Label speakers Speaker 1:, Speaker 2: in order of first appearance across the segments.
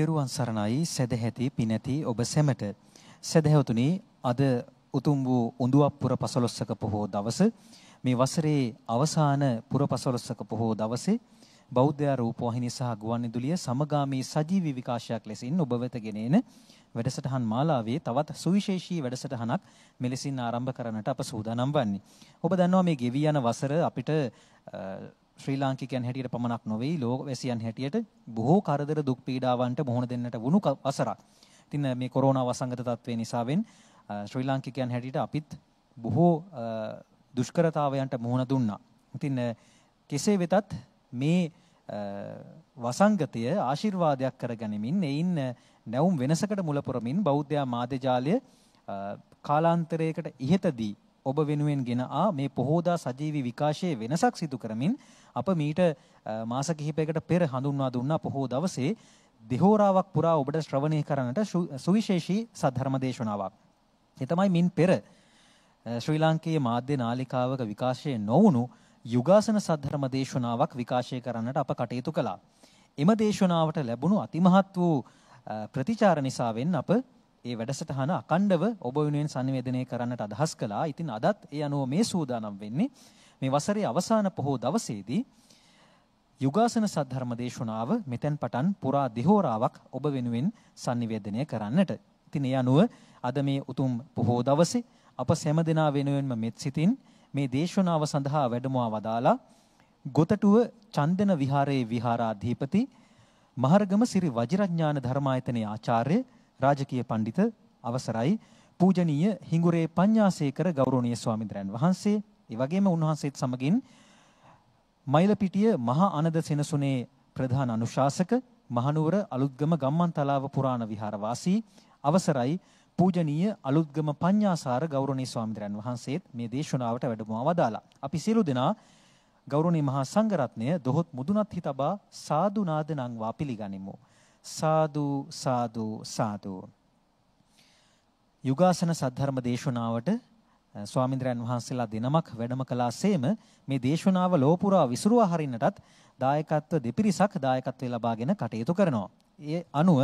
Speaker 1: තෙරුවන් සරණයි සදැහැති පිනැති ඔබ සැමට සදැහැවතුනි අද උතුම් වූ උඳුවප්පුර පසළොස්වක පොහෝ දවස මේ වසරේ අවසාන පුර පසළොස්වක පොහෝ දවසේ බෞද්ධ රූපවාහිනිය සහ ගුවන්විදුලිය සමගාමී සජීවී විකාශයක් ලෙසින් ඔබ වෙත ගෙනෙන වැඩසටහන් මාලාවේ තවත් සුවිශේෂී වැඩසටහනක් මෙලෙසින් ආරම්භ කරන්නට අප සූදානම් වන්නේ. ඔබ දන්නවා මේ ගෙවි යන වසර අපිට ශ්‍රී ලාංකිකයන් හැටියට පමණක් නොවේ ලෝකවැසියන් හැටියට බොහෝ කරදර දුක් පීඩාවන්ට මුහුණ දෙන්නට වුණු වසරක්. ඉතින් මේ කොරෝනා වසංගත තත්ත්වය නිසාවෙන් ශ්‍රී ලාංකිකයන් හැටියට අපිත් බොහෝ දුෂ්කරතාවයන්ට මුහුණ දුන්නා. ඉතින් කෙසේ වෙතත් මේ වසංගතය ආශිර්වාදයක් කරගනිමින් එයින් නැවුම් වෙනසකට මුල පුරමින් බෞද්ධ මාධ්‍ය කාලාන්තරයකට ඉහතදී ඔබ වෙනුවෙන් ගෙන ආ මේ පොහෝදා සජීවී විකාශයේ වෙනසක් සිදු කරමින් අප මීට මාස කිහිපයකට පෙර හඳුන්වා දුන්නා පොහෝ දවසේ දෙහෝරාවක් පුරා ඔබට ශ්‍රවණය කරන්නට සුවිශේෂී සද්ධර්ම දේශනාවක්. ඒ තමයි මින් පෙර ශ්‍රී ලාංකේය මාධ්‍ය නාලිකාවක විකාශය නොවුණු යුගාසන සද්ධර්ම දේශනාවක් විකාශය කරන්නට අප කටයුතු කළා. එම දේශනාවට ලැබුණු අතිමහත් වූ ප්‍රතිචාර නිසාවෙන් අප ඒ වැඩසටහන අකණ්ඩව ඔබ වෙනුවෙන් sannivedanaya කරන්නට අදහස් කළා. ඉතින් අදත් ඒ අනුව මේ සූදානම් වෙන්නේ මේ වසරේ අවසාන පොහෝ දවසේදී යුගාසන සද්ධර්ම දේශනාව මෙතෙන් පටන් පුරා දෙහෝරාවක් ඔබ වෙනුවෙන් sannivedanaya කරන්නට. ඉතින් ඒ අනුව අද මේ උතුම් පොහෝ දවසේ අප සෑම දිනා වෙනුවෙන්ම මෙත් සිතින් මේ දේශනාව සඳහා වැඩමවා වදාලා ගොතටුව චන්දන විහාරයේ විහාරාධිපති මහරගම සිරි වජිරඥාන ධර්මායතනයේ ආචාර්ය රාජකීය පඬිත අවසරයි පූජනීය හිඟුරේ පඤ්ඤාසේකර ගෞරවනීය ස්වාමීන් වහන්සේ ඒ වගේම උන්වහන්සේත් සමගින් මයිලපිටිය මහා අනද සෙනසුනේ ප්‍රධාන අනුශාසක මහනුවර අලුත්ගම ගම්මන්තලාව පුරාණ විහාරවාසී අවසරයි පූජනීය අලුත්ගම පඤ්ඤාසාර ගෞරවනීය ස්වාමීන් වහන්සේත් මේ දේශනාවට වැඩමව වදාලා. අපි සියලු දෙනා ගෞරවනීය මහා සංඝරත්නය දොහොත් මුදුනත් හිතබා සාදු නාද නංවා පිළිගනිමු. සාදු සාදු සාදු. යුගාසන සද්ධර්ම දේශනාවට ස්වාමින්ද්‍රයන් වහන්සේලා දිනමක් වැඩම කළාseම මේ දේශනාව ලෝපුරා විසුරුවා හරින්නටත් දායකත්ව දෙපිරිසක් දායකත්වය ලබාගෙන කටයුතු කරනවා. ඒ අනුව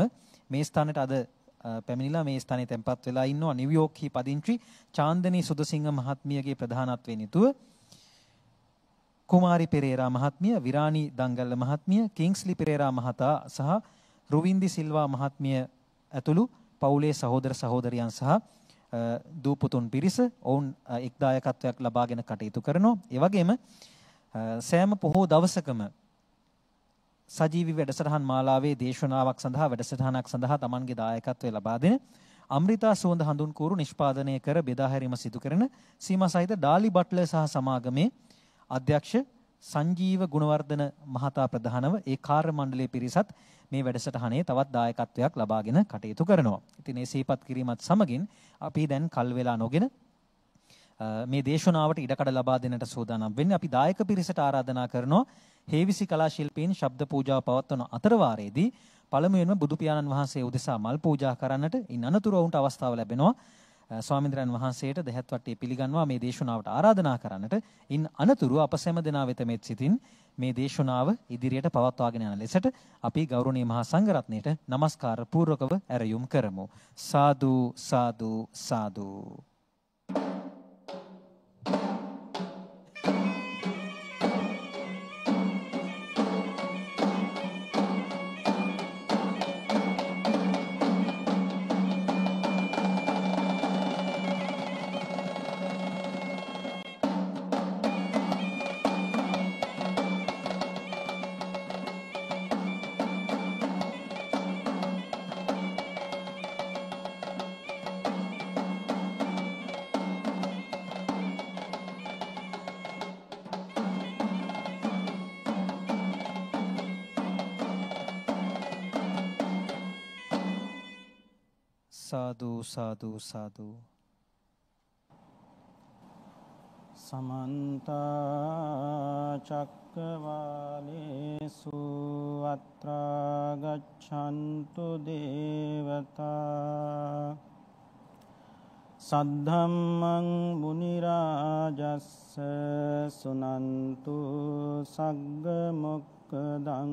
Speaker 1: මේ ස්ථානයට අද පැමිණිලා මේ ස්ථානයේ තැන්පත් වෙලා ඉන්නවා නිව්යෝර්ක්හි පදිංචි චාන්දනී සුදසිංහ මහත්මියගේ ප්‍රධානත්වයෙන් යුතුව කුමාරි පෙරේරා මහත්මිය, විරාණි දංගල්ල මහත්මිය, කිංස්ලි පෙරේරා මහතා සහ රුවින්දි සිල්වා මහත්මිය ඇතුළු පවුලේ සහෝදර සහෝදරියන් සහ දූපුතුන් පිරිස ඔවුන් එක් දායකත්වයක් ලබාගෙන කටයුතු කරනවා. ඒ වගේම සෑම පොහෝ දවසකම සජීවී වැඩසටහන් මාලාවේ දේශනාවක් සඳහා වැඩසටහනක් සඳහා Tamanගේ දායකත්වය ලබා දෙන අමෘතා සුවඳ හඳුන්කూరు නිෂ්පාදනය කර බෙදා හැරීම සිදු කරන සීමා සහිත ඩාලි බට්ලර් සහ සමාගමේ අධ්‍යක්ෂ සංජීව ගුණවර්ධන මහතා ප්‍රධානව ඒ කාර්ය මණ්ඩලයේ පිරිසත් මේ වැඩසටහනේ තවත් දායකත්වයක් ලබාගෙන කටයුතු කරනවා. ඉතින් මේ සීපත් කිරීමත් සමගින් අපි දැන් කල් වෙලා නොගෙන මේ දේශනාවට ඉඩකඩ ලබා දෙන්නට සූදානම් වෙන්නේ. අපි දායක පිරිසට ආරාධනා කරනවා හේවිසි කලා ශිල්පීන් ශබ්ද පූජාව පවත්වන අතරවාරයේදී පළමුවෙන්ම බුදු පියාණන් වහන්සේ උදෙසා මල් පූජා කරන්නට ඉන් අනතුරු වුන්ට අවස්ථාව ලැබෙනවා. ස්වාමීන්ද්‍රයන් වහන්සේට දෙහත් වටේ පිළිගන්වා මේ දේශනාවට ආරාධනා කරන්නට. ඉන් අනතුරු අප සෑම දෙනා වෙත මෙත් සිතින් මේ දේශනාව ඉදිරියට පවත්වාගෙන යන ලෙසට අපි ගෞරවනීය මහා සංඝරත්නයට নমස්කාර පූර්වකව ඇරයුම් කරමු. සාදු සාදු සාදු. සාදු සාදු. සාදු
Speaker 2: සමන්ත චක්කවාලේසු අත්‍රා ගච්ඡන්තු දේවතා. සද්ධම්මං මුනි රාජස්ස සුනන්තු සග්ග මොක්කදං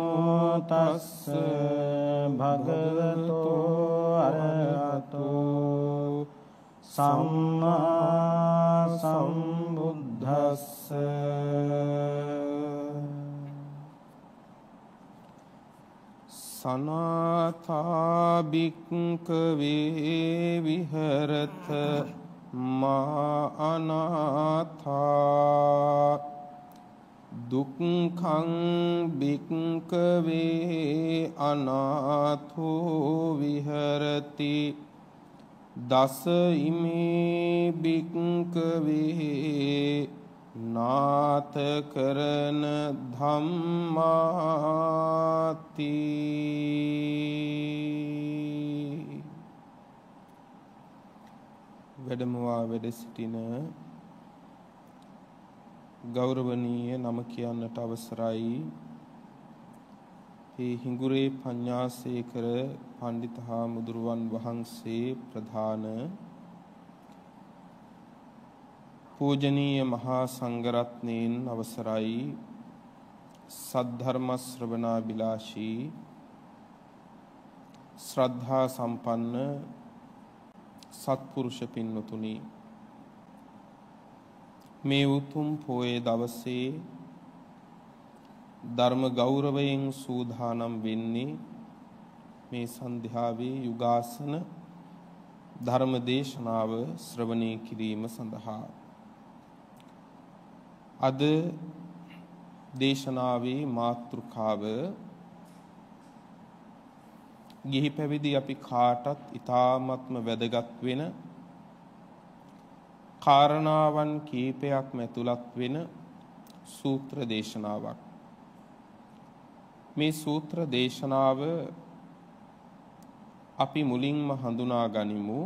Speaker 2: නමෝතස්ස භගවතෝ අරහතෝ සම්මා සම්බුද්ධස්ස සනාථාභික්කවේ විහරත මා අනාථා දුක්ඛං බික්කවේ අනාථෝ විහරති දස ඉමේ බික්කවේ නාත කරන ධම්මාති. වැඩමවා වැඩ සිටින ගෞරවනීය නම කියන්නට අවසරයි. මේ හිඟුරේ පඤ්ඤාසේකර පණ්ඩිත හාමුදුරුවන් වහන්සේ ප්‍රධාන. පූජනීය මහා සංඝරත්නයන් අවසරයි. සද්ධර්ම ශ්‍රවණාබිලාෂී ශ්‍රද්ධා සම්පන්න සත්පුරුෂ පින්වතුනි. මේ උතුම් පොයේ දවසේ ධර්ම ගෞරවයෙන් සූදානම් වෙන්නේ මේ සන්ධ්‍යාවේ යුගාසන ධර්ම දේශනාව ශ්‍රවණය කිරීම සඳහා. අද දේශනාවේ මාතෘකාව ගිහි පැවිදි අපි කාටත් ඊ타ත්ම වැදගත් වෙන කාරණාවන් කීපයක්ම ඇතුළත් වෙන සූත්‍ර දේශනාවක්. මේ සූත්‍ර දේශනාව අපි මුලින්ම හඳුනා ගනිමු.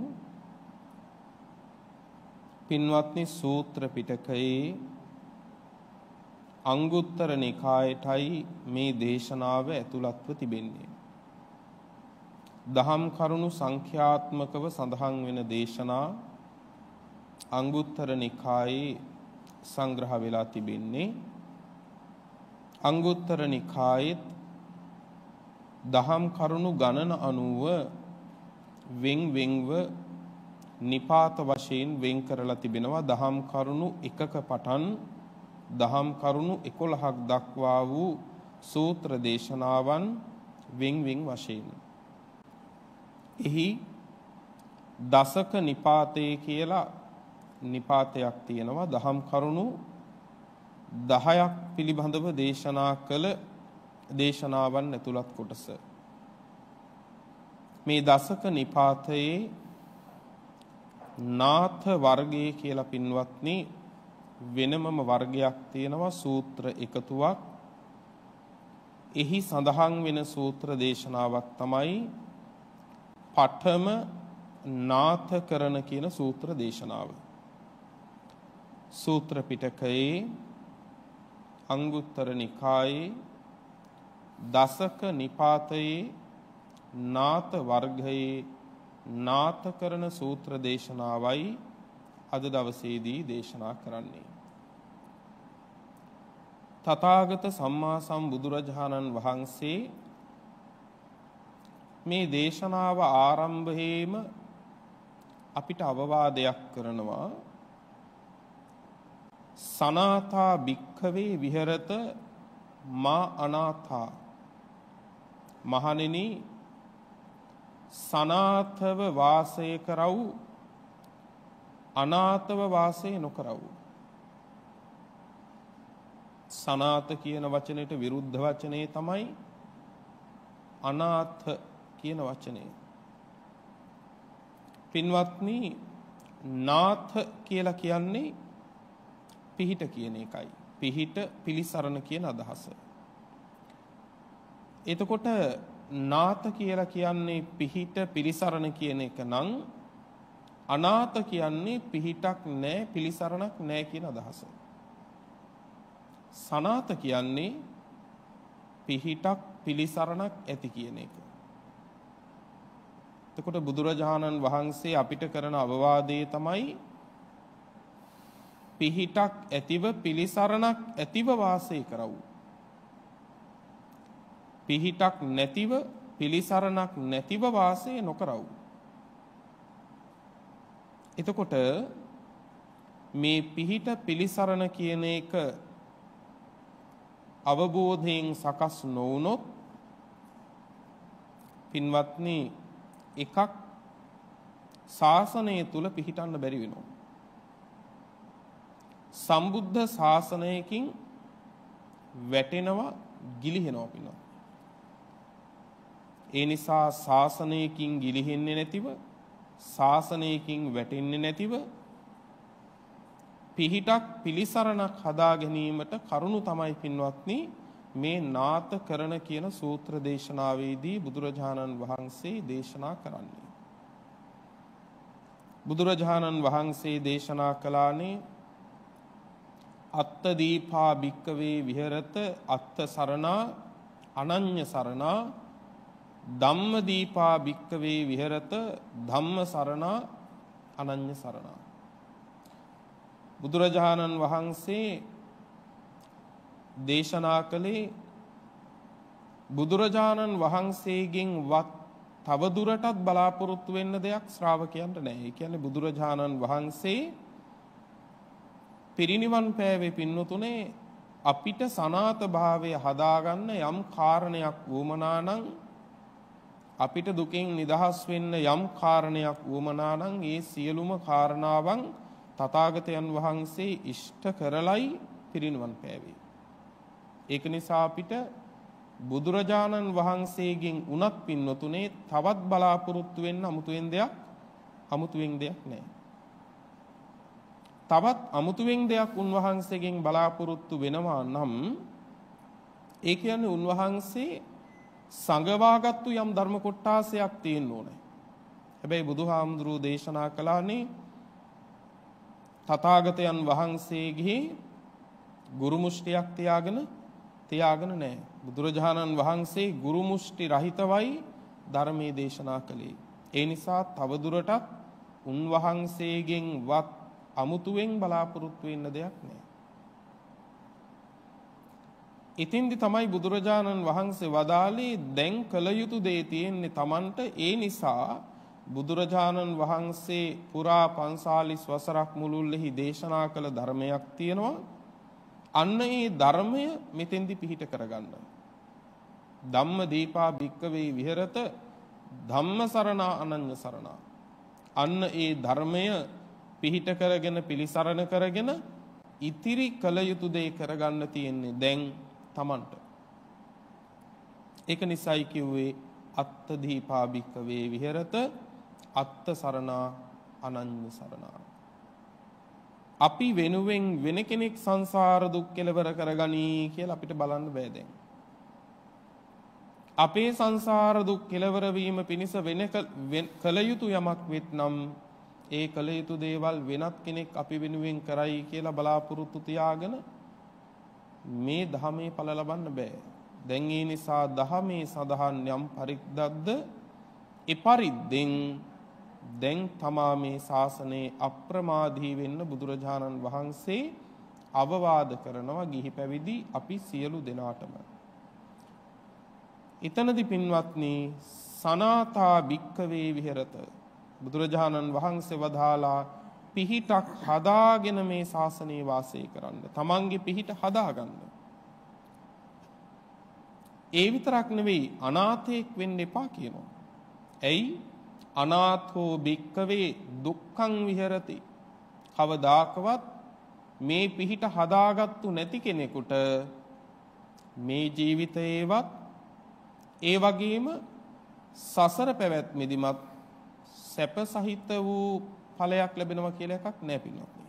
Speaker 2: පින්වත්නි සූත්‍ර පිටකයේ අංගුත්තර නිකායටයි මේ දේශනාව ඇතුළත්ව තිබෙන්නේ. දහම් කරුණු සංඛ්‍යාත්මකව සඳහන් වෙන දේශනා අංගුත්තර නිකායේ සංග්‍රහ වෙලා තිබෙන්නේ අංගුත්තර නිකායෙත් දහම් කරුණු ගණන අනුව වෙන් වෙන්ව නිපාත වශයෙන් වෙන් කරලා තිබෙනවා. දහම් කරුණු එකක පටන් දහම් කරුණු 11ක් දක්වා වූ සූත්‍ර දේශනාවන් වෙන් වෙන් වශයෙන්. එහි දසක නිපාතේ කියලා නිපාතයක් තියෙනවා. දහම් කරුණු 10ක් පිළිබඳව දේශනා කළ දේශනාවන් ඇතුළත් කොටස. මේ දසක නිපාතයේ නාථ වර්ගය කියලා පින්වත්නි වෙනමම වර්ගයක් තියෙනවා. සූත්‍ර එකතුවක්. එහි සඳහන් වෙන සූත්‍ර දේශනාවක් තමයි පඨම නාථ කරන කියන සූත්‍ර දේශනාව. සූත්‍ර පිටකයේ අංගුත්තර නිකායේ දසක නිපාතයේ නාත වර්ගයේ නාත කරන සූත්‍ර දේශනාවයි අද දවසේදී දේශනා කරන්නේ. තථාගත සම්මා සම්බුදුරජාණන් වහන්සේ මේ දේශනාව ආරම්භයේම අපිට අවවාදයක් කරනවා සනාතා භික්ඛවේ විහෙරත මා අනාථා මහණෙනි සනාථව වාසය කරව් අනාථව වාසය නොකරව් සනාත කියන වචනයට විරුද්ධ වචනේ තමයි අනාථ කියන වචනය. පින්වත්නි නාථ කියලා කියන්නේ පිහිට කියන එකයි. පිහිට පිලිසරණ කියන අදහස. එතකොට නාථ කියලා කියන්නේ පිහිට පිලිසරණ කියන එක නම් අනාථ කියන්නේ පිහිටක් නැහැ පිලිසරණක් නැහැ කියන අදහස. සනාත කියන්නේ පිහිටක් පිලිසරණක් ඇති කියන එක. එතකොට බුදුරජාණන් වහන්සේ අපිට කරන අවවාදයේ තමයි පිහිටක් ඇතිව පිලිසරණක් ඇතිව වාසය කරව්. පිහිටක් නැතිව පිලිසරණක් නැතිව වාසය නොකරව්. එතකොට මේ පිහිට පිලිසරණ කියන එක අවබෝධයෙන් සකස් නොවුනොත් පින්වත්නි එකක් ශාසනය තුල පිහිටන්න බැරි වෙනවා. සම්බුද්ධ ශාසනයකින් වැටෙනවා ගිලිහෙනවා පිනවා. ඒ නිසා ශාසනයකින් ගිලිහෙන්නේ නැතිව ශාසනයකින් වැටෙන්නේ නැතිව පිහිටක් පිලිසරණක් හදා ගැනීමට කරුණු තමයි පින්වත්නි මේ නාත කරන කියන සූත්‍ර දේශනාවේදී බුදුරජාණන් වහන්සේ දේශනා කරන්නේ. බුදුරජාණන් වහන්සේ දේශනා කළානේ අත්ත දීපා භික්කවේ විහෙරත අත්ත සරණා අනඤ්‍ය සරණා ධම්ම දීපා භික්කවේ විහෙරත ධම්ම සරණා අනඤ්‍ය සරණා බුදුරජාණන් වහන්සේ දේශනා කළේ බුදුරජාණන් වහන්සේගෙන් වත් තවදුරටත් බලාපොරොත්තු වෙන්න දෙයක් ශ්‍රාවකයන්ට නැහැ. ඒ කියන්නේ බුදුරජාණන් වහන්සේ පිරිනිවන් පෑවේ පින්නතුනේ අපිට සනාත භාවය හදාගන්න යම් කාරණයක් වුමනා නම් අපිට දුකින් නිදහස් වෙන්න යම් කාරණයක් වුමනා නම් ඒ සියලුම කාරණාවන් තථාගතයන් වහන්සේ ඉෂ්ට කරලයි පිරිනිවන් පෑවේ. ඒක නිසා අපිට බුදුරජාණන් වහන්සේගෙන් උනත් පින්වතුනේ තවත් බලාපොරොත්තු වෙන්න අමුතුවෙන් දෙයක් අමුතුවෙන් දෙයක් නැහැ. තවත් අමුතුවෙන් දෙයක් උන්වහන්සේගෙන් බලාපොරොත්තු වෙනවා නම් ඒ කියන්නේ උන්වහන්සේ සංගවාගත්තු යම් ධර්ම කොටාසයක් තියෙන්න ඕනේ. හැබැයි බුදුහාමුදුරුවෝ දේශනා කළානේ තථාගතයන් වහන්සේගේ ගුරු මුෂ්ටියක් තියාගෙන තියාගෙන නැහැ. බුදුරජාණන් වහන්සේ ගුරු මුෂ්ටි රහිතවයි ධර්මයේ දේශනා කළේ. ඒ නිසා තවදුරටත් උන්වහන්සේගෙන් වත් අමුතුවෙන් බලාපොරොත්තු වෙන්න දෙයක් නැහැ. ඉතින්දි තමයි බුදුරජාණන් වහන්සේ වදාළේ දැන් කළ යුතු දේ තියෙන්නේ Tamanට ඒ නිසා බුදුරජාණන් වහන්සේ පුරා 540 වසරක් මුළුල්ලෙහි දේශනා කළ ධර්මයක් තියෙනවා. අන්න ඒ ධර්මය මෙතෙන්දි පිහිට කරගන්න. ධම්ම දීපා භික්කවේ විහෙරත ධම්මසරණා අනඤ්‍ය සරණා. අන්න ඒ ධර්මය පිහිට කරගෙන පිළිසරණ කරගෙන ඉතිරි කළ යුතු දේ කරගන්න තියෙන්නේ දැන් Tamanට. ඒක නිසයි කිව්වේ අත්ත දීපා භික්කවේ විහෙරත අත්ත සරණා අනඤ්‍ය සරණා අපි වෙනුවෙන් වෙන කෙනෙක් සංසාර දුක් කෙලවර කරගනී කියලා අපිට බලන්න බෑ දැන්. අපේ සංසාර දුක් කෙලවර වීම පිණිස වෙන කල යුතු යමක් වෙත්නම් ඒ කල යුතු දේවල් වෙනත් කෙනෙක් අපි වෙනුවෙන් කරයි කියලා බලාපොරොත්තු තියාගෙන මේ ධහමේ ඵල ලබන්න බෑ. දැන් ඒ නිසා ධහමේ සඳහන් යම් පරිද්දක්ද එපරිද්දෙන් දැන් තමා මේ ශාසනයේ අප්‍රමාදී වෙන්න බුදුරජාණන් වහන්සේ අවවාද කරනවා ගිහි පැවිදි අපි සියලු දෙනාටම. ඊතනදි පින්වත්නි සනාතා භික්කවේ විහෙරත බුදුරජාණන් වහන්සේ වදාලා පිහිටක් හදාගෙන මේ ශාසනයේ වාසය කරන්න. තමන්ගේ පිහිට හදාගන්න. ඒ විතරක් නෙවෙයි අනාථයෙක් වෙන්න එපා කියනවා. ඇයි? අනාථෝ භික්කවේ දුක්ඛං විහෙරති. කවදාකවත් මේ පිහිට හදාගත්තු නැති කෙනෙකුට මේ ජීවිතේවත් ඒ වගේම සසර පැවැත්මෙදිමත් සැප සහිත වූ ඵලයක් ලැබෙනවා කියලා එකක් නැහැ පින්වත්නි.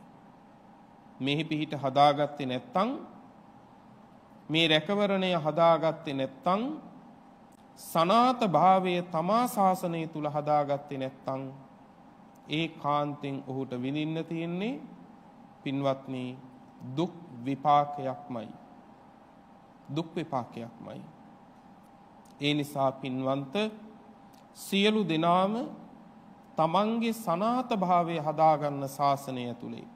Speaker 2: මෙහි පිහිට හදාගත්තේ නැත්නම් මේ රැකවරණය හදාගත්තේ නැත්නම් සනාත භාවයේ තමා ශාසනය තුල හදාගත්තේ නැත්නම් ඒ කාන්තෙන් ඔහුට විඳින්න තියෙන්නේ පින්වත්නි දුක් විපාකයක්මයි දුක් විපාකයක්මයි ඒ නිසා පින්වන්ත සියලු දෙනාම තමන්ගේ සනාත භාවය හදාගන්න ශාසනය තුලේ.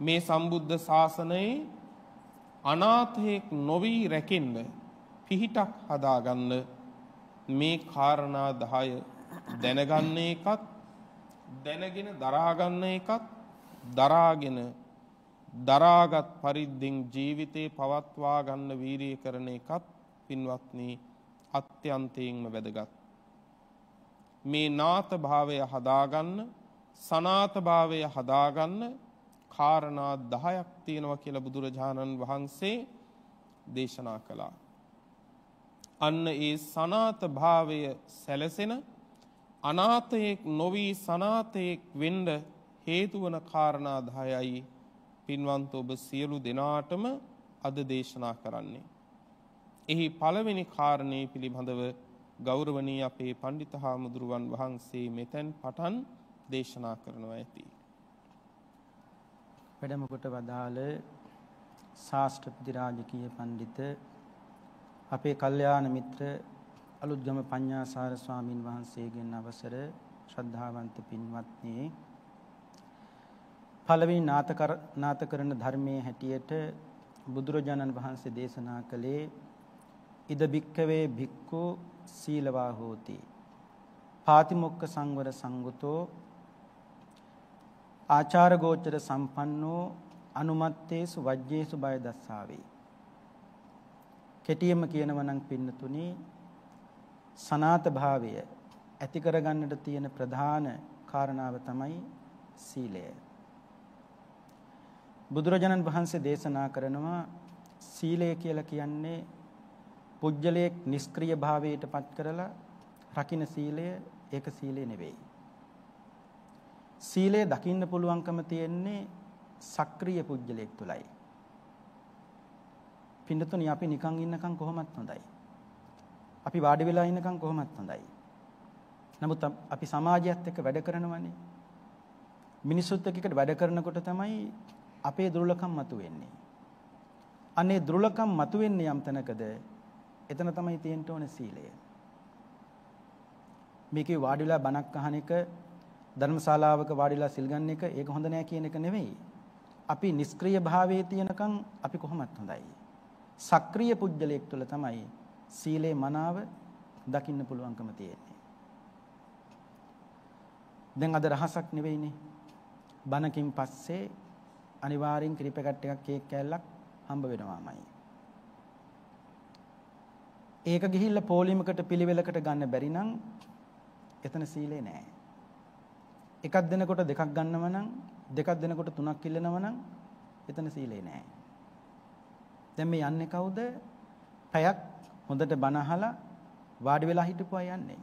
Speaker 2: මේ සම්බුද්ධ ශාසනයේ අනාථයෙක් නොවි රැකෙන්න පිහිටක් හදාගන්න මේ කාරණා 10 දැනගන්න එකත් දැනගෙන දරාගන්න එකත් දරාගෙන දරාගත් පරිද්දෙන් ජීවිතේ පවත්වා ගන්න වීරිය කරන එකත් පින්වත්නි අත්‍යන්තයෙන්ම වැදගත්. මේ නාත භාවය හදාගන්න සනාත භාවය හදාගන්න කාරණා 10ක් තියෙනවා කියලා බුදුරජාණන් වහන්සේ දේශනා කළා. අන්න ඒ සනාත භාවය සැලසෙන අනාථයෙක් නොවි සනාථයෙක් වෙන්න හේතු වන කාරණා 10යි පින්වන්ත ඔබ සියලු දෙනාටම අද දේශනා කරන්නේ. එහි පළවෙනි කාරණේ පිළිබඳව ගෞරවනීය අපේ පණ්ඩිතහාමුදුරුවන් වහන්සේ මෙතෙන් පටන් දේශනා කරනවා ඇති.
Speaker 3: වැඩම කොට වදාළ ශාස්ත්‍රපති රාජකීය පඬිත අපේ කල්යාණ මිත්‍ර අලුත්ගම පඤ්ඤාසාර ස්වාමින් වහන්සේගෙන් අවසර ශ්‍රද්ධාවන්ත පින්වත්නි පළවෙනි නාතකර නාතකරණ ධර්මයේ හැටියට බුදුරජාණන් වහන්සේ දේශනා කළේ ඉද බික්කවේ භික්ඛු සීලවා හෝති පාතිමොක්ක සංවර සංගතෝ ආචාර ගෝචර සම්පන්නෝ අනුමත්තේසු වජ්ජේසු බය දස්සාවේ. කෙටියෙන්ම කියනවා නම් පින්නතුනි සනාත භාවය ඇති කරගන්නට තියෙන ප්‍රධාන කාරණාව තමයි සීලය. බුදුරජාණන් වහන්සේ දේශනා කරනවා සීලය කියලා කියන්නේ පුජ්‍යලයක් නිෂ්ක්‍රීය භාවයට පත් කරලා රකින්න සීලය ඒක සීලය නෙවෙයි. සීලය දකින්න පුළුවන්කම තියෙන්නේ සක්‍රීය පුජ්‍යලයක් තුලයි. පින්නතුනි අපි නිකන් ඉන්නකම් කොහොමත් හොඳයි. අපි වාඩි වෙලා ඉන්නකම් කොහොමත් හොඳයි. නමුත් අපි සමාජයත් එක්ක වැඩ කරනවනේ. මිනිසුත් එක්ක වැඩ කරනකොට තමයි අපේ දුර්ලකම් මතුවෙන්නේ. අනේ දුර්ලකම් මතුවෙන්නේ යම් තැනකද එතන තමයි තියෙන්න ඕනේ සීලය. මේකේ වාඩිලා බණක් අහන එක ධර්මශාලාවක වාඩිලා සිල් ගන්න එක ඒක හොඳ නෑ කියන එක නෙවෙයි. අපි නිෂ්ක්‍රීය භාවයේ තියෙනකන් අපි කොහොමත් හොඳයි. සක්‍රීය පුජ්‍යලයක් තුළ තමයි සීලේ මනාව දකින්න පුළුවන්කම තියෙන්නේ. දැන් අද රහසක් නෙවෙයිනේ. බණකින් පස්සේ අනිවාර්යෙන් ක්‍රිප් එකක් ටිකක් කේක් කෑල්ලක් හම්බ වෙනවාමයි. ඒක ගිහිල්ලා පොලිමකට පිළිවෙලකට ගන්න බැරි නම් එතන සීලේ නෑ. එකක් දෙනකොට දෙකක් ගන්නව නම් දෙකක් දෙනකොට තුනක් ඉල්ලනව නම් එතන සීලේ නෑ. දැන් මේ යන්නේ කවුද? පැයක් හොඳට බණ අහලා වාඩි වෙලා හිටපුවා යන්නේ.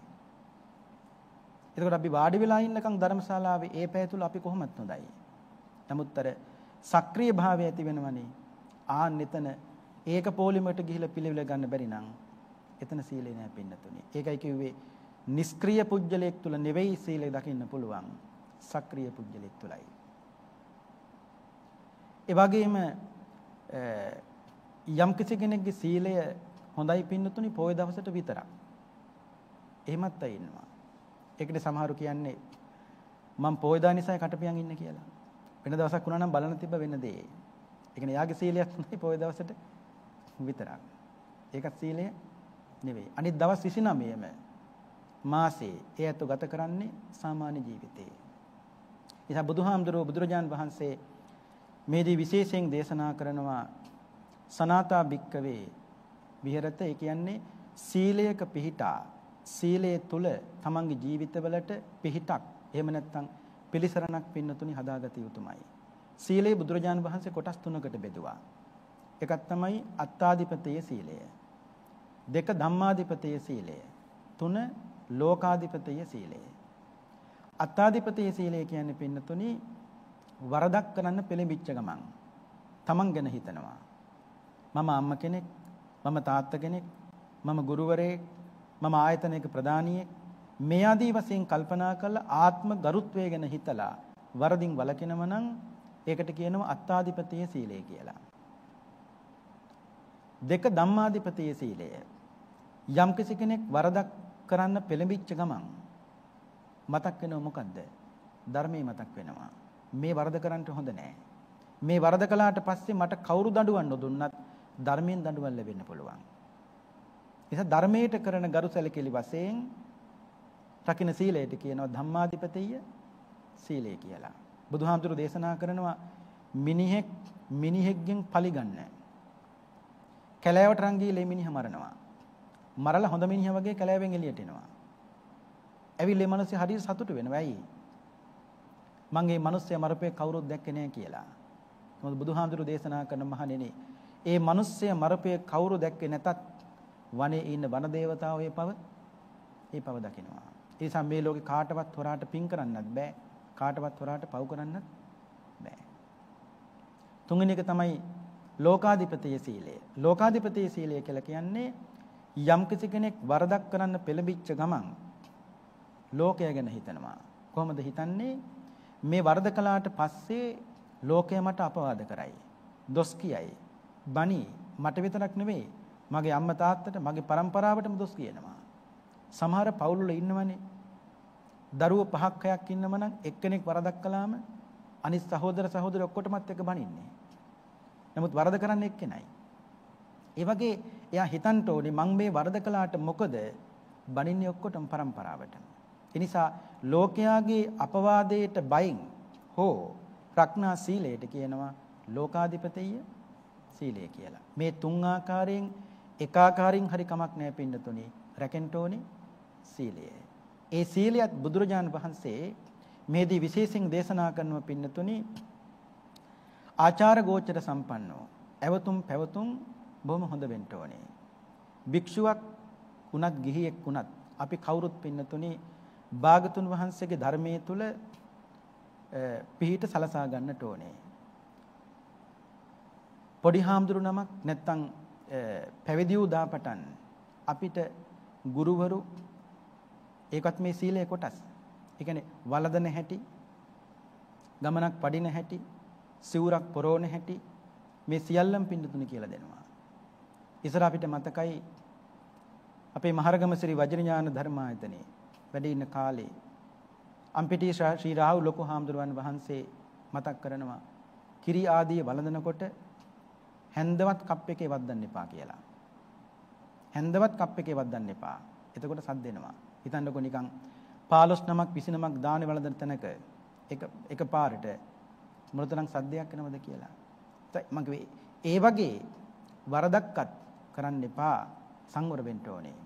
Speaker 3: එතකොට අපි වාඩි වෙලා ඉන්නකම් ධර්මශාලාවේ ඒ පැය තුල අපි කොහොමද හොඳයි. නමුත් අර සක්‍රීය භාවය ඇති වෙනවනේ. ආන් එතන ඒක පොලිමට ගිහිල්ලා පිළිවෙල ගන්න බැරි නම් එතන සීලේ නෑ පින්නතුනේ. ඒකයි කිව්වේ නිෂ්ක්‍රීය පුජ්‍යලයක් තුල නෙවෙයි සීලය දකින්න පුළුවන්. සක්‍රීය පුජ්‍යලයක් තුලයි. ඒ වගේම යම් කිසි කෙනෙක්ගේ සීලය හොඳයි පින්නතුනි පොය දවසට විතරක්. එහෙමත් අය ඉන්නවා. ඒකට සමහරු කියන්නේ මම පොය දා නිසා කටපියන් ඉන්නේ කියලා. වෙන දවසක් වුණා නම් බලන්න තිබ්බ වෙන දේ. ඒ කියන්නේ යාගේ සීලයක් හොඳයි පොය දවසට විතරක්. ඒකත් සීලය නෙවෙයි. අනිත් දවස් 29ම මාසේ ඒ ඇත්ත ගත කරන්නේ සාමාන්‍ය ජීවිතේ. ඉතින් බුදුහාමුදුරුවෝ බුදුරජාන් වහන්සේ මේදී විශේෂයෙන් දේශනා කරනවා සනාතා භික්කවේ විහෙරත ඒ කියන්නේ සීලයක පිහිටා සීලයේ තුල තමන්ගේ ජීවිතවලට පිහිටක් එහෙම නැත්නම් පිළිසරණක් පින්නතුනි හදාගත යුතුමයි. සීලේ බුදුරජාණන් වහන්සේ කොටස් තුනකට බෙදුවා. එකක් තමයි අත්තාධිපතයේ සීලය. දෙක ධම්මාධිපතයේ සීලය. තුන ලෝකාධිපතයේ සීලය. අත්තාධිපතයේ සීලය කියන්නේ පින්නතුනි වරදක් කරන්න පෙළඹිච්ච ගමන් තමන් ගැන හිතනවා. මම අම්ම කෙනෙක්, මම තාත්තා කෙනෙක්, මම ගුරුවරයෙක්, මම ආයතනයක ප්‍රධානියෙක් මේ ආදී වශයෙන් කල්පනා කරලා ආත්ම ගරුත්වය ගැන හිතලා වරදින් වළකිනව නම් ඒකට කියනවා අත්තාධිපතියේ සීලය කියලා. දෙක ධම්මාධිපතියේ සීලය. යම් කෙනෙක් වරදක් කරන්න පෙළඹිච්ච ගමන් මතක් වෙනව මොකද්ද? ධර්මයේ මතක් වෙනවා. මේ වරද කරන්න හොඳ නෑ. මේ වරද කළාට පස්සේ මට කවුරු දඬුවම් නොදුන්නත් ධර්මයෙන් දඬුවම් ලැබෙන්න පුළුවන්. නිසා ධර්මයට කරන ගරු සැලකිලි වශයෙන් රකින්න සීලයට කියනවා ධම්මාධිපතිය සීලය කියලා. බුදුහාමුදුරු දේශනා කරනවා මිනිහෙක් මිනිහෙක්ගෙන් පලිගන්න. කැලෑවට රංගීලේ මිනිහ මරනවා. මරලා හොඳ මිනිහා වගේ කැලෑවෙන් එළියට එනවා. ඇවිල්ලා මේ මිනිස්සු හරියට සතුටු වෙනවා. ඇයි? මං මේ මිනිස්සයා මරපේ කවුරුත් දැක්කේ නෑ කියලා. මොකද බුදුහාමුදුරු දේශනා කරන මහණෙනි, ඒ මිනිස්සයා මරපේ කවුරු දැක්කේ නැතත් වනේ ඉන්න වන දේවතාවෝ ඒ පව ඒ පව දකිනවා. ඒ නිසා මේ ලෝකේ කාටවත් හොරාට පින් කරන්නත් බෑ. කාටවත් හොරාට පව් කරන්නත් බෑ. තුන්වෙනි එක තමයි ලෝකාධිපතිය සීලය. ලෝකාධිපතිය සීලය කියලා කියන්නේ යම් කෙනෙක් වරදක් කරන්න පෙළඹිච්ච ගමන් ලෝකය ගැන හිතනවා. කොහොමද හිතන්නේ? මේ වරද කළාට පස්සේ ලෝකය මට අපවාද කරයි. දොස් කියයි. බනි මට විතරක් නෙවෙයි මගේ අම්මා තාත්තට මගේ પરම්පරාවටම දොස් කියනවා. සමහර පවුල් වල ඉන්නවනේ දරුවෝ පහක් හයක් ඉන්නම නම් එක්කෙනෙක් වරදක් කළාම අනිත් සහෝදර සහෝදරි ඔක්කොටමත් එක බනින්නේ. නමුත් වරද කරන්නේ එක්කෙනයි. ඒ වගේ එයා හිතන්න ඕනේ මං මේ වරද කළාට මොකද බනින්නේ ඔක්කොටම પરම්පරාවටම. ඒ නිසා ලෝකයාගේ අපවාදයට බයින් හෝ ප්‍රඥා සීලයට කියනවා ලෝකාධිපතිය සීලය කියලා. මේ තුන් ආකාරයෙන් එකාකාරින් හරි කමක් නැහැ පින්නතුනි. රැකෙන්න ඕනේ සීලය. ඒ සීලයත් බුදුරජාණන් වහන්සේ මේදී විශේෂයෙන් දේශනා කරනව පින්නතුනි ආචාර ගෝචර සම්පන්නෝ. ඇවතුම් පැවතුම් බොහොම හොඳ වෙන්න ඕනේ. භික්ෂුවක් උනත් ගිහියෙක් උනත් අපි කවුරුත් පින්නතුනි භාගතුන් වහන්සේගේ ධර්මයේ තුල පිහිට සලසා ගන්නට ඕනේ. පොඩි හාමුදුරු නමක් නැත්තම් පැවිදි වූ දාපටන් අපිට ගුරුවරු ඒකත් මේ සීලේ කොටස්. ඒ කියන්නේ වලදන හැටි, ගමනක් පඩින හැටි, සිවුරක් පොරෝන හැටි මේ සියල්ලම පින්නතුනි කියලා දෙනවා. ඉස්සර අපිට මතකයි අපේ මහරගම ශ්‍රී වජිරඥාන ධර්මායතනයේ වැඩ ඉන්න කාලේ අම්පිටි ශ්‍රී රාහු ලොකු හාමුදුරුවන් වහන්සේ මතක් කරනවා කිරි ආදී වළඳනකොට හැන්දවත් කප් එකේ වද්දන්න එපා කියලා. හැන්දවත් කප් එකේ වද්දන්න එපා. එතකොට සද්ද එනවා. හිතන්නකෝ නිකන් 15 නමක් 20 නමක් දානේ වළඳන තැනක එක එක පාරට මොනතරම් සද්දයක් එනවද කියලා. මම ඒ වගේ වරදක්වත් කරන්න එපා සංවර වෙන්න ඕනේ.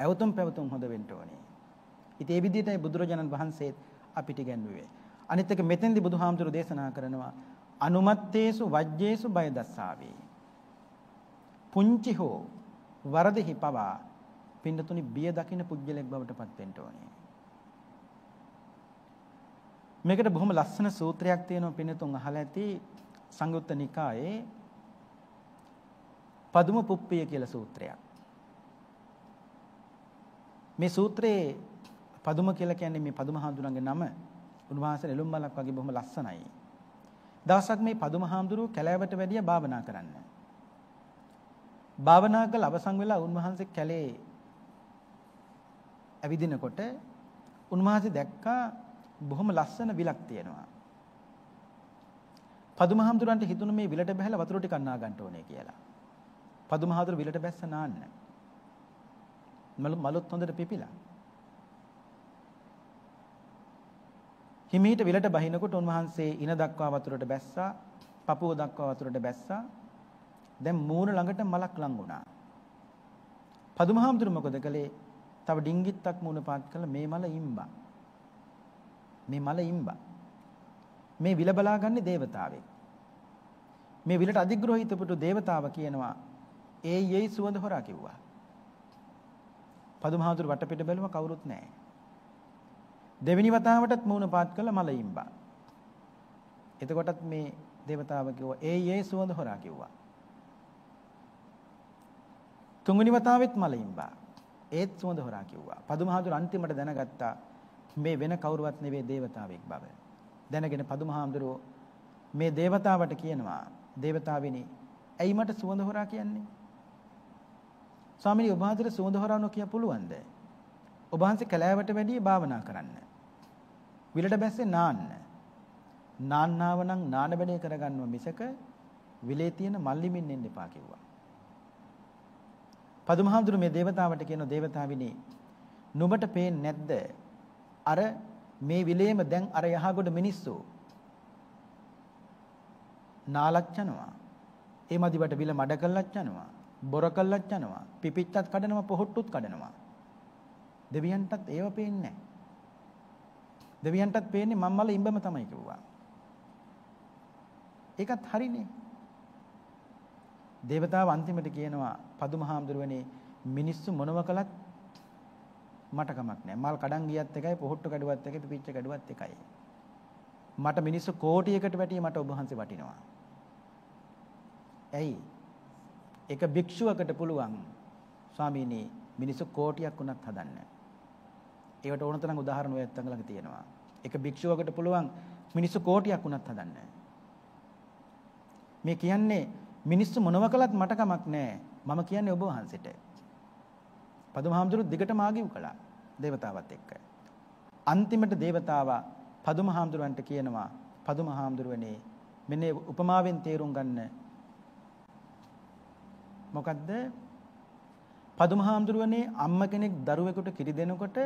Speaker 3: ඇවතුම් පැවතුම් හොඳ වෙන්න ඕනේ. ඉතින් ඒ විදිහටයි බුදුරජාණන් වහන්සේ අපිට ඉගැන්වුවේ. අනිත් එක මෙතෙන්දී බුදුහාමුදුරු දේශනා කරනවා අනුමත්තේසු වජ්ජේසු බය දස්සාවේ. පුංචි හෝ වරදෙහි පවා පින්නතුනි බිය දකින්න පුජ්‍යලෙක් බවට පත් වෙන්න ඕනේ. මේකට බොහොම ලස්සන සූත්‍රයක් තියෙනවා පින්නතුන් අහලා ඇති සංයුත්ත නිකායේ පදුම පුප්පිය කියලා සූත්‍රයක්. මේ සූත්‍රයේ පදුම කියලා කියන්නේ මේ පදුම හාමුදුරන්ගේ නම උන්වහන්සේ නෙළුම් මලක් වගේ බොහොම ලස්සනයි. දවසක් මේ පදුම හාමුදුරුව කැලෑවට වැඩිය භාවනා කරන්න. භාවනා කළ අවසන් වෙලා උන්වහන්සේ කැලේ ඇවිදිනකොට උන්වහන්සේ දැක්කා බොහොම ලස්සන විලක් තියෙනවා. පදුමහාමුදුරන්ට හිතුණු මේ විලට බහැලා වතුර ටිකක් නා ගන්න ඕනේ කියලා. පදුමහාදුර විලට බැස්ස නාන්න. මලොත් හොඳට පිපිලා. හිමීට විලට බහිනකොට උන්වහන්සේ ඉන දක්වා වතුරට බැස්සා, පපුව දක්වා වතුරට බැස්සා. දැන් මූණ ළඟට මලක් ලඟ වුණා. පදුමහාමුදුර මොකද කළේ? තව ඩිංගිත්තක් මූණ පාත් කළා මේ මල ඉම්බා. මේ මල ඉම්බා. මේ විල බලාගන්නේ దేవතාවෙක්. මේ විලට අධිග්‍රහිතපුතු దేవතාව කියනවා ඒ යෙයි සුවඳ හොරා කිව්වා. පදුමහාඳුර වටපිට බැලුම කවුරුත් නැහැ. දෙවෙනි වතාවටත් මූණ පාත් කළ මල ඉම්බා. එතකොටත් මේ దేవතාව කිව්වා ඒ යෙයි සුවඳ හොරා කිව්වා. තුන්වෙනි වතාවෙත් මල ඉම්බා. ඒත් සුවඳ හොරා කිව්වා. පදුමහාඳුර අන්තිමට දැනගත්තා මේ වෙන කවුරුවත් නෙවෙයි దేవතාවෙක් බව. දැනගෙන පදුමහාඳුරෝ මේ దేవතාවට කියනවා దేవතාවෙනි ඇයි මට සුවඳ හොරා කියන්නේ? ස්වාමීනි ඔබ වහන්සේට සුවඳ හොරවන්න කිය පුළුවන්ද? ඔබ වහන්සේ කැලෑවට වැඩිය භාවනා කරන්න. විලට බැස්සේ නාන්න. නාන්නාව නම් නාන වැඩේ කරගන්නව මිසක විලේ තියෙන මල්ලිමින් එන්න එපා කිව්වා. පදුමහඳුරු මේ దేవතාවට කියන దేవතාවිනි නුඹට පේන්නේ නැද්ද අර මේ විලේම දැන් අර යහගොඩ මිනිස්සු නාලක් යනවා ඒ මදිවට විල මඩ කළක් යනවා බොර කළක් යනවා. පිපිච්චත් කඩනවා පොහොට්ටුත් කඩනවා. දෙවියන්ටත් ඒව පේන්නේ දෙවියන්ටත් පේන්නේ මම්මල ඉඹම තමයි කිව්වා. ඒකත් හරිනේ. දේවතාව අන්තිමට කියනවා පදුමහාමුදුරුවනේ මිනිස්සු මොනව කළත් මට කමක් නැහැ. මල් කඩන් ගියත් එකයි පොහොට්ටු කඩුවත් එකයි පිපිච්ච කඩුවත් එකයි. මට මිනිස්සු කෝටියකට වැටිය මට ඔබ වහන්සේ වටිනවා. ඇයි? එක භික්ෂුවකට පුළුවන් ස්වාමීනි මිනිස්සු කෝටියක් වුණත් හදන්න. ඒවට ඕන තරම් උදාහරණ ඔය ඇත්තන් ළඟ තියෙනවා. එක භික්ෂුවකට පුළුවන් මිනිස්සු කෝටියක් වුණත් හදන්න. මේ කියන්නේ මිනිස්සු මොනව කළත් මට කමක් නැහැ. මම කියන්නේ ඔබ වහන්සේට. පදුමහාමුදුරු දිගටම ආගිව් කළා දේවතාවත් එක්ක. අන්තිමට දේවතාවා පදුමහාමුදුරන්ට කියනවා පදුමහාමුදුරුවනේ මෙන්න උපමාවෙන් තේරුම් ගන්න මොකද්ද? පදුමහාමුදුරුවනේ අම්ම කෙනෙක් දරුවෙකුට කිරි දෙනකොට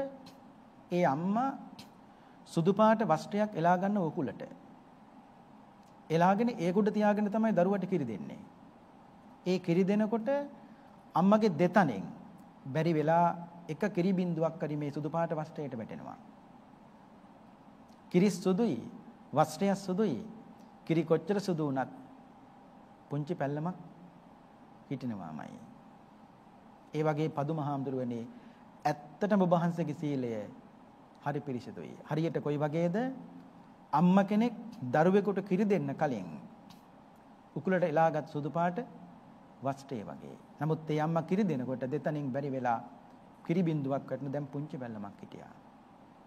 Speaker 3: ඒ අම්මා සුදු පාට වස්ත්‍රයක් එලා ගන්න උකුලට. එලාගෙන ඒකුඩ තියාගෙන තමයි දරුවට කිරි දෙන්නේ. ඒ කිරි දෙනකොට අම්මගේ දෙතනෙන් බැරි වෙලා එක කිරි බින්දුවක් හරි මේ සුදු පාට වස්ත්‍රයට වැටෙනවා. කිරි සුදුයි, වස්ත්‍රය සුදුයි. කිරි කොච්චර සුදු වුණත් පුංචි පැල්ලමක් හිටිනවාමයි. ඒ වගේ පදුමහාමුදුරුවනේ ඇත්තටම ඔබ වහන්සේගේ සීලය හරි පිරිසිදුයි. හරියට කොයි වගේද? අම්ම කෙනෙක් දරුවෙකුට කිරි දෙන්න කලින් උකුලට එලාගත් සුදු පාට වස්ත්‍රය වගේ. නමුත් ඒ අම්මා කිරි දෙනකොට දෙතනින් බැරි වෙලා කිරි බින්දුවක් වටන දැන් පුංචි බැල්ලමක් හිටියා.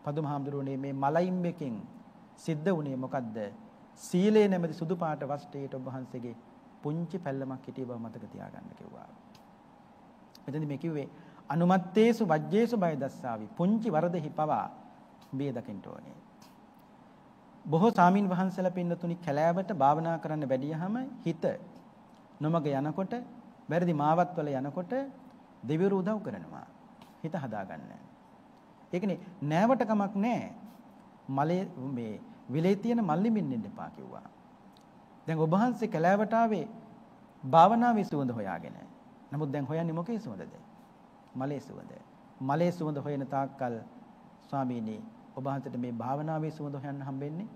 Speaker 3: පදුමහාමුදුරුවනේ මේ මලයිම්බෙකින් සිද්ධ වුණේ මොකද්ද? සීලේ නැමැති සුදු පාට වස්ත්‍රයට ඔබ වහන්සේගේ පුංචි පැල්ලමක් හිටිය බව මතක තියාගන්න කිව්වා. මෙතනදි මේ කිව්වේ අනුමත්තේසු වජ්ජේසු බය දස්සාවි. පුංචි වරදෙහි පවා බිය දකින්න ඕනේ. බොහෝ සාමින් වහන්සේලා පින්නතුනි කැලෑවට භාවනා කරන්න වැඩියහම හිත නොමග යනකොට වැරදි මාවත් වල යනකොට දෙවිවරු උදව් කරනවා. හිත හදාගන්න. ඒකනේ නෑවට කමක් නෑ. මලේ මේ විලේ තියෙන මල්ලිමින් ඉන්න එපා කිව්වා. දැන් ඔබ වහන්සේ කැලෑවට ආවේ භාවනාවේ සුවඳ හොයාගෙන. නමුත් දැන් හොයන්නේ මොකේ සුවඳද? මලේ සුවඳ. මලේ සුවඳ හොයන තාක්කල් ස්වාමීනි ඔබ වහන්සේට මේ භාවනාවේ සුවඳ හොයන්න හම්බෙන්නේ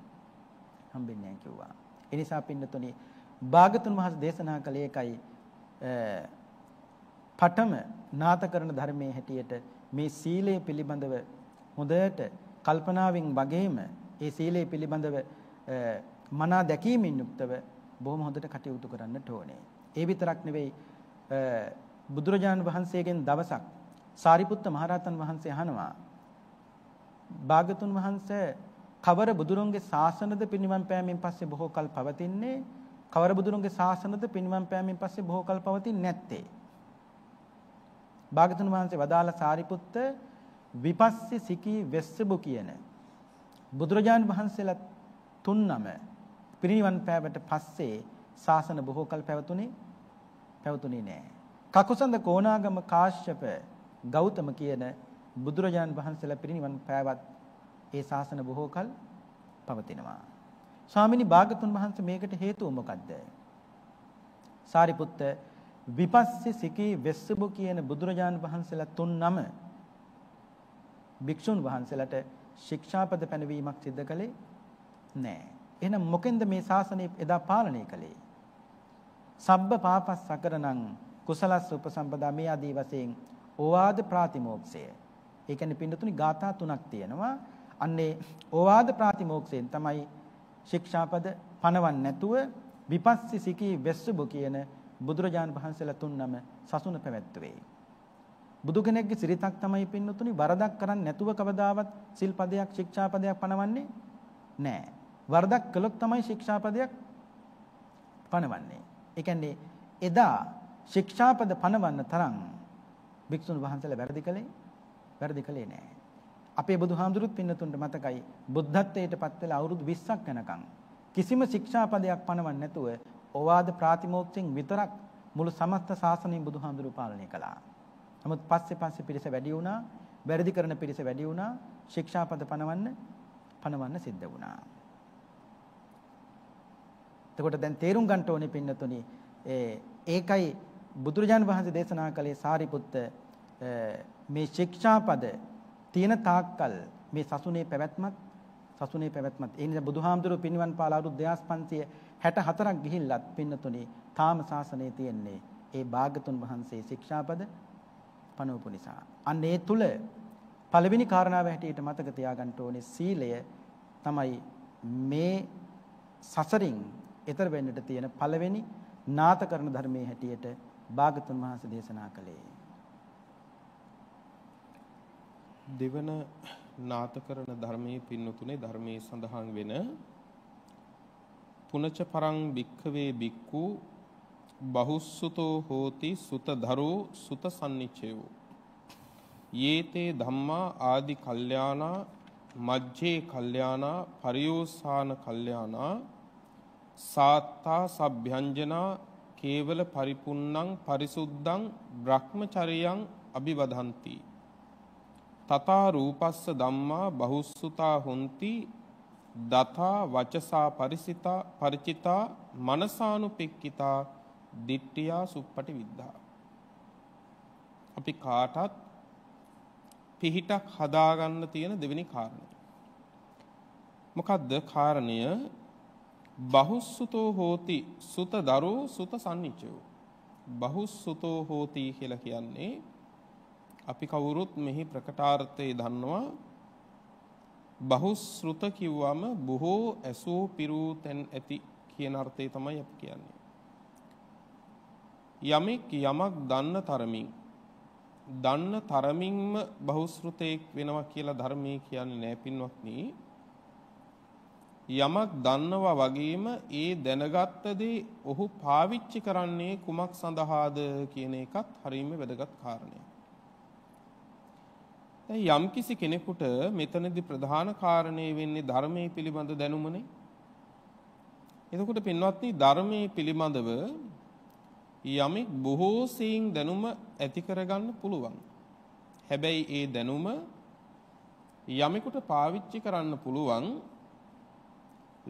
Speaker 3: හම්බෙන්නේ නැහැ කිව්වා. ඒ නිසා පින්නතුනි භාගතුන් වහන්සේ දේශනා කළේ එකයි පඨම නාත කරන ධර්මයේ හැටියට මේ සීලය පිළිබඳව හොඳට කල්පනාවෙන් වගේම ඒ සීලය පිළිබඳව මනා දැකීමෙන් යුක්තව බොහොම හොඳට කටයුතු කරන්නට ඕනේ. ඒ විතරක් නෙවෙයි බුදුරජාණන් වහන්සේගෙන් දවසක් සාරිපුත්ත මහරහතන් වහන්සේ අහනවා භාගතුන් වහන්සේ කවර බුදුරුන්ගේ ශාසනද පිරිනිවන් පෑමෙන් පස්සේ බොහෝ කල් පවතින්නේ කවර බුදුරුන්ගේ ශාසනද පිරිනිවන් පෑමෙන් පස්සේ බොහෝ කල් පවතින්නේ නැත්තේ භාගතුන් වහන්සේ වදාළ සාරිපුත්ත විපස්සී සිකී වෙස්සබු කියන බුදුරජාණන් වහන්සේලා තුන්නම පිරිනිවන් පෑවට පස්සේ ශාසන බොහෝ කල් පැවතුනේ පැවතුනේ නෑ. කකුසඳ කොණාගම කාශ්‍යප ගෞතම කියන බුදුරජාන් වහන්සේලා පිරිනිවන් පෑවත් ඒ ශාසන බොහෝ කල් පවතිනවා. ස්වාමිනී භාගතුන් වහන්සේ මේකට හේතුව මොකද්ද? සාරිපුත්ත විපස්සී සිකී වෙස්සබු කියන බුදුරජාන් වහන්සේලා තුන් නම භික්ෂුන් වහන්සේලාට ශික්ෂාපද පැනවීමක් සිද්ධ කළේ නැහැ. එහෙනම් මොකෙන්ද මේ ශාසනය එදා පාලනය කළේ? සබ්බ පාපස් සකරණං කුසලස් උපසම්පදා මේ ආදී වශයෙන් ඕවාද ප්‍රාතිමෝක්ෂය. ඒ කියන්නේ පින්නතුනි ගාථා තුනක් තියෙනවා. අන්නේ ඕවාද ප්‍රාතිමෝක්ෂයෙන් තමයි ශික්ෂාපද පනවන්නේ නැතුව විපස්සී සිකී වෙස්සුබු කියන බුදුරජාන් වහන්සේලා තුන් නම සසුන පැවැත්වුවේ. බුදු කෙනෙක්ගේ සිරිතක් තමයි පින්නතුනි වරදක් කරන්නේ නැතුව කවදාවත් සිල්පදයක් ශික්ෂාපදයක් පනවන්නේ නැහැ. වරදක් කළොත් තමයි ශික්ෂාපදයක් පනවන්නේ. ඒ කියන්නේ එදා ශික්ෂාපද පනවන්න තරම් භික්ෂුන් වහන්සේලා වැරදි කළේ වැරදි කළේ නැහැ. අපේ බුදුහාමුදුරුත් පින්නතුන්ට මතකයි බුද්ධත්වයට පත් වෙලා අවුරුදු 20ක් යනකම් කිසිම ශික්ෂාපදයක් පනවන්නේ නැතුව ඕවාද ප්‍රාතිමෝක්ෂෙන් විතරක් මුළු සමස්ත ශාසනයම බුදුහාමුදුරුවෝ පාලනය කළා. නමුත් පස්සේ පස්සේ පිරිස වැඩි වුණා, වැරදි කරන පිරිස වැඩි වුණා, ශික්ෂාපද පනවන්න පනවන්න සිද්ධ වුණා. එතකොට දැන් තේරුම් ගන්න ඕනේ පින්නතුනි ඒකයි බුදුරජාන් වහන්සේ දේශනා කළේ සාරිපුත්ත මේ ශික්ෂාපද තියෙන තාක්කල් මේ සසුනේ පැවැත්මත් සසුනේ පැවැත්මත් ඒ නිසා බුදුහාමුදුරුවෝ පින්වන් පාල අවුරුදු 2564ක් ගිහිල්ලත් පින්නතුනි තාම ශාසනයේ තියෙන්නේ ඒ භාගතුන් වහන්සේ ශික්ෂාපද පනවපු නිසා. අන්න ඒ තුල පළවෙනි කාරණාව හැටියට මතක තියාගන්න ඕනේ සීලය තමයි මේ සසරින් ඈතර වෙන්නට තියෙන පළවෙනි නාතකරණ ධර්මයේ හැටියට භාගතුන් වහන්සේ දේශනා කළේ.
Speaker 2: දෙවන නාතකරණ ධර්මයේ පින්නතුනේ ධර්මයේ සඳහන් වෙන පුනච පරං භික්ඛවේ භික්ඛු බහුස්සුතෝ හෝති සුතධරෝ සුත සම්නිච්චයෝ යේතේ ධම්මා ආදි කල්යාණා මජ්ජේ කල්යාණා පරියෝසాన කල්යාණා සාත්තා සබ්භ්‍යංජනා කේවල පරිපුන්නං පරිසුද්ධං බ්‍රහ්මචරියං අභිවදಂತಿ තථා රූපස්ස ධම්මා බහුස්සුතා හොಂತಿ දතා වචසා පරිසිතා ಪರಿචිතා මනසානුපෙක්කිතා දිට්ඨියා සුප්පටි විද්ධා අපි කාටත් පිහිටක් හදාගන්න තියෙන දෙවෙනි කාරණය. මොකද්ද කාරණය? බහුස්සුතෝ හෝති සුත දරෝ සුත සම්නිච්චයෝ බහුස්සුතෝ හෝති කියලා කියන්නේ අපි කවුරුත් මෙහි ප්‍රකටාර්ථය දන්නවා බහුශෘත කිව්වම බොහෝ ඇසූ පිරූ තැන් ඇති කියන අර්ථය තමයි අපි කියන්නේ. යමෙක් යමක් දන්න තරමින් දන්න තරමින්ම බහුශෘතයෙක් වෙනවා කියලා ධර්මයේ කියන්නේ නෑ පින්වත්නි. යමක් දන්නවා වගේම ඒ දැනගත්ත දේ ඔහු පාවිච්චි කරන්නේ කුමක් සඳහාද කියන එකත් හරියම වැදගත් කාරණයක්. දැන් යම්කිසි කෙනෙකුට මෙතනදී ප්‍රධාන කාරණේ වෙන්නේ ධර්මයේ පිළිබඳ දැනුමනේ. එතකොට පින්වත්නි ධර්මයේ පිළිබඳව යමෙක් බොහෝ සෙයින් දැනුම ඇති කරගන්න පුළුවන්. හැබැයි ඒ දැනුම යමෙකුට පාවිච්චි කරන්න පුළුවන්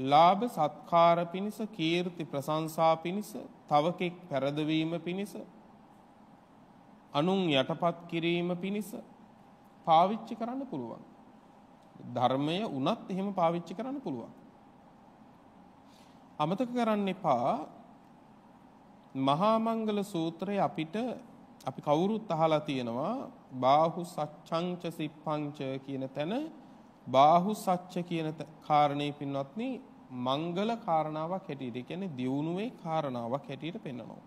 Speaker 2: ලාභ සත්කාර පිණිස කීර්ති ප්‍රශංසා පිණිස තවකෙක් පෙරදවීම පිණිස අනුන් යටපත් කිරීම පිණිස පාවිච්චි කරන්න පුළුවන්. ධර්මය උනත් එහෙම පාවිච්චි කරන්න පුළුවන්. අමතක කරන්න එපා මහා මංගල සූත්‍රය අපිට අපි කවුරුත් අහලා තියෙනවා බාහු සච්ඡංච සිප්පංච කියන තැන බාහු සච්ච කියන කාරණේ පින්වත්නි මංගල කාරණාවක් හැටියට කියන්නේ දියුණුවේ කාරණාවක් හැටියට පෙන්වනවා.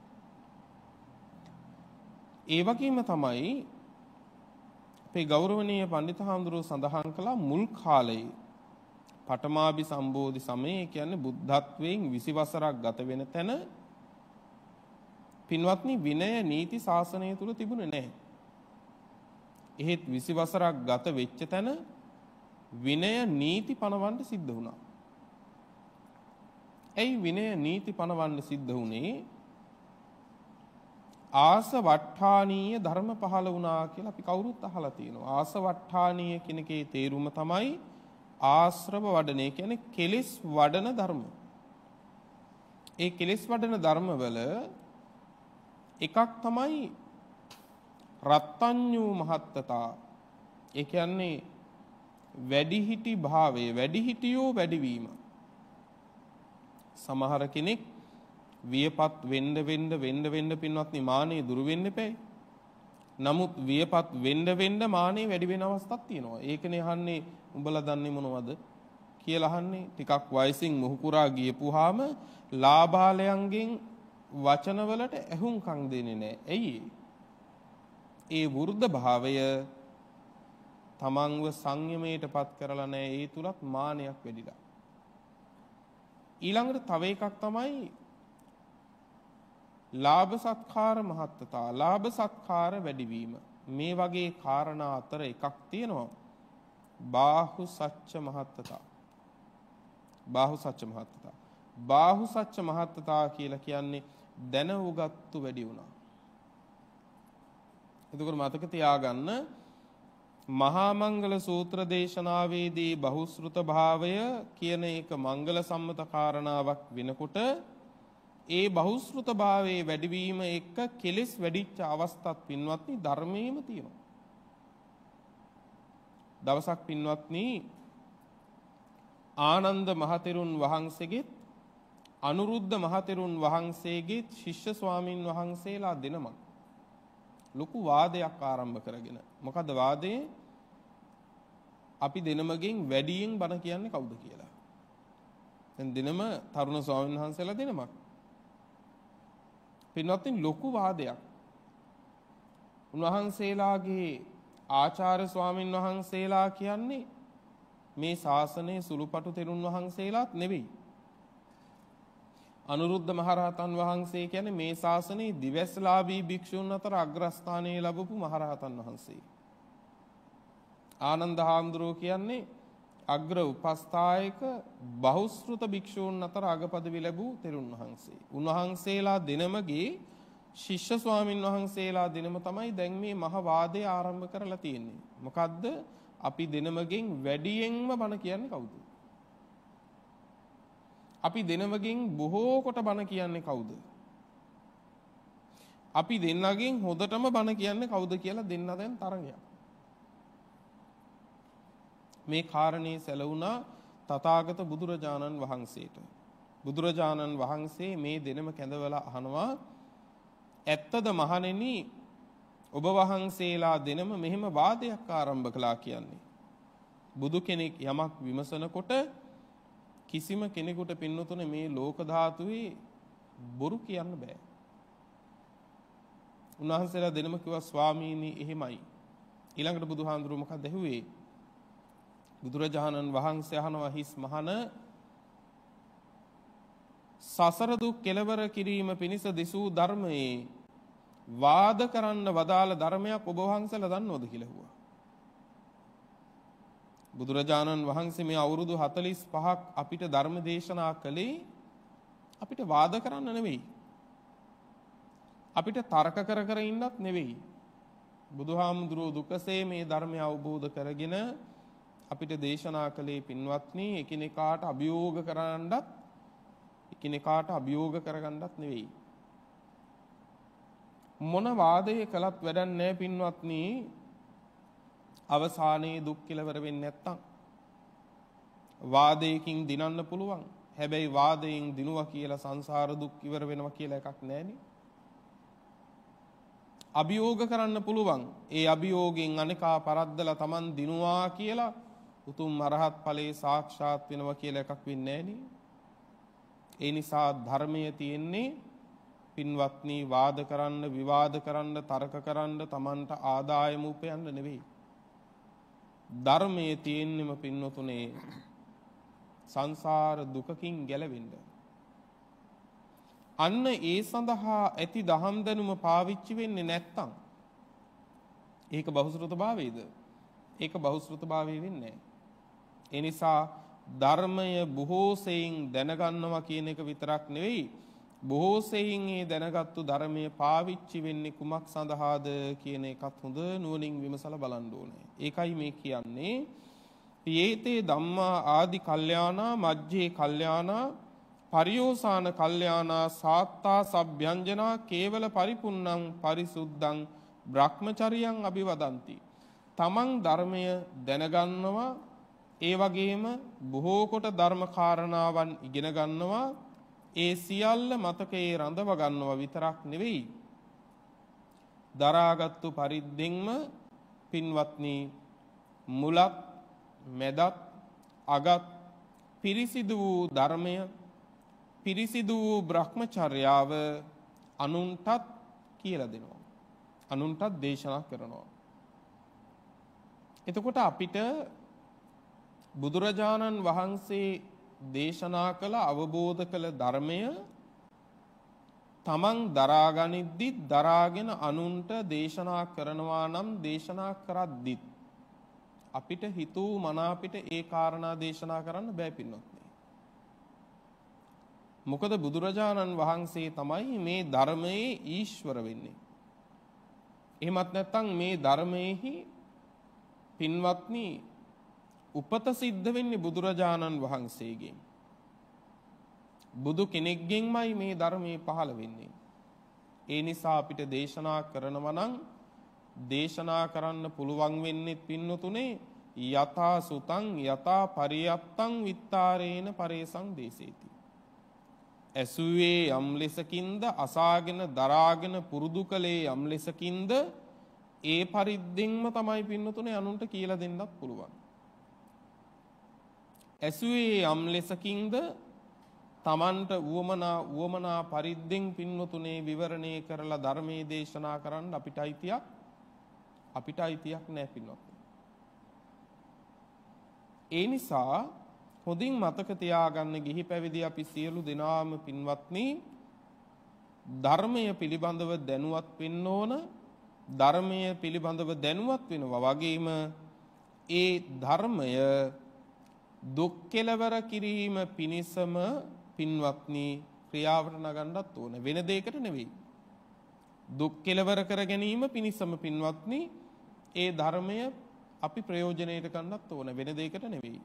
Speaker 2: ඒ වගේම තමයි අපේ ගෞරවනීය පඬිතුහාමුදුරුවෝ සඳහන් කළා මුල් කාලයේ පටමාභි සම්බෝධි සමයේ කියන්නේ බුද්ධත්වයෙන් 20 වසරක් ගත වෙන තැන පින්වත්නි විනය නීති ශාසනය තුල තිබුණේ නැහැ. එහෙත් 20 වසරක් ගත වෙච්ච තැන විනය නීති පනවන්න සිද්ධ වුණා. ඇයි විනය නීති පනවන්න සිද්ධ වුණේ? ආසවට්ටානීය ධර්ම පහළ වුණා කියලා අපි කවුරුත් අහලා තියෙනවා. ආසවට්ටානීය කෙනකේ තේරුම තමයි ආශ්‍රව වඩනේ කියන්නේ කෙලෙස් වඩන ධර්ම. ඒ කෙලෙස් වඩන ධර්මවල එකක් තමයි රත්ත්‍ඤ්ඤු මහත්තතා. ඒ කියන්නේ වැඩිහිටි භාවය වැඩිහිටියෝ වැඩිවීම. සමහර කෙනෙක් වියපත් වෙන්න වෙන්න වෙන්න වෙන්න පින්වත්නි මානෙ දුරු වෙන්න එපැයි. නමුත් වියපත් වෙන්න වෙන්න මානෙ වැඩි වෙන අවස්ථාවක් තියෙනවා. ඒකනේ අහන්නේ උඹලා දන්නේ මොනවද කියලා අහන්නේ. ටිකක් වයසින් මුහුකුරා ගියපුවාම ලාභාලයන්ගෙන් වචනවලට ඇහුම්කම් දෙන්නේ නැහැ. ඇයි? ඒ වෘද්ධ භාවය තමන්ව සංයමයටපත් කරලා නැහැ. ඒ තුලත් මානයක් වැඩිලා. ඊළඟට තව එකක් තමයි ලාභ සත්කාර මහත්තතා. ලාභ සත්කාර වැඩිවීම. මේ වගේ කාරණා අතර එකක් තියෙනවා. බාහු සච්ච මහත්තතා. බාහු සච්ච මහත්තතා. බාහු සච්ච මහත්තතා කියලා කියන්නේ දැන උගත්තු වැඩි වුණා. එතකොට මතක තියාගන්න මහා මංගල සූත්‍ර දේශනාවේදී බහුශෘත භාවය කියන එක මංගල සම්මත කාරණාවක් වෙනකොට ඒ බහුශෘත භාවයේ වැඩිවීම එක්ක කෙලෙස් වැඩිච්ච අවස්ථත් පින්වත්නි ධර්මයේම තියෙනවා. දවසක් පින්වත්නි ආනන්ද මහතෙරුන් වහන්සේගෙත් අනුරුද්ධ මහතෙරුන් වහන්සේගෙත් ශිෂ්‍ය ස්වාමින් වහන්සේලා දෙනමක්. ලොකු වාදයක් ආරම්භ කරගෙන. මොකද වාදේ? අපි දෙනමගෙන් වැඩියෙන් බණ කියන්නේ කවුද කියලා. දැන් දෙනම තරුණ ස්වාමීන් වහන්සේලා දෙනමක්. පින්වත්නි ලොකු වාදයක්. උන්වහන්සේලාගේ ආචාර්ය ස්වාමින් වහන්සේලා කියන්නේ මේ ශාසනයේ සුළුපටු තෙරුන් වහන්සේලාත් නෙවෙයි. අනුරුද්ධ මහරහතන් වහන්සේ කියන්නේ මේ ශාසනයේ දිවස්ලාභී භික්ෂුන් අතර අග්‍රස්ථානයේ ලැබපු මහරහතන් වහන්සේ. ආනන්ද හාමුදුරුවෝ කියන්නේ අග්‍ර උපස්ථායක බහුශෘත භික්ෂූන් අතර අගපදවි ලැබූ තෙරුන් වහන්සේ. උන්වහන්සේලා දෙනමගේ ශිෂ්‍ය ස්වාමින් වහන්සේලා දෙනම තමයි දැන් මේ මහ වාදය ආරම්භ කරලා තියෙන්නේ. මොකද්ද? අපි දෙනමගෙන් වැඩියෙන්ම බණ කියන්නේ කවුද? අපි දෙනමගෙන් බොහෝ කොට බණ කියන්නේ කවුද? අපි දෙන්නගෙන් හොඳටම බණ කියන්නේ කවුද කියලා දෙන්න දැන් තරගයක්. මේ කාරණේ සැලවුණා තථාගත බුදුරජාණන් වහන්සේට. බුදුරජාණන් වහන්සේ මේ දෙනම කැඳවලා අහනවා ඇත්තද මහණෙනි ඔබ වහන්සේලා දෙනම මෙහෙම වාදයක් ආරම්භ කළා කියන්නේ. බුදු කෙනෙක් යමක් විමසනකොට කිසිම කෙනෙකුට පින්නතුනේ මේ ලෝක ධාතුවේ බොරු කියන්න බෑ. උන්වහන්සේලා දෙනම කිව්වා ස්වාමීනි එහෙමයි. ඊළඟට බුදුහාඳුරු මොකක්ද ඇහුවේ? බුදුරජාණන් වහන්සේ අහනවා හිස් මහන සසර දුක් කෙලවර කිරීම පිණිස දිසූ ධර්මයේ වාද කරන්න වදාළ ධර්මයක් ඔබ වහන්සේලා දන්නවද කියලා ඇහුවා. බුදුරජාණන් වහන්සේ මේ අවුරුදු 45ක් අපිට ධර්ම දේශනා කළේ අපිට වාද කරන්න නෙවෙයි. අපිට තර්ක කර කර ඉන්නත් නෙවෙයි. බුදුහාමුදුරුවෝ දුකසේ මේ ධර්මය අවබෝධ කරගෙන අපිට දේශනා කළේ පින්වත්නි එකිනෙකාට අභියෝග කරන්නත් එකිනෙකාට අභියෝග කරගන්නත් නෙවෙයි. මොන වාදයේ කළත් වැඩක් නැහැ පින්වත්නි අවසානයේ දුක් කෙලවර වෙන්නේ නැත්තම් වාදයකින් දිනන්න පුළුවන්. හැබැයි වාදයෙන් දිනුවා කියලා සංසාර දුක් ඉවර වෙනවා කියලා එකක් නැහෙනේ. අභියෝග කරන්න පුළුවන්. ඒ අභියෝගයෙන් අනිකා පරද්දලා Taman දිනුවා කියලා උතුම් අරහත් ඵලයේ සාක්ෂාත් වෙනවා කියලා එකක් වෙන්නේ ඒ නිසා ධර්මයේ තියෙන්නේ පින්වත්නි වාද කරන්න විවාද කරන්න තර්ක කරන්න Tamanට ආදායම උපයන්න නෙවෙයි ධර්මයේ තියෙන්නෙම පින්නතුනේ සංසාර දුකකින් ගැලවෙන්න. අන්න ඒ සඳහා ඇති දහම් දැනුම පාවිච්චි වෙන්නේ නැත්තම් ඒක බහුශෘත භාවයේද? ඒක බහුශෘත භාවයේ වෙන්නේ ඒ නිසා ධර්මය බොහෝ සෙයින් දැනගන්නවා කියන එක විතරක් නෙවෙයි බොහෝ සෙයින් ඒ දැනගත්තු ධර්මයේ පාවිච්චි වෙන්නේ කුමක් සඳහාද කියන එකත් හොඳ නුවණින් විමසලා බලන්න ඕනේ. ඒකයි මේ කියන්නේ යේතේ ධම්මා ආදි කල්යාණා මජ්ජේ කල්යාණා පරියෝසාන කල්යාණා සාත්තා සබ්භ්‍යංජනා කේවල පරිපුන්නං පරිසුද්ධං බ්‍රහ්මචරියං අභිවදಂತಿ. තමන් ධර්මය දැනගන්නවා ඒ වගේම බොහෝ කොට ධර්ම කාරණාවන් ඉගෙන ගන්නවා ඒ සියල්ල මතකයේ රඳව ගන්නවා විතරක් නෙවෙයි දරාගත්තු පරිද්දෙන්ම පින්වත්නි මුලත් මැදත් අගත් පිරිසිදු වූ ධර්මය පිරිසිදු වූ බ්‍රහ්මචර්යාව අනුන්ටත් කියලා දෙනවා. අනුන්ටත් දේශනා කරනවා. එතකොට අපිට බුදුරජාණන් වහන්සේ දේශනා කළ අවබෝධ කළ ධර්මය තමන් දරාගනිද්දිත් දරාගෙන අනුන්ට දේශනා කරනවා නම් දේශනා කරද්දිත් අපිට හිතූ මනාපිට ඒ කාරණා දේශනා කරන්න බෑ පින්වත්නි. මොකද බුදුරජාණන් වහන්සේ තමයි මේ ධර්මයේ ඊශ්වර වෙන්නේ. එහෙමත් නැත්නම් මේ ධර්මයේහි පින්වත්නි උපත සිද්ධ වෙන්නේ බුදුරජාණන් වහන්සේගෙන්. බුදු කෙනෙක්ගෙන්මයි මේ ධර්මයේ පහළ වෙන්නේ. ඒ නිසා අපිට දේශනා කරනවා නම් දේශනා කරන්න පුළුවන් වෙන්නේ පින්නතුනේ යථා සුතං යථා පරියත්තං විත්තාරේන පරේසං දේශේති. ඇසුවේ යම් ලෙසකින්ද අසාගෙන දරාගෙන පුරුදු කළේ යම් ලෙසකින්ද ඒ පරිද්දෙන්ම තමයි පින්නතුනේ අනුන්ට කියලා දෙන්නත් පුළුවන්. ඇසුවේ යම් ලෙසකින්ද තමන්ට උවමනා උවමනා පරිද්දෙන් පින්නතුනේ විවරණය කරලා ධර්මයේ දේශනා කරන්න අපිට අයිතියක් අපිට අයිතියක් නැහැ පින්වත්නි. ඒ නිසා හොඳින් මතක තියාගන්න ගිහි පැවිදි අපි සියලු දෙනාම පින්වත්නි ධර්මය පිළිබඳව දැනුවත් වෙන්න ඕන ධර්මය පිළිබඳව දැනුවත් වෙනවා වගේම ඒ ධර්මය දුක් කෙලවර කිරීම පිණිසම පින්වත්නි ක්‍රියාවට නගන්නත් ඕන වෙන දෙයකට නෙවෙයි. දුක් කෙලවර කර ගැනීම පිණිසම පින්වත්නි ඒ ධර්මය අපි ප්‍රයෝජනයට ගන්නත් ඕන වෙන දෙයකට නෙවෙයි.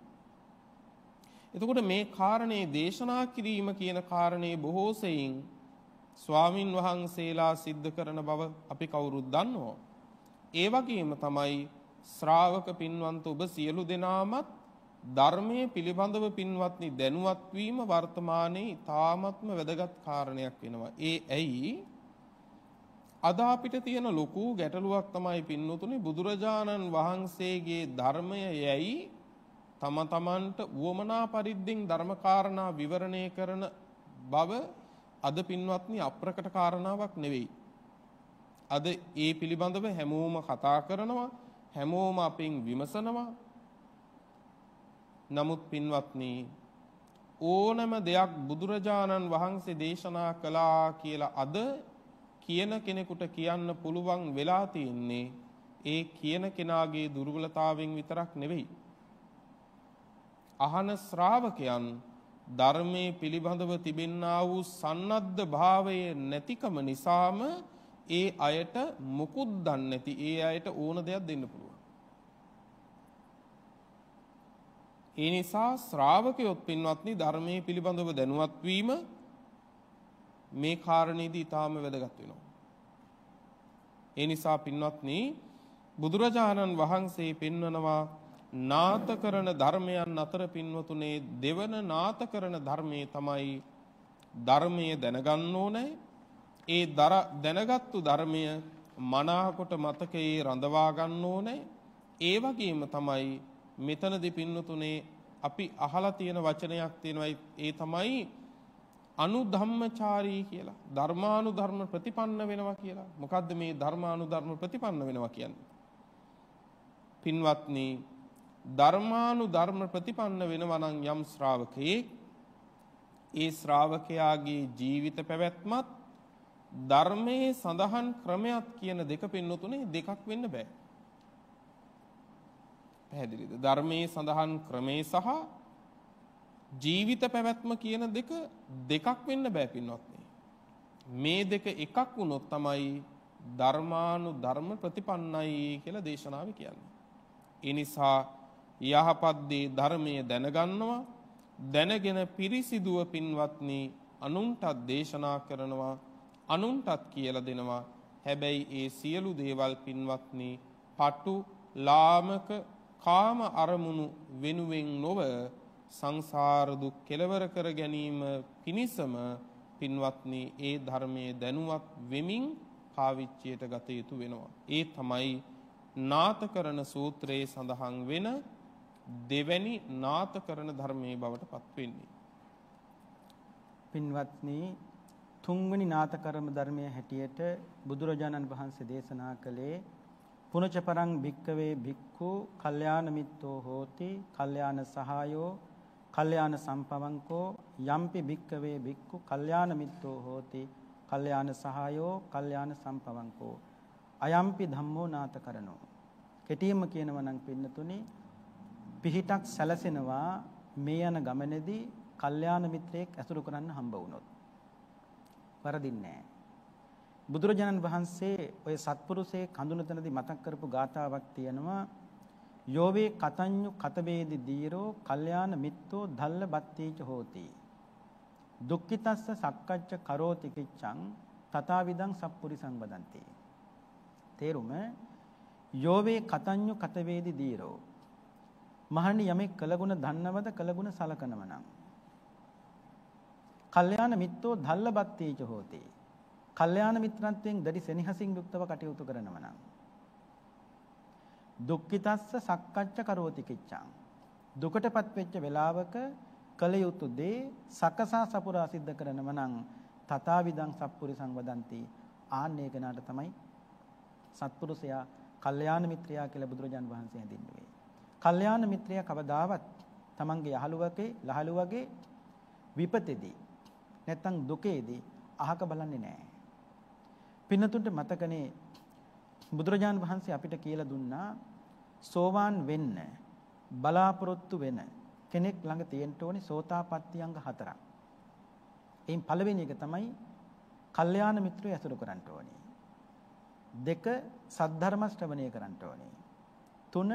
Speaker 2: එතකොට මේ කාරණේ දේශනා කිරීම කියන කාරණේ බොහෝ සෙයින් ස්වාමින් වහන්සේලා සිද්ධ කරන බව අපි කවුරුත් දන්නවා. ඒ වගේම තමයි ශ්‍රාවක පින්වන්ත ඔබ සියලු දෙනාමත් ධර්මයේ පිළිබඳව පින්වත්නි දැනුවත් වීම වර්තමානයේ තාමත්ම වැදගත් කාරණයක් වෙනවා. ඒ ඇයි අද අපිට තියෙන ලොකු ගැටලුවක් තමයි පින්නතුනේ බුදුරජාණන් වහන්සේගේ ධර්මය යැයි තම තමන්ට උවමනා පරිද්දෙන් ධර්මකාරණා විවරණය කරන බව අද පින්වත්නි අප්‍රකට කාරණාවක් නෙවෙයි. අද ඒ පිළිබඳව හැමෝම කතා කරනවා හැමෝම අපෙන් විමසනවා නමුත් පින්වත්නි ඕනම දෙයක් බුදුරජාණන් වහන්සේ දේශනා කළා කියලා අද කියන කෙනෙකුට කියන්න පුළුවන් වෙලා තියෙන්නේ ඒ කියන කෙනාගේ දුර්වලතාවෙන් විතරක් නෙවෙයි. අහන ශ්‍රාවකයන් ධර්මයේ පිළිබඳව තිබෙන්නා වූ සන්නද්ධ භාවයේ නැතිකම නිසාම ඒ අයට මුකුත් දන්නේ නැති ඒ අයට ඕන දෙයක් දෙන්න පුළුවන්. ඒ නිසා ශ්‍රාවකයොත් පින්වත්නි ධර්මයේ පිළිබඳව දැනුවත් වීම මේ කාරණේදී ඊටාම වැදගත් වෙනවා. ඒ නිසා පින්වත්නි බුදුරජාණන් වහන්සේ පෙන්වනවා නාත කරන ධර්මයන් අතර පින්වතුනේ දෙවන නාත කරන ධර්මයේ තමයි ධර්මයේ දැනගන්න ඕනේ. ඒ දැනගත්තු ධර්මය මනාකොට මතකයේ රඳවා ගන්න ඕනේ. ඒ වගේම තමයි මෙතනදී පින්නතුනේ අපි අහලා තියෙන වචනයක් තියෙනවා ඒ තමයි අනුධම්මචාරී කියලා. ධර්මානුධර්ම ප්‍රතිපන්න වෙනවා කියලා. මොකද්ද මේ ධර්මානුධර්ම ප්‍රතිපන්න වෙනවා කියන්නේ? පින්වත්නි ධර්මානුධර්ම ප්‍රතිපන්න වෙනවා නම් යම් ශ්‍රාවකයෙක් ඒ ශ්‍රාවකයාගේ ජීවිත පැවැත්මත් ධර්මයේ සඳහන් ක්‍රමයක් කියන දෙක පින්නතුනේ දෙකක් වෙන්න බෑ. පැහැදිලිද? ධර්මයේ සඳහන් ක්‍රමේ සහ ජීවිත පැවැත්ම කියන දෙක දෙකක් වෙන්න බෑ පින්වත්නි. මේ දෙක එකක් වුණොත් තමයි ධර්මානු ධර්ම ප්‍රතිපන්නයි කියලා දේශනාව කියන්නේ. ඒ නිසා යහපත් දේ ධර්මයේ දැනගන්නවා දැනගෙන පිරිසිදුව පින්වත්නි අනුන්ටත් දේශනා කරනවා අනුන්ටත් කියලා දෙනවා හැබැයි ඒ සියලු දේවල් පින්වත්නි පටු ලාමක කාම අරමුණු වෙනුවෙන් නොව සංසාර දුක් කෙලවර කර ගැනීම පිණිසම පින්වත්නි ඒ ධර්මයේ දැනුවත් වෙමින් පාවිච්චියට ගත යුතු වෙනවා. ඒ තමයි නාතකරණ සූත්‍රයේ සඳහන් වෙන දෙවැනි නාතකරණ ධර්මයේ බවට පත්වෙන්නේ.
Speaker 3: පින්වත්නි තුන්වෙනි නාතකර්ම ධර්මයේ හැටියට බුදුරජාණන් වහන්සේ දේශනා කළේ පුනච පරං භික්කවේ භික්ඛු කල්යාණ මිත්තෝ හෝති කල්යාණ සහායෝ කල්යාණ සම්පවංකෝ යම්පි භික්කවේ භික්ඛු කල්යාණ මිත්තෝ හෝති කල්යාණ සහායෝ කල්යාණ සම්පවංකෝ. අයම්පි ධම්මෝ නාතකරණෝ. කෙටියෙන්ම කියනවා නම් පින්නතුනි පිහිටක් සැලසෙනවා මේ යන ගමනේදී කල්යාණ මිත්‍රයෙක් ඇසුරු කරන්න හම්බ වුණොත්. වරදින්නේ බුදුරජාණන් වහන්සේ ඔය සත්පුරුෂයේ කඳුන තැනදී මතක් කරපු ගාතාවක් තියෙනවා. යෝවේ කතඤ්ඤු කතවේදි දීරෝ කල්යාණ මිත්තෝ ධල්ල බත්තීච හෝති. දුක්ඛිතස්ස සක්කච්ඡ කරෝති කිච්ඡං තථාවිදං සප්පුරිසං වදන්ති තේරුම යෝවේ කතඤ්ඤු කතවේදි දීරෝ. මහණනි යමෙක් කළගුණ දන්නවද කළගුණ සලකනව නම් කල්යාණ මිත්තෝ ධල්ලබත්තේච හෝති. කල්යාණ මිත්‍රත්වයෙන් දැඩි සෙනෙහසින් යුක්තව කටයුතු කරනව නම් දුක්ඛිතස්ස සක්කච්ඡ කරෝති කිච්ඡං දුකටපත් වෙච්ච වෙලාවක කල යුතු දේ සකසා සපුරා සිද්ධ කරනව නම් තථාවිදං සප්පුරි සංවදಂತಿ ආන්නේ කෙනාට තමයි සත්පුරුෂයා කල්යාණ මිත්‍රයා කියලා බුදුරජාන් වහන්සේ හැඳින්වුවේ. කල්යාණ මිත්‍රයා කවදාවත් තමන්ගේ යහළුවගේ ලහළුවගේ විපතේදී නැත්තම් දුකේදී අහක බලන්නේ නැහැ. පින්නතුන්ට මතකනේ බුදුරජාන් වහන්සේ අපිට කියලා දුන්නා සෝවාන් වෙන්න බලාපොරොත්තු වෙන කෙනෙක් ළඟ තියෙන්න ඕනේ සෝතාපට්ටි අංග හතරක්. එයින් පළවෙනි එක තමයි කල්යාණ මිත්‍රය ඇසුරු කරන්න ඕනේ. දෙක සද්ධර්ම ශ්‍රවණය කරන්න ඕනේ. තුන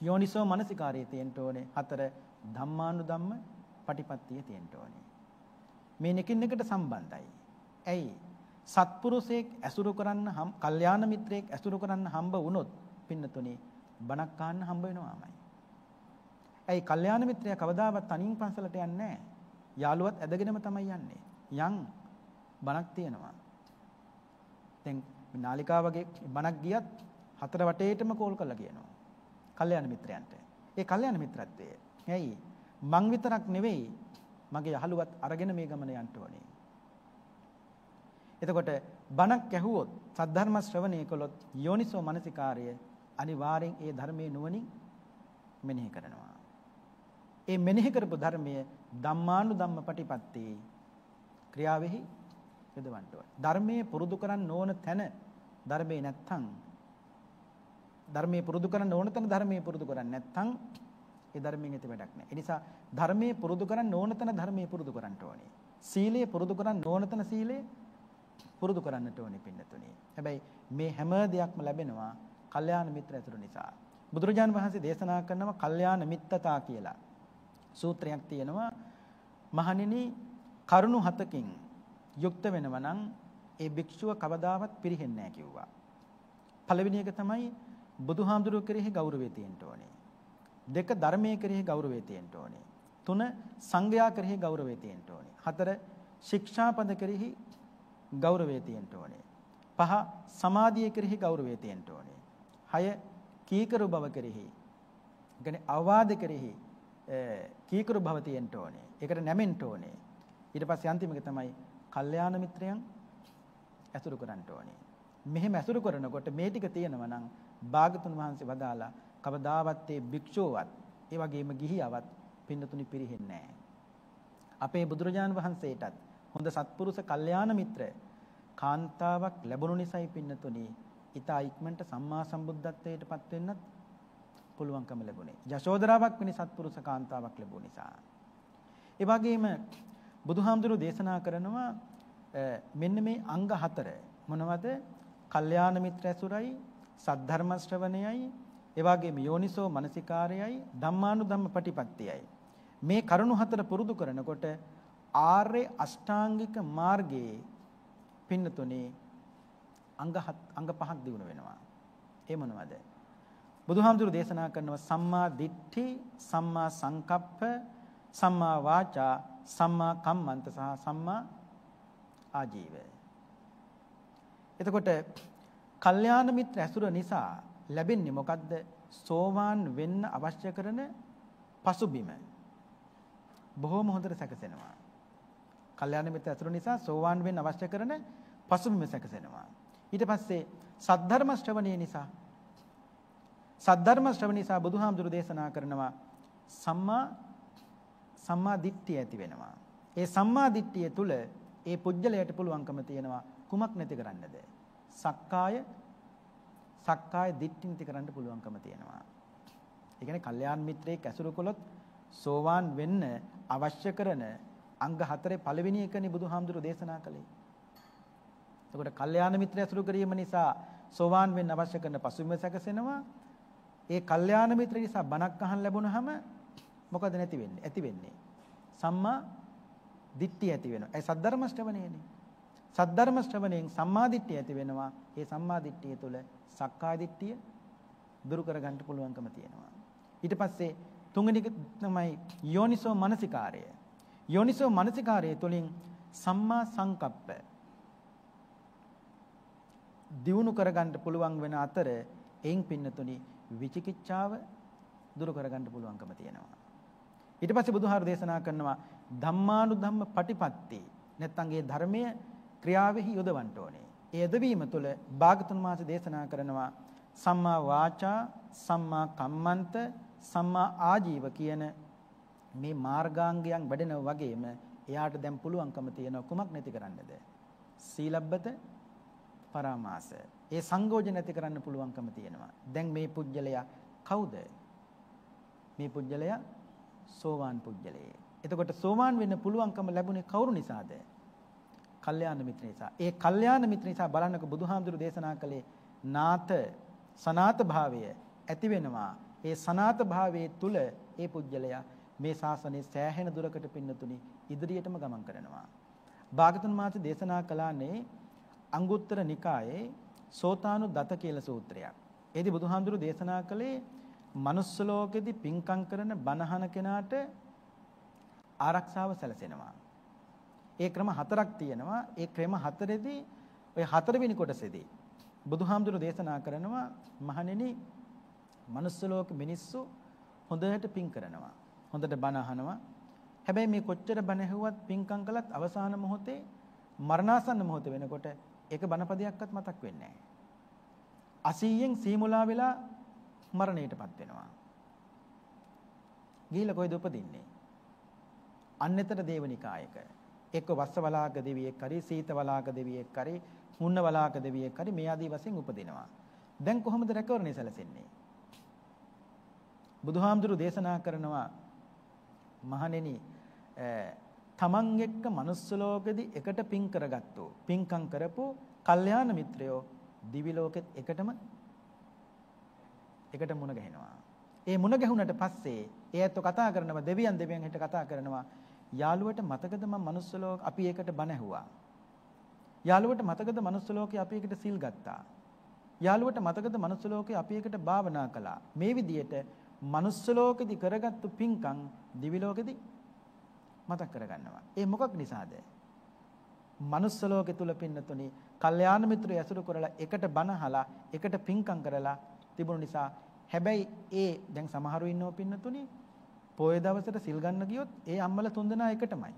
Speaker 3: යෝනිසෝ මනසිකාරයේ තියෙන්න ඕනේ. හතර ධම්මානුධම්ම පටිපත්තිය තියෙන්න ඕනේ. මේ nekin එකට සම්බන්ධයි. ඇයි? සත්පුරුෂයෙක් ඇසුරු කරන්න කල්යාණ මිත්‍රයෙක් ඇසුරු කරන්න හම්බ වුණොත් පින්නතුනේ බණක් අහන්න හම්බ වෙනවාමයි. ඇයි කල්යාණ මිත්‍රයා කවදාවත් තනින් පන්සලට යන්නේ නැහැ. යාළුවත් ඇදගෙනම තමයි යන්නේ. යන් බණක් තියෙනවා. දැන් නාලිකාවගේ බණක් ගියත් හතර වටේටම කෝල් කරලා කියනවා. කල්යාණ මිත්‍රයන්ට. ඒ කල්යාණ මිත්‍රත්වය. ඇයි? මං විතරක් නෙවෙයි මගේ යහළුවත් අරගෙන මේ ගමන යන්න ඕනේ. එතකොට බණක් ඇහුවොත් සද්ධර්ම ශ්‍රවණය කළොත් යෝනිසෝ මනසිකාර්ය අනිවාර්යෙන් ඒ ධර්මයේ නුවණින් මෙනෙහි කරනවා. ඒ මෙනෙහි කරපු ධර්මය ධම්මානු ධම්ම පටිපත්ති ක්‍රියාවෙහි යොදවන්න ඕනේ. ධර්මයේ පුරුදු කරන්න ඕන තැන ධර්මයේ නැත්තම් ධර්මයේ පුරුදු කරන්න ඕන තැන ධර්මයේ පුරුදු කරන්නේ නැත්තම් ඒ ධර්මයෙන් ඇති වැඩක් නැහැ. ඒ නිසා ධර්මයේ පුරුදු කරන්න ඕන තැන ධර්මයේ පුරුදු කරන්න ඕනේ. සීලය පුරුදු කරන්න ඕන තැන සීලය පුරුදු කරන්නට ඕනේ පින්නතුනේ. හැබැයි මේ හැම දෙයක්ම ලැබෙනවා කල්යාණ මිත්‍ර ඇතුළු නිසා. බුදුරජාණන් වහන්සේ දේශනා කරනවා කල්යාණ මිත්තතා කියලා. සූත්‍රයක් තියෙනවා. මහණෙනි කරුණු හතකින් යුක්ත වෙනවා නම් ඒ භික්ෂුව කවදාවත් පිරෙන්නේ නැහැ කිව්වා. පළවෙනි එක තමයි බුදුහාමුදුරුවෝ කෙරෙහි ගෞරවය තියෙන්න ඕනේ. දෙක ධර්මයේ කෙරෙහි ගෞරවය තියෙන්න ඕනේ. තුන සංඝයා කෙරෙහි ගෞරවය තියෙන්න ඕනේ. හතර ශික්ෂාපද කෙරෙහි ගෞරවය තියෙන්න ඕනේ. පහ සමාධිය කෙරෙහි ගෞරවය තියෙන්න ඕනේ. හය කීකරු බව කෙරෙහි. කියන්නේ අවවාද කෙරෙහි කීකරු බව තියෙන්න ඕනේ. ඒකට නැමෙන්න ඕනේ. ඊට පස්සේ අන්තිම එක තමයි කල්යාණ මිත්‍රයන් ඇසුරු කරන්න ඕනේ. මෙහෙම ඇසුරු කරනකොට මේ ටික තියෙනවා නම් භාගතුන් වහන්සේ වදාලා කවදාවත් ඒ භික්ෂුවවත් ඒ වගේම ගිහියවත් පින්නතුනි පිරෙන්නේ නැහැ. අපේ බුදුරජාන් වහන්සේටත් හොඳ සත්පුරුෂ කල්යාණ මිත්‍ර කාන්තාවක් ලැබුණු නිසායි පින්නතුනි ඊතා ඉක්මනට සම්මා සම්බුද්ධත්වයට පත් වෙන්නත් පුළුවන්කම ලැබුණේ. යශෝදරාවක් වෙනි සත්පුරුෂ කාන්තාවක් ලැබුණ නිසා. ඒ වගේම බුදුහාමුදුරුවෝ දේශනා කරනවා මෙන්න මේ අංග හතර මොනවද? කල්යාණ මිත්‍ර ඇසුරයි, සද්ධර්ම ශ්‍රවණයයි, ඒ වගේම යෝනිසෝ මනසිකාරයයි, ධම්මානුධම්ම පටිපත්තියයි. මේ කරුණු හතර පුරුදු කරනකොට ආර්ය අෂ්ටාංගික මාර්ගයේ පින්නතුනේ අංග අංග පහක් දිනු වෙනවා. ඒ මොනවද? බුදුහාමුදුරු දේශනා කරනවා සම්මා දිට්ඨි, සම්මා සංකප්ප, සම්මා වාචා, සම්මා කම්මන්ත සහ සම්මා ආජීව. එතකොට කල්යාණ මිත්‍ර ඇසුර නිසා ලැබෙන්නේ මොකද්ද? සෝවාන් වෙන්න අවශ්‍ය කරන පසුබිම. බොහෝම හොඳට සැකසෙනවා. කල්යාණ මිත්‍ර ඇසුර නිසා සෝවාන් වෙන්න අවශ්‍ය කරන පසුබිම සැකසෙනවා. ඊට පස්සේ සද්ධර්ම ශ්‍රවණය නිසා සද්ධර්ම ශ්‍රවණය නිසා බුදුහාමුදුරු දේශනා කරනවා සම්මා සම්මා දිට්ඨිය ඇති වෙනවා. ඒ සම්මා දිට්ඨිය තුල ඒ පුජ්‍යලයට පුළුවන්කම තියෙනවා කුමක් නැති කරන්නද? සක්කාය සක්කාය දිට්ඨි නැති කරන්න පුළුවන්කම තියෙනවා. ඒ කියන්නේ කල්යාණ මිත්‍රයෙක් ඇසුරු කළොත් සෝවාන් වෙන්න අවශ්‍ය කරන අංග හතරේ පළවෙනි එකනේ බුදුහාමුදුරු දේශනා කළේ. එතකොට කල්යාණ මිත්‍ර ඇසුරු කිරීම නිසා සෝවාන් වෙන්න අවශ්‍ය කරන පසුබිම සැකසෙනවා. ඒ කල්යාණ මිත්‍ර නිසා බණක් අහන් ලැබුණාම මොකද නැති වෙන්නේ? ඇති වෙන්නේ. සම්මා දිට්ඨිය ඇති වෙනවා. ඒ සද්ධර්ම ශ්‍රවණයනේ. සද්ධර්ම ශ්‍රවණයෙන් සම්මා දිට්ඨිය ඇති වෙනවා. ඒ සම්මා දිට්ඨිය තුළ සක්කාය දිට්ඨිය දුරු කරගන්න පුළුවන්කම තියෙනවා. ඊට පස්සේ තුන්වෙනි තමයි යෝනිසෝ මනසිකාරය. යෝනිසෝ මනසිකාරය තුළින් සම්මා සංකප්ප දියුණු කරගන්න පුළුවන් වෙන අතර එයින් පින්නතුනි විචිකිච්ඡාව දුරු කරගන්න පුළුවන්කම තියෙනවා. ඊට පස්සේ බුදුහාර දේශනා කරනවා ධම්මානුධම්ම පටිපත්ති නැත්නම් ඒ ධර්මය ක්‍රියාවෙහි යොදවන්න ඕනේ. ඒ යොදවීම තුළ භාගතුන් වහන්සේ දේශනා කරනවා සම්මා වාචා සම්මා කම්මන්ත සම්මා ආජීව කියන මේ මාර්ගාංගයන් වැඩෙනා වගේම එයාට දැන් පුළුවන්කම තියෙන කුමක් නැති කරන්නද? සීලබ්බත පරාමාස. ඒ සංගෝජන නැති කරන්න පුළුවන්කම තියෙනවා. දැන් මේ පුජ්‍යලයා කවුද? මේ පුජ්‍යලයා සෝවාන් පුජ්‍යලයේ. එතකොට සෝවාන් වෙන්න පුළුවන්කම ලැබුණේ කවුරු නිසාද? කල්යාණ මිත්‍ර නිසා. ඒ කල්යාණ මිත්‍ර නිසා බලන්නකො බුදුහාමුදුරු දේශනා කළේ නාත සනාත භාවය ඇති වෙනවා. ඒ සනාත භාවයේ තුල ඒ පුජ්‍යලයා මේ ශාසනයේ සෑහෙන දුරකට පින්නතුනි ඉදිරියටම ගමන් කරනවා. භාගතුන් මාසේ දේශනා කළානේ අංගුත්තර නිකායේ සෝතානු දත කියලා සූත්‍රයක්. එදී බුදුහාමුදුරු දේශනා කළේ manuss ලෝකෙදි පින්කම් කරන බණහන කෙනාට ආරක්ෂාව සැලසෙනවා. ඒ ක්‍රම හතරක් තියෙනවා. ඒ ක්‍රම හතරෙදී ඔය හතරවෙනි කොටසේදී බුදුහාමුදුරු දේශනා කරනවා මහණෙනි manuss ලෝක මිනිස්සු හොඳට පින් කරනවා. හොඳට බණ අහනවා. හැබැයි මේ කොච්චර බණ ඇහුවත් පින්කම් කළත් අවසාන මොහොතේ මරණාසන්න මොහොත වෙනකොට ඒක බණපදයක්වත් මතක් වෙන්නේ නැහැ. 80න් සීමුලා වෙලා මරණයටපත් වෙනවා. ගිහිල්ලා කොයිද උපදින්නේ? අන්නතර දේවනිකායක. එක්ක වස්සවලාක දෙවියෙක් හරි සීතවලාක දෙවියෙක් හරි මුන්නවලාක දෙවියෙක් හරි මේ ආදී වශයෙන් උපදිනවා. දැන් කොහොමද රැකවරණය සැලසෙන්නේ? බුදුහාමුදුරු දේශනා කරනවා මහණෙනි තමන් එක්ක manuss ලෝකෙදි එකට පින් කරගත්තෝ පින්කම් කරපු කල්යාණ මිත්‍රයෝ දිවි ලෝකෙත් එකටම එකට මුණ ගැහෙනවා. ඒ මුණ ගැහුණට පස්සේ ඒ ඇත්තෝ කතා කරනවා දෙවියන් දෙවියන් හිට කතා කරනවා යාළුවට මතකද මම manuss ලෝක අපි එකට බණ ඇහුවා. යාළුවට මතකද manuss ලෝකේ අපි එකට සිල් ගත්තා. යාළුවට මතකද manuss ලෝකේ අපි එකට භාවනා කළා. මේ විදිහට manuss ලෝකෙදි කරගත්තු පින්කම් දිවි ලෝකෙදි මතක් කරගන්නවා. ඒ මොකක් නිසාද? manuss ලෝකෙ තුල පින්නතුනි, කල්යාණ මිත්‍රය ඇසුරු කරලා එකට බණ අහලා, එකට පින්කම් කරලා තිබුණු නිසා හැබැයි ඒ දැන් සමහරු ඉන්නව පින්නතුනි පොය දවසට සිල් ගන්න ගියොත් ඒ අම්මලා තුන්දෙනා එකටමයි.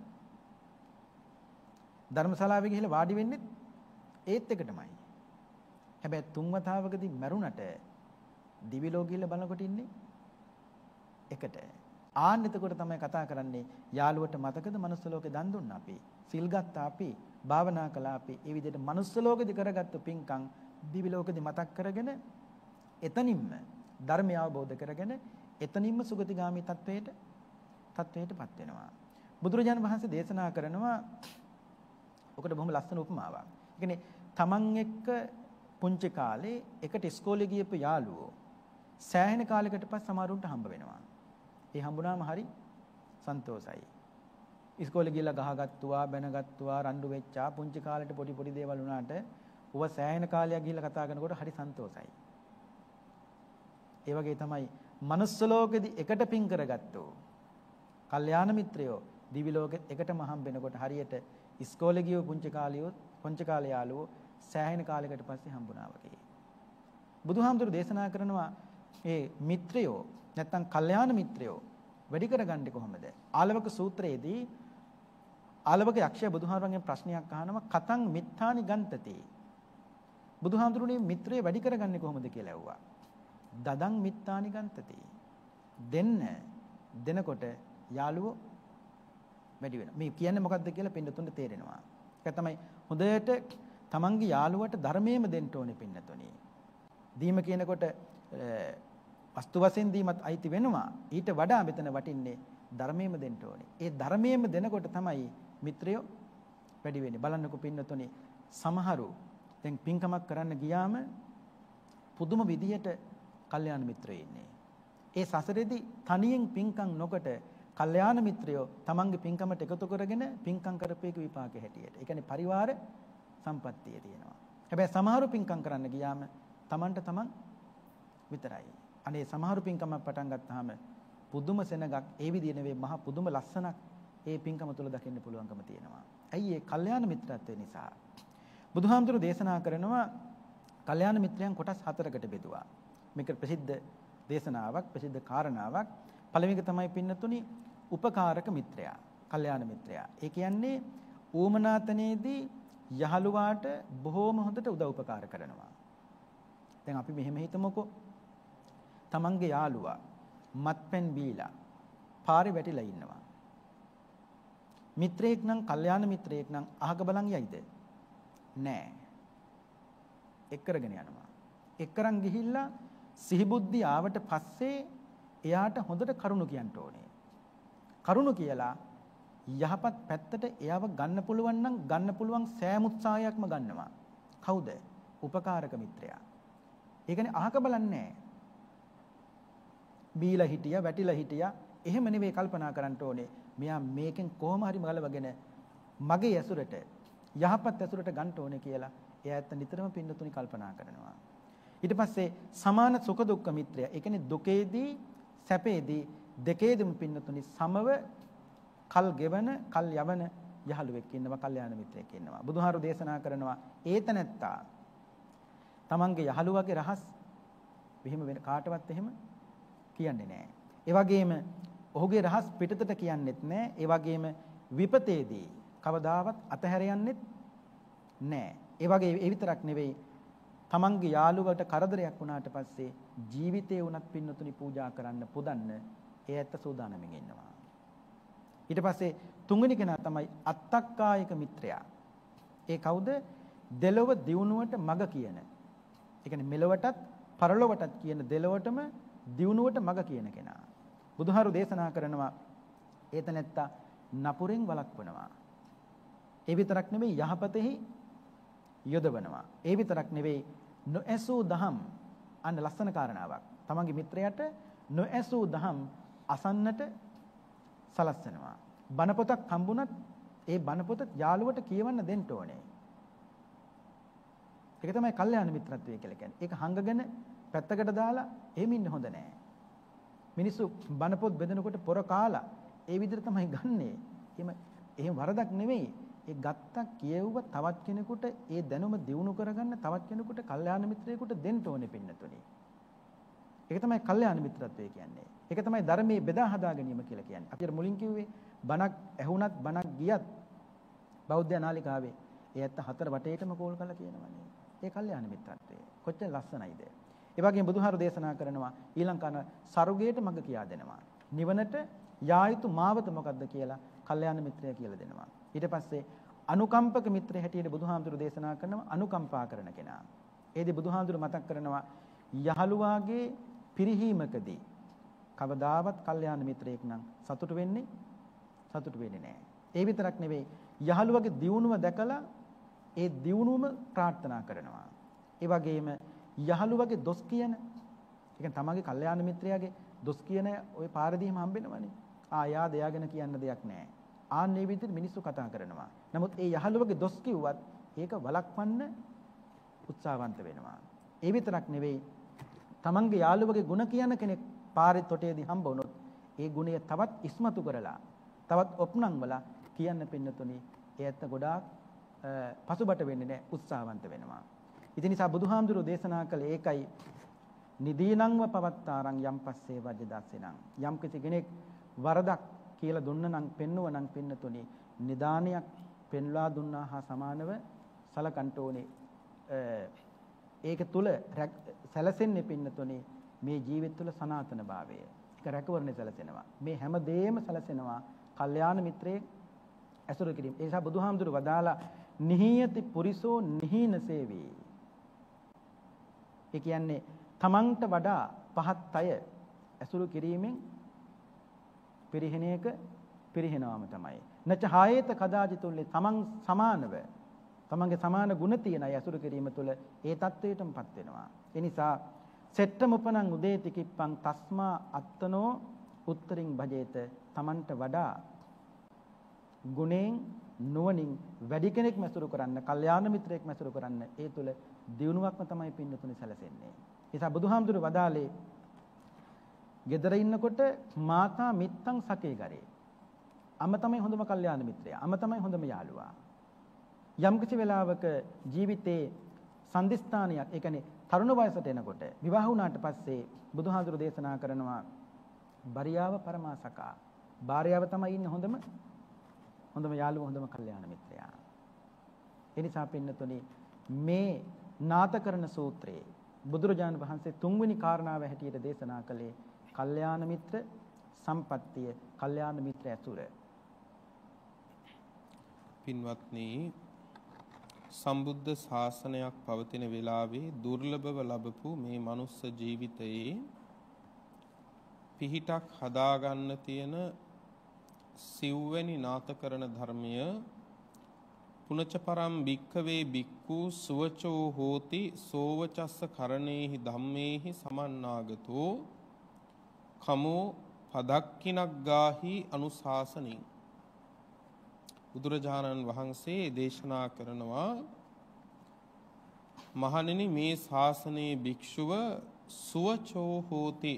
Speaker 3: ධර්මශාලාවේ ගිහිල්ලා වාඩි වෙන්නේ ඒත් එකටමයි. හැබැයි තුන් වතාවකදී මැරුණට දිවි ලෝකෙilla බලනකොට ඉන්නේ එකට. ආන්න එතකොට තමයි කතා කරන්නේ යාළුවට මතකද මනුස්ස ලෝකේ දන් දුන්නා අපි. සිල් ගත්තා අපි. භාවනා කළා අපි. ඒ විදිහට මනුස්ස ලෝකෙදි කරගත්තු පින්කම් දිවි ලෝකෙදි මතක් කරගෙන එතනින්ම ධර්මය අවබෝධ කරගෙන එතනින්ම සුගතිගාමි තත්වයට තත්වයටපත් වෙනවා. බුදුරජාණන් වහන්සේ දේශනා කරනවා ඔකට බොහොම ලස්සන උපමාවක්. ඒ කියන්නේ තමන් එක්ක පුංචි කාලේ එකට ඉස්කෝලේ ගියපු යාළුවෝ සෑහෙන කාලයකට පස්සේ සමහරුන්ට හම්බ වෙනවා. ඒ හම්බුනාම හරි සන්තෝසයි. ඉස්කෝලේ ගිහලා ගහගත්තුවා, බැනගත්තුවා, රණ්ඩු වෙච්චා, පුංචි කාලේට පොඩි පොඩි දේවල් වුණාට ඌව සෑහෙන කාලයක් ගිහලා කතා කරනකොට හරි සන්තෝසයි. ඒ වගේ තමයි manuss ලෝකෙදි එකට පින් කරගත්තෝ. කල්යාණ මිත්‍රයෝ දිවි ලෝකෙත් එකටම හම්බෙනකොට හරියට ඉස්කෝලේ ගියෝ පුංචි කාලියෝ පුංචි කාලේ යාළුවෝ සෑහෙන කාලයකට පස්සේ හම්බුණා වගේ. බුදුහාමුදුරු දේශනා කරනවා ඒ මිත්‍රයෝ නැත්තම් කල්යාණ මිත්‍රයෝ වැඩි කරගන්නේ කොහොමද? ආලවක සූත්‍රයේදී ආලවක යක්ෂය බුදුහාමුදුරන්ගෙන් ප්‍රශ්නයක් අහනවා කතං මිත්තානි ගන්තති. බුදුහාමුදුරනේ මිත්‍රය වැඩි කරගන්නේ කොහොමද කියලා ඇහුවා. දදං මිත්තානි ගන්තති. දෙන්න දෙනකොට යාළුවෝ වැඩි වෙනවා. මේ කියන්නේ මොකද්ද කියලා පින්නතුන්ට තේරෙනවා. ඒක තමයි හොඳට තමන්ගේ යාළුවට ධර්මයේම දෙන්න ඕනේ පින්නතුනි. දීම කියනකොට වස්තු වශයෙන් දීමත් අයිති වෙනවා. ඊට වඩා මෙතන වටින්නේ ධර්මයේම දෙන්න ඕනේ. ඒ ධර්මයේම දෙනකොට තමයි මිත්‍රයෝ වැඩි වෙන්නේ. බලන්නකො පින්නතුනි සමහරු දැන් පින්කමක් කරන්න ගියාම පුදුම විදියට කල්යාණ මිත්‍රයෝ ඉන්නේ. ඒ සසරේදී තනියෙන් පින්කම් නොකොට කල්යාණ මිත්‍රයෝ තමන්ගේ පින්කමට එකතු කරගෙන පින්කම් කරපේක විපාක හැටියට. ඒ කියන්නේ පරිවාර සම්පත්තිය තියෙනවා. හැබැයි සමහරු පින්කම් කරන්න ගියාම තමන්ට තමන් විතරයි. අනේ සමහරු පින්කමක් පටන් ගත්තාම පුදුම සෙනගක් ඒ විදිහ නෙවෙයි මහා පුදුම ලස්සනක් ඒ පින්කම තුල දකින්න පුළුවන්කම තියෙනවා. ඇයි ඒ කල්යාණ මිත්‍රත්වය නිසා. බුදුහාමුදුරු දේශනා කරනවා කල්යාණ මිත්‍රයන් කොටස් හතරකට බෙදුවා. මේක ප්‍රසිද්ධ දේශනාවක් ප්‍රසිද්ධ කාරණාවක්. පළවෙනි එක තමයි පින්නතුනි උපකාරක මිත්‍රයා. කල්යාණ මිත්‍රයා. ඒ කියන්නේ ඌමනාතනේදී යහළුවාට බොහෝම හොඳට උදව් උපකාර කරනවා. දැන් අපි මෙහෙම හිතමුකෝ. තමන්ගේ යාළුවා මත්පැන් බීලා පාරේ වැටිලා ඉන්නවා. මිත්‍රයෙක් නම්, කල්යාණ මිත්‍රයෙක් නම් අහක බලන් යයිද? නෑ. එක්කරගෙන යනවා. එක්කරන් ගිහිල්ලා සිහිබුද්ධි ආවට පස්සේ එයාට හොඳට කරුණු කියන්න ඕනේ. කරුණු කියලා යහපත් පැත්තට එයාව ගන්න පුළුවන් නම් ගන්න පුළුවන් සෑම උත්සාහයක්ම ගන්නවා. කවුද? උපකාරක මිත්‍රයා. ඒ කියන්නේ අහක බලන්නේ බීලා හිටියා, වැටිලා හිටියා. එහෙම නෙවෙයි කල්පනා කරන්න ඕනේ. මෙයා මේකෙන් කොහොම හරි මගලවගෙන මගේ ඇසුරට යහපත් ඇසුරට ගන්න ඕනේ කියලා එයා ඇත්ත නිතරම පින්නතුනි කල්පනා කරනවා. ඊට පස්සේ සමාන සුඛ දුක්ඛ මිත්‍රය. ඒ කියන්නේ දුකේදී සැපේදී දෙකේදීම පින්නතුනි සමව කල් ගෙවන, කල් යවන යහළුවෙක් ඉන්නවා, කල්යාණ මිත්‍රයෙක් ඉන්නවා. බුදුහාරු දේශනා කරනවා ඒතනත්තා තමන්ගේ යහළුවගේ රහස් මෙහෙම වෙන කාටවත් එහෙම කියන්නේ නැහැ. ඒ වගේම ඔහුගේ රහස් පිටතට කියන්නෙත් නැහැ. ඒ වගේම විපතේදී කවදාවත් අතහැර යන්නෙත් නැහැ. ඒ වගේ ඒ විතරක් නෙවෙයි තමන්ගේ යාළුවට කරදරයක් වුණාට පස්සේ ජීවිතේ උනත් පින්නතුනි පූජා කරන්න පුදන්න ඒ ඇත්ත සූදානමින් ඉන්නවා. ඊට පස්සේ තුන්වෙනි කෙනා තමයි අත්තක්කායක මිත්‍රයා. ඒ කවුද? දෙලොව දියුණුවට මග කියන. ඒ කියන්නේ මෙලොවටත් පරලොවටත් කියන දෙලොවටම දියුණුවට මග කියන කෙනා. බුදුහාරු දේශනා කරනවා ඒතනැත්තා නපුරෙන් වළක්වනවා. ඒ විතරක් නෙවෙයි යහපතෙහි යොදවනවා. ඒ විතරක් නෙවෙයි නොඇසූ දහම් අන්න ලස්සන කාරණාවක්. තමන්ගේ මිත්‍රයාට නොඇසූ දහම් අසන්නට සලස්සනවා. බණ පොතක් හම්බුණත් ඒ බණ පොත යාළුවට කියවන්න දෙන්න ඕනේ. ඒක තමයි කල්යාණ මිත්‍රත්වය කියලා කියන්නේ. ඒක හංගගෙන පැත්තකට දාලා එහෙම ඉන්න හොඳ නෑ. මිනිස්සු බණ පොත් බෙදනකොට පොර කාලා ඒ විදිහට තමයි ගන්නෙ. එහෙම එහෙම වරදක් නෙවෙයි. ඒ ගත්තා කියෙව්ව තවත් කෙනෙකුට ඒ දැනුම දියුණු කරගන්න තවත් කෙනෙකුට කල්යාණ මිත්‍රයෙකුට දෙන්න ඕනේ පින්නතුනි. ඒක තමයි කල්යාණ මිත්‍රත්වය කියන්නේ. ඒක තමයි ධර්මයේ බෙදා හදා ගැනීම කියලා කියන්නේ. අපි මුලින් කිව්වේ බණක් ඇහුණත් බණක් ගියත් බෞද්ධ නාලිකාවේ ඒ ඇත්ත හතර වටේටම කෝල් කරලා කියනවනේ. ඒ කල්යාණ මිත්‍රත්වය. කොච්චර ලස්සනයිද? ඒ වගේම බුදුහාරු දේශනා කරනවා ඊළඟ සරුගේට මඟ කියා දෙනවා. නිවනට යා යුතු මාවත මොකද්ද කියලා කල්යාණ මිත්‍රය කියලා දෙනවා. ඊට පස්සේ අනුකම්පක මිත්‍රය හැටියට බුදුහාමුදුරු දේශනා කරනවා අනුකම්පා කරන කෙනා. ඒදී බුදුහාමුදුරු මතක් කරනවා යහළුවාගේ පිරිහීමකදී කවදාවත් කල්යාණ මිත්‍රයෙක් නම් සතුටු වෙන්නේ සතුටු වෙන්නේ නැහැ. ඒ විතරක් නෙවෙයි යහළුවගේ දියුණුව දැකලා ඒ දියුණුවම ප්‍රාර්ථනා කරනවා. ඒ වගේම යහළුවගේ දොස් කියන ඒ කියන්නේ තමන්ගේ කල්යාණ මිත්‍රයාගේ දොස් කියන ওই පාරදීම හම්බෙනවනේ. ආ යා දෙයා ගැන කියන්න දෙයක් නැහැ. ආන්නේ විදිහට මිනිස්සු කතා කරනවා. නමුත් ඒ යහළුවගේ දොස් කිව්වත් ඒක වළක්වන්න උත්සාහවන්ත වෙනවා. ඒ විතරක් නෙවෙයි තමන්ගේ යාළුවගේ ಗುಣ කියන කෙනෙක් පාරේ තොටේදී හම්බ වුණොත් ඒ ගුණය තවත් ඉස්මතු කරලා තවත් ඔප්නම් වල කියන්න පින්නතුනි ඒ ඇත්ත ගොඩාක් පසුබට වෙන්නේ නැහැ උත්සාහවන්ත වෙනවා. ඉතින් නිසා බුදුහාමුදුරුවෝ දේශනා කළ ඒකයි. නිදීනංව පවත්තාරං යම් පස්සේ වජ්‍ය දස්සෙනං යම් කිසි කෙනෙක් වරදක් කියලා දුන්න නම් පෙන්නුව නම් පින්නතුනි නිදානයක් පෙන්ලා දුන්නා හා සමානව සලකන්ට ඕනේ. ඒක තුල සැලසෙන්නේ පින්නතුනි මේ ජීවිත තුල සනාතන භාවය. ඒක රැකවරණය සැලසෙනවා. මේ හැම දෙයක්ම සැලසෙනවා කල්යාණ මිත්‍රයේ ඇසුරු කිරීම. ඒ නිසා බුදුහාමුදුරු වදාලා නිහියති පුරිසෝ නිහීන සේවී. ඒ කියන්නේ තමන්ට වඩා පහත් අය ඇසුරු කිරීමෙන් පිරිහෙනේක පිරිහෙනවාම තමයි. නච හායේත කදාජිතුල්ලේ තමන් සමානව තමන්ගේ සමාන ගුණ තියෙන අය ඇසුරු කිරීම තුළ ඒ தത്വයටමපත් වෙනවා. ඒ නිසා සෙට්ටම උපනං උදේති කිප්පං තස්මා අත්තනෝ උත්තරින් භජේත තමන්ට වඩා ගුණෙන් නුවණින් වැඩි කෙනෙක් මැසුරු කරන්න, කල්යාණ මිත්‍රයෙක් මැසුරු කරන්න ඒ තුළ දියුණුවක්ම තමයි පින්නතුනේ සැලසෙන්නේ. නිසා බුදුහාමුදුරු වදාලේ ගෙදර ඉන්නකොට මාතා මිත්තං සකේ කරේ. අම්ම තමයි හොඳම කල්යාණ මිත්‍රයා. අම්ම තමයි හොඳම යාළුවා. යම් කිසි වෙලාවක ජීවිතේ සම්දිස්ථානියක් ඒ කියන්නේ තරුණ වයසට එනකොට විවාහ වුණාට පස්සේ බුදුහාඳුරු දේශනා කරනවා බරියාව පරමාසකා. භාර්යාව තමයි ඉන්න හොඳම හොඳම යාළුවා හොඳම කල්යාණ මිත්‍රයා. එනිසා පින්නතුනි මේ නාතකරණ සූත්‍රයේ බුදුරජාණන් වහන්සේ තුන්වෙනි කාරණාව හැටියට දේශනා කළේ කල්යාණ මිත්‍ර සම්පත්තිය, කල්යාණ මිත්‍ර ඇසුර.
Speaker 2: පින්වත්නි සම්බුද්ධ ශාසනයක් පවතින වෙලාවේ දුර්ලභව ලැබපු මේ මනුස්ස ජීවිතයේ පිහිටක් හදාගන්න තියෙන සිව්වැනි නාතකරණ ධර්මය පුනච පරම් භික්ඛවේ භික්ඛු සුවචෝ හෝති සෝවචස්ස කරණේහි ධම්මේහි සමන්නාගතෝ කමෝ පදක්කිනක් ගාහි අනුශාසනින් බුදුරජාණන් වහන්සේ දේශනා කරනවා මහණෙනි මේ ශාසනයේ භික්ෂුව සුවචෝ හෝති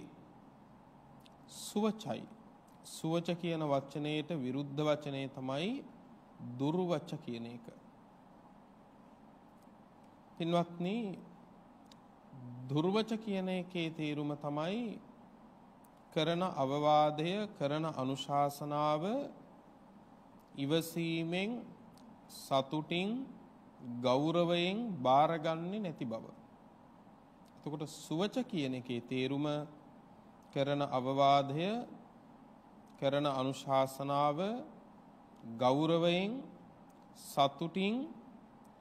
Speaker 2: සුවචයි. සුවච කියන වචනයට විරුද්ධ වචනේ තමයි දුර්වච කියන එක. පින්වත්නි දුර්වච කියන එකේ තේරුම තමයි කරන අවවාදය කරන අනුශාසනාව ඉවසීමෙන් සතුටින් ගෞරවයෙන් බාරගන්නේ නැති බව. එතකොට සුවච කියන එකේ තේරුම කරන අවවාදය කරන අනුශාසනාව ගෞරවයෙන් සතුටින්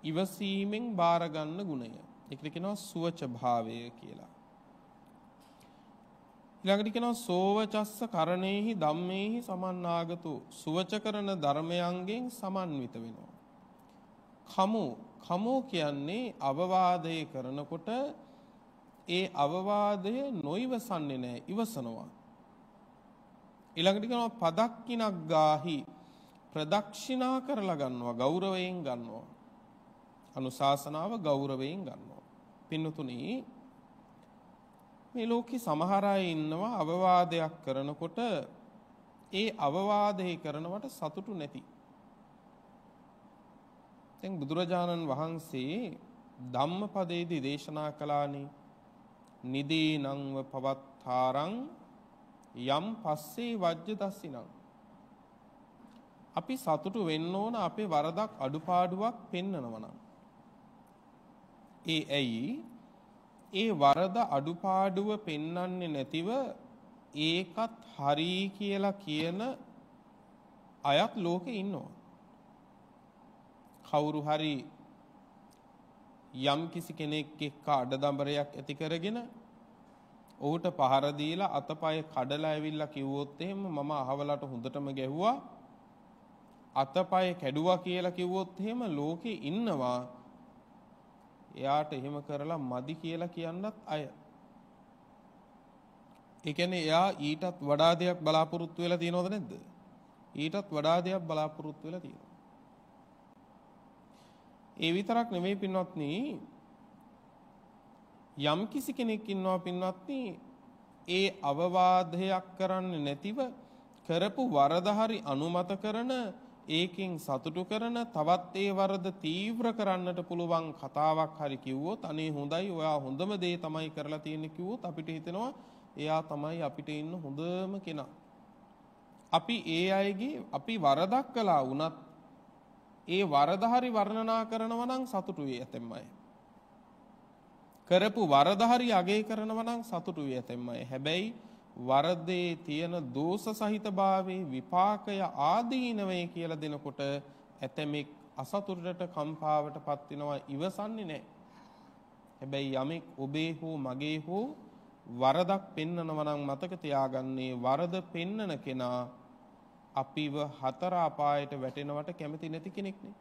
Speaker 2: ඉවසීමෙන් බාරගන්න ගුණය. ඒකට කියනවා සුවච භාවය කියලා. ඊළඟට කියනවා සෝවචස්ස කරණේහි ධම්මේහි සමන්නාගතු සුවච කරන ධර්මයන්ගෙන් සමන්විත වෙනවා. කමු කමෝ කියන්නේ අවවාදය කරනකොට ඒ අවවාදය නොයිවසන්නේ නැහැ ඉවසනවා. ඊළඟට කියනවා පදක්කිනක් ගාහි ප්‍රදක්ෂිනා කරලා ගන්නවා ගෞරවයෙන් ගන්නවා. අනුශාසනාව ගෞරවයෙන් ගන්නවා. පින්නතුනි මේ ලෝකේ සමහර අය ඉන්නවා අවවාදයක් කරනකොට ඒ අවවාදේ කරනවට සතුටු නැති. දැන් බුදුරජාණන් වහන්සේ ධම්මපදයේදී දේශනා කළානේ නිදීනංව පවත්තාරං යම් පස්සේ වජ්‍ය දස්සිනං අපි සතුටු වෙන්න ඕන අපේ වරදක් අඩුපාඩුවක් පෙන්නනවා ඒ ඇයි? ඒ වරද අඩුපාඩුව පෙන්වන්නේ නැතිව ඒකත් හරි කියලා කියන අයත් ලෝකේ ඉන්නවා. කවුරු හරි යම් කිසි කෙනෙක් එක්ක අඩදඹරයක් ඇති කරගෙන ඔහුට පහර දීලා අතපය කඩලා ඇවිල්ලා කිව්වොත් එහෙම මම අහවලට හොඳටම ගැහුවා. අතපය කැඩුවා කියලා කිව්වොත් එහෙම ලෝකේ ඉන්නවා එයාට එහෙම කරලා මදි කියලා කියන්නත් අය. ඒ කියන්නේ එයා ඊටත් වඩා දෙයක් බලාපොරොත්තු වෙලා තියෙනවද නැද්ද? ඊටත් වඩා දෙයක් බලාපොරොත්තු වෙලා තියෙනවා. ඒ විතරක් නෙමෙයි පින්වත්නි යම් කිසි කෙනෙක් ඉන්නවා පින්වත්නි ඒ අවවාදයක් කරන්නේ නැතිව කරපු වරද හරි අනුමත කරන ඒකෙන් සතුටු කරන තවත් ඒ වරද තීව්‍ර කරන්නට පුළුවන් කතාවක් හරි කිව්වොත් අනේ හොඳයි ඔයා හොඳම දේ තමයි කරලා තියෙන්නේ කිව්වොත් අපිට හිතෙනවා එයා තමයි අපිට ඉන්න හොඳම කෙනා. අපි ඒ අයගේ අපි වරදක් කළා වුණත් ඒ වරද හරි වර්ණනා කරනවා නම් සතුටු වේ ඇතැම් අය. කරපු වරද හරි අගය කරනවා නම් සතුටු වේ ඇතැම් අය. හැබැයි වරදේ තියෙන දෝෂ සහිතභාවයේ විපාකය ආදීනවේ කියලා දෙනකොට ඇතැමෙක් අසතුටට කම්පාවටපත් වෙනවා ඉවසන්නේ නැහැ. හැබැයි යමෙක් ඔබේ හෝ මගේ හෝ වරදක් පෙන්නනවා නම් මතක තියාගන්නේ වරද පෙන්නන කෙනා අපිව හතර අපායට වැටෙනවට කැමති නැති කෙනෙක් නේ.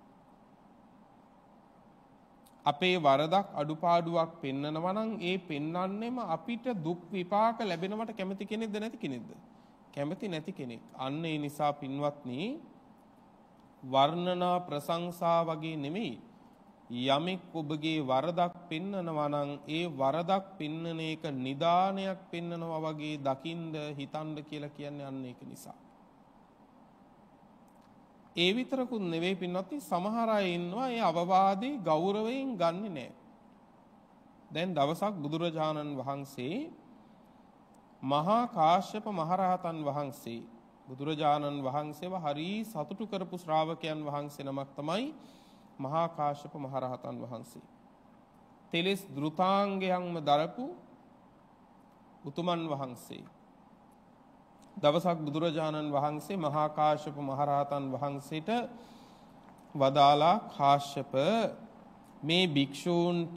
Speaker 2: අපේ වරදක් අඩුපාඩුවක් පෙන්නනවා නම් ඒ පෙන්වන්නෙම අපිට දුක් විපාක ලැබෙනවට කැමති කෙනෙක්ද නැති කෙනෙක්ද? කැමති නැති කෙනෙක්. අන්න ඒ නිසා පින්වත්නි වර්ණනා ප්‍රශංසා වගේ නෙමෙයි යමෙක් ඔබගේ වරදක් පෙන්නනවා නම් ඒ වරදක් පෙන්නන එක නිදානයක් පෙන්නනවා වගේ දකින්ද හිතන්ද කියලා කියන්නේ අන්න ඒක නිසා. ඒ විතරකුත් නෙවෙයි පින්වත්නි සමහර අය ඉන්නවා ඒ අවවාදී ගෞරවයෙන් ගන්නෙ නෑ. දැන් දවසක් බුදුරජාණන් වහන්සේ මහා කාශ්‍යප මහරහතන් වහන්සේ බුදුරජාණන් වහන්සේව හරි සතුටු කරපු ශ්‍රාවකයන් වහන්සේ නමක් තමයි මහා කාශ්‍යප මහරහතන් වහන්සේ. තෙලෙස් ධෘතාංගයන්ම දරපු උතුමන් වහන්සේ. දවසක් බුදුරජාණන් වහන්සේ මහා කාශ්‍යප මහරහතන් වහන්සේට වදාලා කාශ්‍යප මේ භික්ෂූන්ට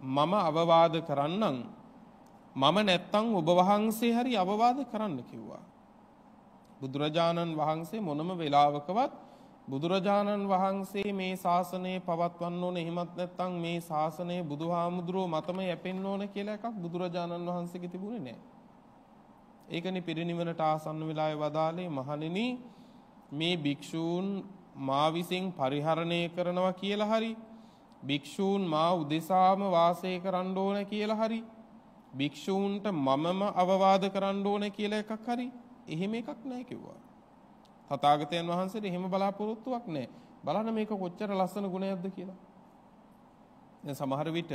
Speaker 2: මම අවවාද කරන්නම් මම නැත්තම් ඔබ වහන්සේ හරි අවවාද කරන්න කිව්වා. බුදුරජාණන් වහන්සේ මොනම වෙලාවකවත් බුදුරජාණන් වහන්සේ මේ ශාසනය පවත්වන්න ඕන එහෙමත් නැත්නම් මේ ශාසනය බුදුහාමුදුරුවෝ මතම යැපෙන්න ඕන කියලා එකක් බුදුරජාණන් වහන්සේගේ තිබුණේ නැහැ. ඒකනේ පිරිනිවනට ආසන්න වෙලාවේ වදාලේ මහණෙනි මේ භික්ෂූන් මා විසින් පරිහරණය කරනවා කියලා හරි භික්ෂූන් මා උදෙසාම වාසය කරන්න ඕන කියලා හරි භික්ෂූන්ට මමම අවවාද කරන්න ඕන කියලා එකක් හරි එහෙම එකක් නැහැ කිව්වා. තථාගතයන් වහන්සේට එහෙම බලාපොරොත්තුවක් නැහැ. බලන්න මේක කොච්චර ලස්සන ගුණයක්ද කියලා. දැන් සමහර විට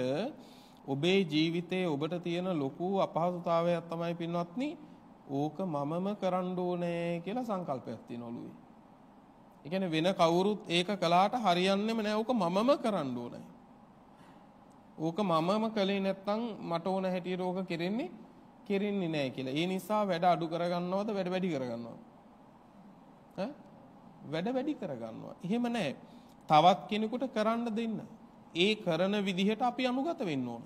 Speaker 2: ඔබේ ජීවිතයේ ඔබට තියෙන ලොකු අපහසුතාවයක් තමයි පින්වත්නි ඕක මමම කරන්න ඕනේ කියලා සංකල්පයක් තියෙන ඔළුවේ. ඒ කියන්නේ වෙන කවුරුත් ඒක කළාට හරියන්නේම නැහැ. ඕක මමම කරන්න ඕනේ. ඕක මමම කළේ නැත්නම් මට ඕන හැටියට ඕක කෙරෙන්නේ කෙරෙන්නේ නැහැ කියලා. ඒ නිසා වැඩ අඩු කරගන්නවද වැඩ වැඩි කරගන්නවද? ඈ වැඩ වැඩි කරගන්නවා. එහෙම නැහැ. තවත් කෙනෙකුට කරන්න දෙන්න. ඒ කරන විදිහට අපි අනුගත වෙන්න ඕන.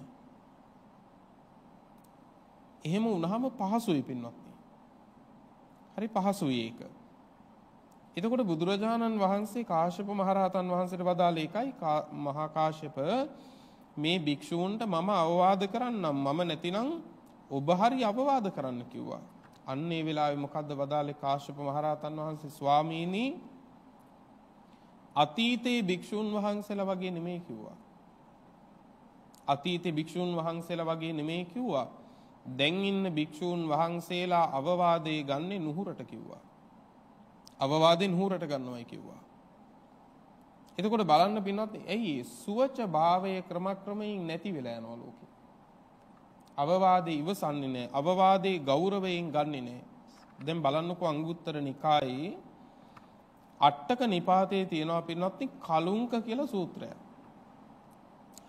Speaker 2: එහෙම වුණාම පහසුයි පින්වත්. හරි පහසුයි ඒක. එතකොට බුදුරජාණන් වහන්සේ කාශ්‍යප මහරහතන් වහන්සේට වදාළ එකයි මහා කාශ්‍යප මේ භික්ෂූන්ට මම අවවාද කරන්නම් මම නැතිනම් ඔබ හරි අවවාද කරන්න කිව්වා. අන්න ඒ වෙලාවේ මොකද්ද වදාළේ කාශ්‍යප මහරහතන් වහන්සේ ස්වාමීනි අතීතේ භික්ෂූන් වහන්සේලා වගේ නෙමෙයි කිව්වා. අතීතේ භික්ෂූන් වහන්සේලා වගේ නෙමෙයි කිව්වා. දැන් ඉන්න භික්ෂූන් වහන්සේලා අවවාදේ ගන්නේ නුහුරට කිව්වා. අවවාදේ නුහුරට ගන්නවයි කිව්වා. එතකොට බලන්න පින්නත් ඇයි සුවච භාවය ක්‍රමක්‍රමයෙන් නැති වෙලා යනවා ලෝකේ. අවවාදේ ඉවසන්නේ නැහැ. අවවාදේ ගෞරවයෙන් ගන්නෙ නැහැ. දැන් බලන්නකෝ අංගුත්තර නිකායේ අට්ටක නිපාතයේ තියෙනවා පින්නත් කලුංක කියලා සූත්‍රයක්.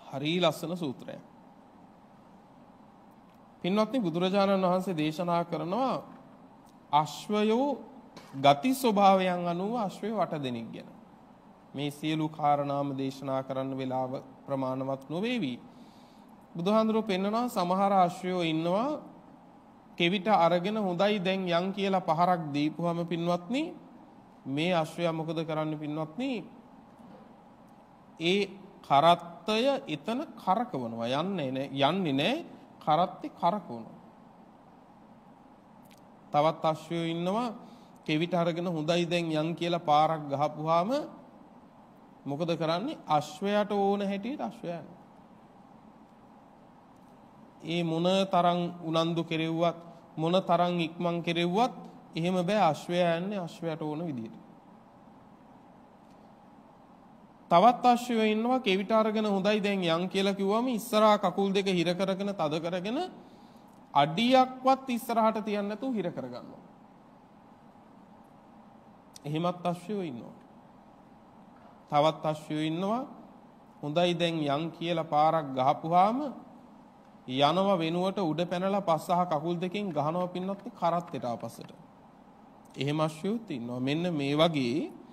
Speaker 2: හරි ලස්සන සූත්‍රයක්. පින්වත්නි බුදුරජාණන් වහන්සේ දේශනා කරනවා අශ්වයෝ ගති ස්වභාවයන් අනුව අශ්වය වට දෙනෙක් ගැන. මේ සියලු කාරණාම දේශනා කරන්න වෙලාව ප්‍රමාණවත් නොවේවි. බුදුහාඳුරෝ පෙන්වනවා සමහර අශ්වයෝ ඉන්නවා කෙවිත අරගෙන හොඳයි දැන් යන් කියලා පහරක් දීපුවම පින්වත්නි මේ අශ්වයා මොකද කරන්න පින්වත්නි ඒ කරත්තය එතන කරකවනවා යන්නේ නැහැ යන්නේ නැහැ කරත්තේ කරකවනවා. තවත් අශ්වයෝ ඉන්නවා කෙවිත අරගෙන හොඳයි දැන් යන් කියලා පාරක් ගහපුවාම මොකද කරන්නේ අශ්වයාට ඕන හැටියට අශ්වයා ඒ මොන තරම් උනන්දු කෙරෙව්වත් මොන තරම් ඉක්මන් කෙරෙව්වත් එහෙම බෑ අශ්වයා යන්නේ අශ්වයාට ඕන විදිහට. තවත් අශ්වයෝ ඉන්නවා කෙවිත අරගෙන හොඳයි දැන් යන් කියලා කිව්වම ඉස්සරහා කකුල් දෙක හිර කරගෙන තද කරගෙන අඩියක්වත් ඉස්සරහට තියන්න නැතුව හිර කරගන්නවා. එහෙමත් අශ්වයෝ ඉන්නවා. තවත් අශ්වයෝ ඉන්නවා හොඳයි දැන් යන් කියලා පාරක් ගහපුවාම යනව වෙනුවට උඩ පැනලා පස්සහ කකුල් දෙකෙන් ගහනවා පින්නත් කරත්තට ආපස්සට. එහෙම අශ්වයොත් ඉන්නවා. මෙන්න මේ වගේ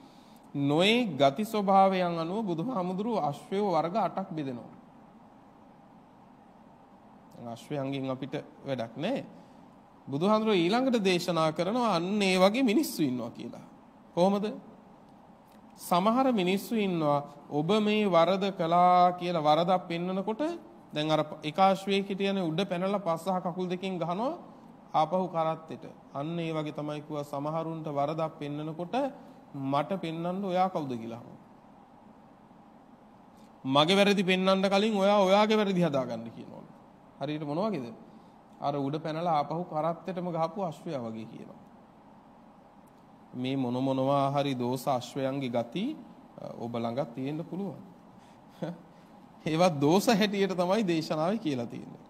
Speaker 2: නොයේ ගති ස්වභාවයන් අනුව බුදුහාමුදුරුව අශ්වයෝ වර්ග 8ක් බෙදෙනවා. අශ්වයන්ගෙන් අපිට වැඩක් නැහැ. බුදුහාමුදුරුව ඊළඟට දේශනා කරනවා අන්න ඒ වගේ මිනිස්සු ඉන්නවා කියලා. කොහොමද? සමහර මිනිස්සු ඉන්නවා ඔබ මේ වරද කළා කියලා වරදක් පෙන්වනකොට දැන් අර එකාශ්වයේ හිටියනේ උඩ පැනලා පස්සහ කකුල් දෙකෙන් ගහනවා ආපහු කරත්තෙට. අන්න ඒ වගේ තමයි කිව්වා සමහරුන්ට වරදක් පෙන්වනකොට මට පෙන්වන්න ඔයා කවුද කියලා. මගේ වැරදි පෙන්වන්න කලින් ඔයා ඔයාගේ වැරදි හදාගන්න කියනවා. හරියට මොන වගේද? අර උඩ පැනලා ආපහු කරත්තෙටම ගහපු අශ්වයා වගේ කියනවා. මේ මොන මොනවා හරි දෝෂ අශ්වයන්ගේ ගති ඔබ ළඟ තියෙන්න පුළුවන්. ඒවත් දෝෂ හැටියට තමයි දේශනාවේ කියලා තියෙන්නේ.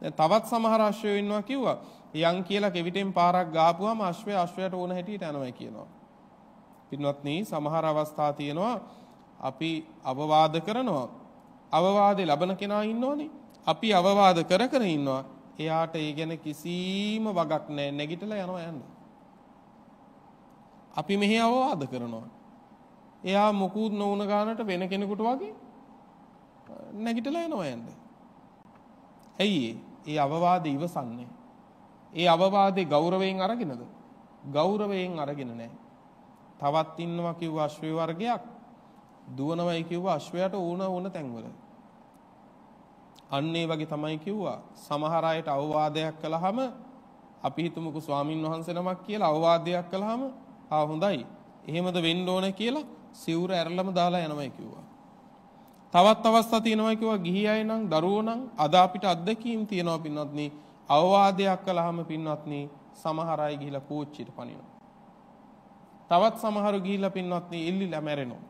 Speaker 2: දැන් තවත් සමහර අශ්වයෝ ඉන්නවා කිව්වා. යන් කියලා කෙවිතෙන් පාරක් ගාපුවාම අශ්වය අශ්වයට ඕන හැටියට යනවා කියනවා. පින්වත්නි සමහර අවස්ථා තියෙනවා අපි අවවාද කරනවා. අවවාදේ ලබන කෙනා ඉන්නෝනේ. අපි අවවාද කර කර ඉන්නවා. එයාට ඒ ගැන කිසිම වගක් නැහැ. නැගිටලා යනවා යන්නේ. අපි මෙහි අවවාද කරනවා. එයා මොකුත් නොවුන ගානට වෙන කෙනෙකුට වගේ නැගිටලා යනවා යන්නේ. ඇයි ඒ අවවාද ඉවසන්නේ? ඒ අවවාදේ ගෞරවයෙන් අරගෙනද? ගෞරවයෙන් අරගෙන නැහැ. තවත් ඉන්නවා කිව්ව අශ්වය වර්ගයක් දුවනවයි කිව්ව අශ්වයට ඕන ඕන තැන්වල. අන්න ඒ වගේ තමයි කිව්වා. සමහර අයට අවවාදයක් කළාම අපි හිතමුකෝ ස්වාමින් වහන්සේ නමක් කියලා අවවාදයක් කළාම ආ හොඳයි. එහෙමද වෙන්න ඕන කියලා සිවුර ඇරලම දාලා යනවයි කිව්වා. තවත් අවස්ථා තියෙනවා කිව්වා ගිහි අය නම් දරුවෝ නම් අද අපිට අත්දැකීම් තියෙනවා පින්වත්නි. අවවාදයක් කළාම පින්වත්නි සමහර අය ගිහිලා කෝච්චියට පනිනවා. තවත් සමහරු ගිහිලා පින්වත්නි එල්ලිලා මැරෙනවා.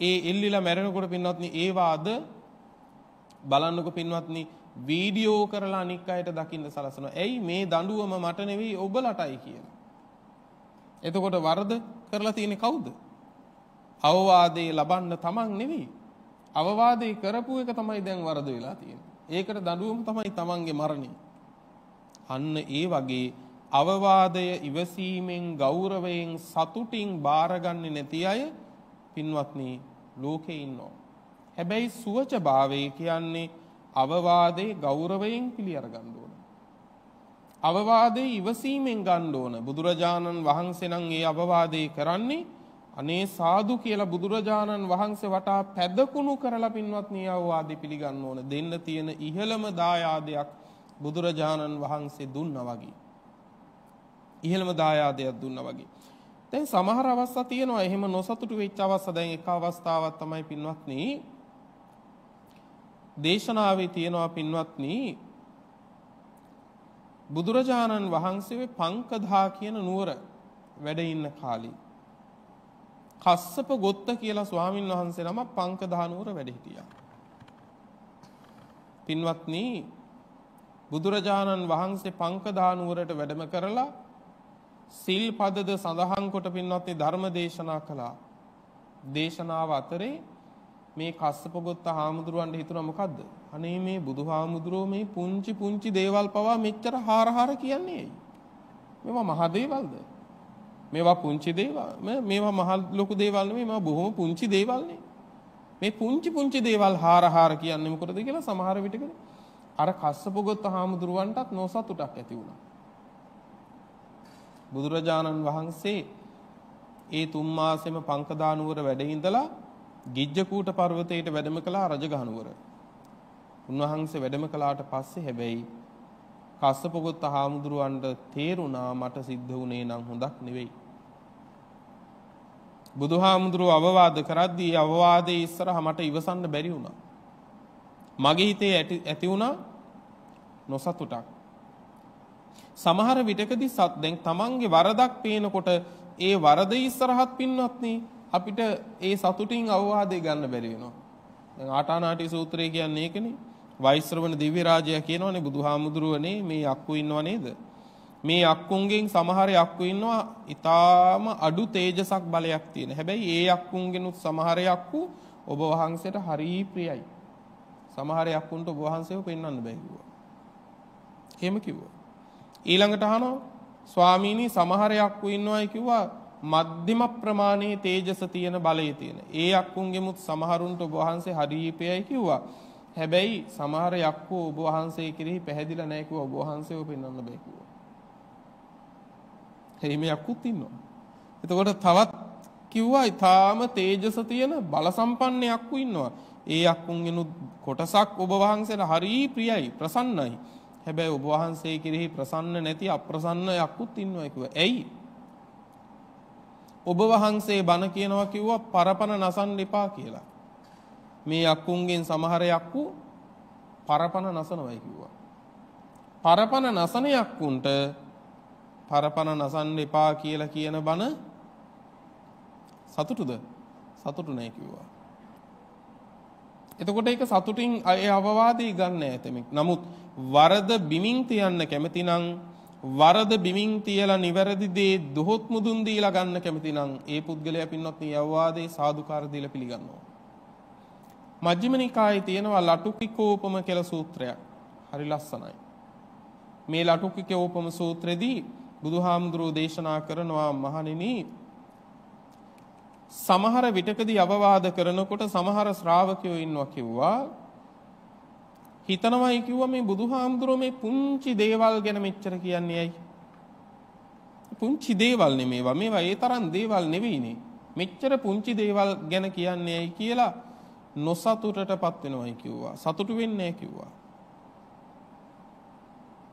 Speaker 2: ඒ එල්ලිලා මැරෙනකොට පින්වත්නි ඒවා අද බලන්නකො පින්වත්නි වීඩියෝ කරලා අනික් අයට දකින්න සලසනවා. ඇයි මේ දඬුවම මට නෙවෙයි ඔබලටයි කියලා. එතකොට වරද කරලා තියෙන්නේ කවුද? අවවාදේ ලබන්න තමන් නෙවෙයි. අවවාදේ කරපු එක තමයි දැන් වරද වෙලා තියෙන්නේ. ඒකට දඬුවම තමයි තමන්ගේ මරණය. අන්න ඒ වගේ අවවාදය ඉවසීමෙන් ගෞරවයෙන් සතුටින් බාරගන්නේ නැති අය පින්වත්නි ලෝකේ ඉන්නවා. හැබැයි සුවච භාවය කියන්නේ අවවාදේ ගෞරවයෙන් පිළි අරගන්න ඕන. අවවාදේ ඉවසීමෙන් ගන්න ඕන. බුදුරජාණන් වහන්සේ නම් ඒ අවවාදේ කරන්නේ අනේ සාදු කියලා බුදුරජාණන් වහන්සේ වටා පැදකුණු කරලා පින්වත්නි අවවාදේ පිළිගන්න ඕන. දෙන්න තියෙන ඉහළම දායාදයක් බුදුරජාණන් වහන්සේ දුන්නා වගේ. ඉහළම දායාදයක් දුන්නා වගේ. දැන් සමහර අවස්ථා තියෙනවා එහෙම නොසතුටු වෙච්ච අවස්ථා දැන් එක අවස්ථාවක් තමයි පින්වත්නි දේශනාවේ තියෙනවා පින්වත්නි බුදුරජාණන් වහන්සේ පංකදා කියන නුවර වැඩ ඉන්න කාලේ කස්සප ගොත්ත කියලා ස්වාමින් වහන්සේ නම පංකදා නුවර වැඩ හිටියා. පින්වත්නි බුදුරජාණන් වහන්සේ පංකදා නුවරට වැඩම කරලා සිල් පදද සඳහන් කොට පින්වත්නි ධර්ම දේශනා කළා. දේශනාව අතරේ මේ කස්සපගොත්ත හාමුදුරුවන්ට හිතුණා මොකද්ද? අනේ මේ බුදුහාමුදුරුවෝ මේ පුංචි පුංචි දේවල් පවා මෙච්චර හාර හාර කියන්නේ ඇයි? මේවා මහ දේවල්ද? මේවා පුංචි දේවල්. මේවා මහ ලොකු දේවල් නෙමෙයි මේවා බොහොම පුංචි දේවල්නේ. මේ පුංචි පුංචි දේවල් හාර හාර කියන්නේ මොකටද කියලා සමහර විටක අර කස්සපගොත්ත හාමුදුරුවන්ටත් නොසතුටක් ඇති වුණා. බුදුරජාණන් වහන්සේ ඒ තුන් මාසෙම පංකදානුවර වැඩ ඉඳලා ගිජ්ජකූට පර්වතයට වැඩම කළා රජගහනුවර. උන්වහන්සේ වැඩම කළාට පස්සේ හැබැයි කස්සපගොත්ත හාමුදුරුවන්ට තේරුණා මට සිද්ධ වුණේ නම් හොඳක් නෙවෙයි. බුදුහාමුදුරුව අවවාද කරද්දී අවවාදයේ ඉස්සරහ මට ඉවසන්න බැරි වුණා. මගේ හිතේ ඇති වුණා නොසතුටක්. සමහර විටකදී සත් දැන් තමන්ගේ වරදක් පේනකොට ඒ වරද ඉස්සරහත් පින්වත්නි අපිට ඒ සතුටින් අවවාදේ ගන්න බැරි වෙනවා. දැන් ආටානාටි සූත්‍රය කියන්නේ ඒකනේ. වෛශ්‍රවණ දිව්‍ය රාජයා කියනවනේ බුදුහාමුදුරුවනේ මේ අක්කු ඉන්නව නේද? මේ අක්කුන්ගෙන් සමහර යක්කු ඉන්නවා ඊටාම අඩු තේජසක් බලයක් තියෙන. හැබැයි ඒ යක්කුන්ගෙනුත් සමහර යක්කු ඔබ වහන්සේට හරි ප්‍රියයි. සමහර යක්කුන්ට ඔබ වහන්සේව පෙන්වන්න බෑ කිව්වා. එහෙම කිව්වා. ඊළඟට අහනවා ස්වාමීනි සමහර යක්කු ඉන්නවයි කිව්වා මධ්‍යම ප්‍රමාණයේ තේජස තියෙන බලය තියෙන. ඒ යක්කුන්ගෙමුත් සමහරුන්ට ඔබ වහන්සේ හරි ප්‍රියයි කිව්වා. හැබැයි සමහර යක්කෝ ඔබ වහන්සේ කෙරෙහි පැහැදිලා නැහැ කිව්වා ඔබ වහන්සේව පෙන්වන්න බෑ කිව්වා. එහෙම යක්කුත් ඉන්නවා. එතකොට තවත් කිව්වා ඊටාම තේජස තියෙන බල සම්පන්න යක්කු ඉන්නවා. ඒ යක්කුන්ගෙනුත් කොටසක් ඔබ වහන්සේට හරි ප්‍රියයි ප්‍රසන්නයි. හැබැයි ඔබ වහන්සේ කෙරෙහි ප්‍රසන්න නැති අප්‍රසන්න යක්කුත් ඉන්නවා කිව්වා. ඇයි? ඔබ වහන්සේ බණ කියනවා කිව්වා පරපන නසන්න එපා කියලා. මේ යක්කුන්ගෙන් සමහර යක්කු පරපන නසනවයි කිව්වා. පරපන නසන යක්කුන්ට පරපන නසන්න එපා කියලා කියන බණ සතුටුද? සතුටු නැහැ කිව්වා. එතකොට ඒක සතුටින් ඒ අවවාදී ගන්න ඇතෙමෙක්. නමුත් වරද බිමින් තියන්න කැමති නම් වරද බිමින් තියලා නිවැරදි දේ දොහොත් මුදුන් දීලා ගන්න කැමති නම් ඒ පුද්ගලයා පින්වත් මේ අවවාදේ සාදුකාර දීලා පිළිගන්නවා. මජ්ක්‍ධිම නිකායේ තියෙනවා ලටුකිකෝපම කියලා සූත්‍රයක්. හරි ලස්සනයි. මේ ලටුකිකෝපම සූත්‍රෙදී බුදුහාමුදුරුවෝ දේශනා කරනවා මහණෙනි සමහර විටකදී අවවාද කරනකොට සමහර ශ්‍රාවකයෝ ඉන්නවා කිව්වා හිතනවායි කිව්වා මේ බුදුහාමුදුරුවෝ මේ පුංචි දේවල් ගැන මෙච්චර කියන්නේ ඇයි? පුංචි දේවල් නෙමේවා මේවා. ඒ තරම් දේවල් නෙවෙයිනේ මෙච්චර පුංචි දේවල් ගැන කියන්නේ ඇයි කියලා නොසතුටටපත් වෙනවයි කිව්වා. සතුටු වෙන්නේ කිව්වා.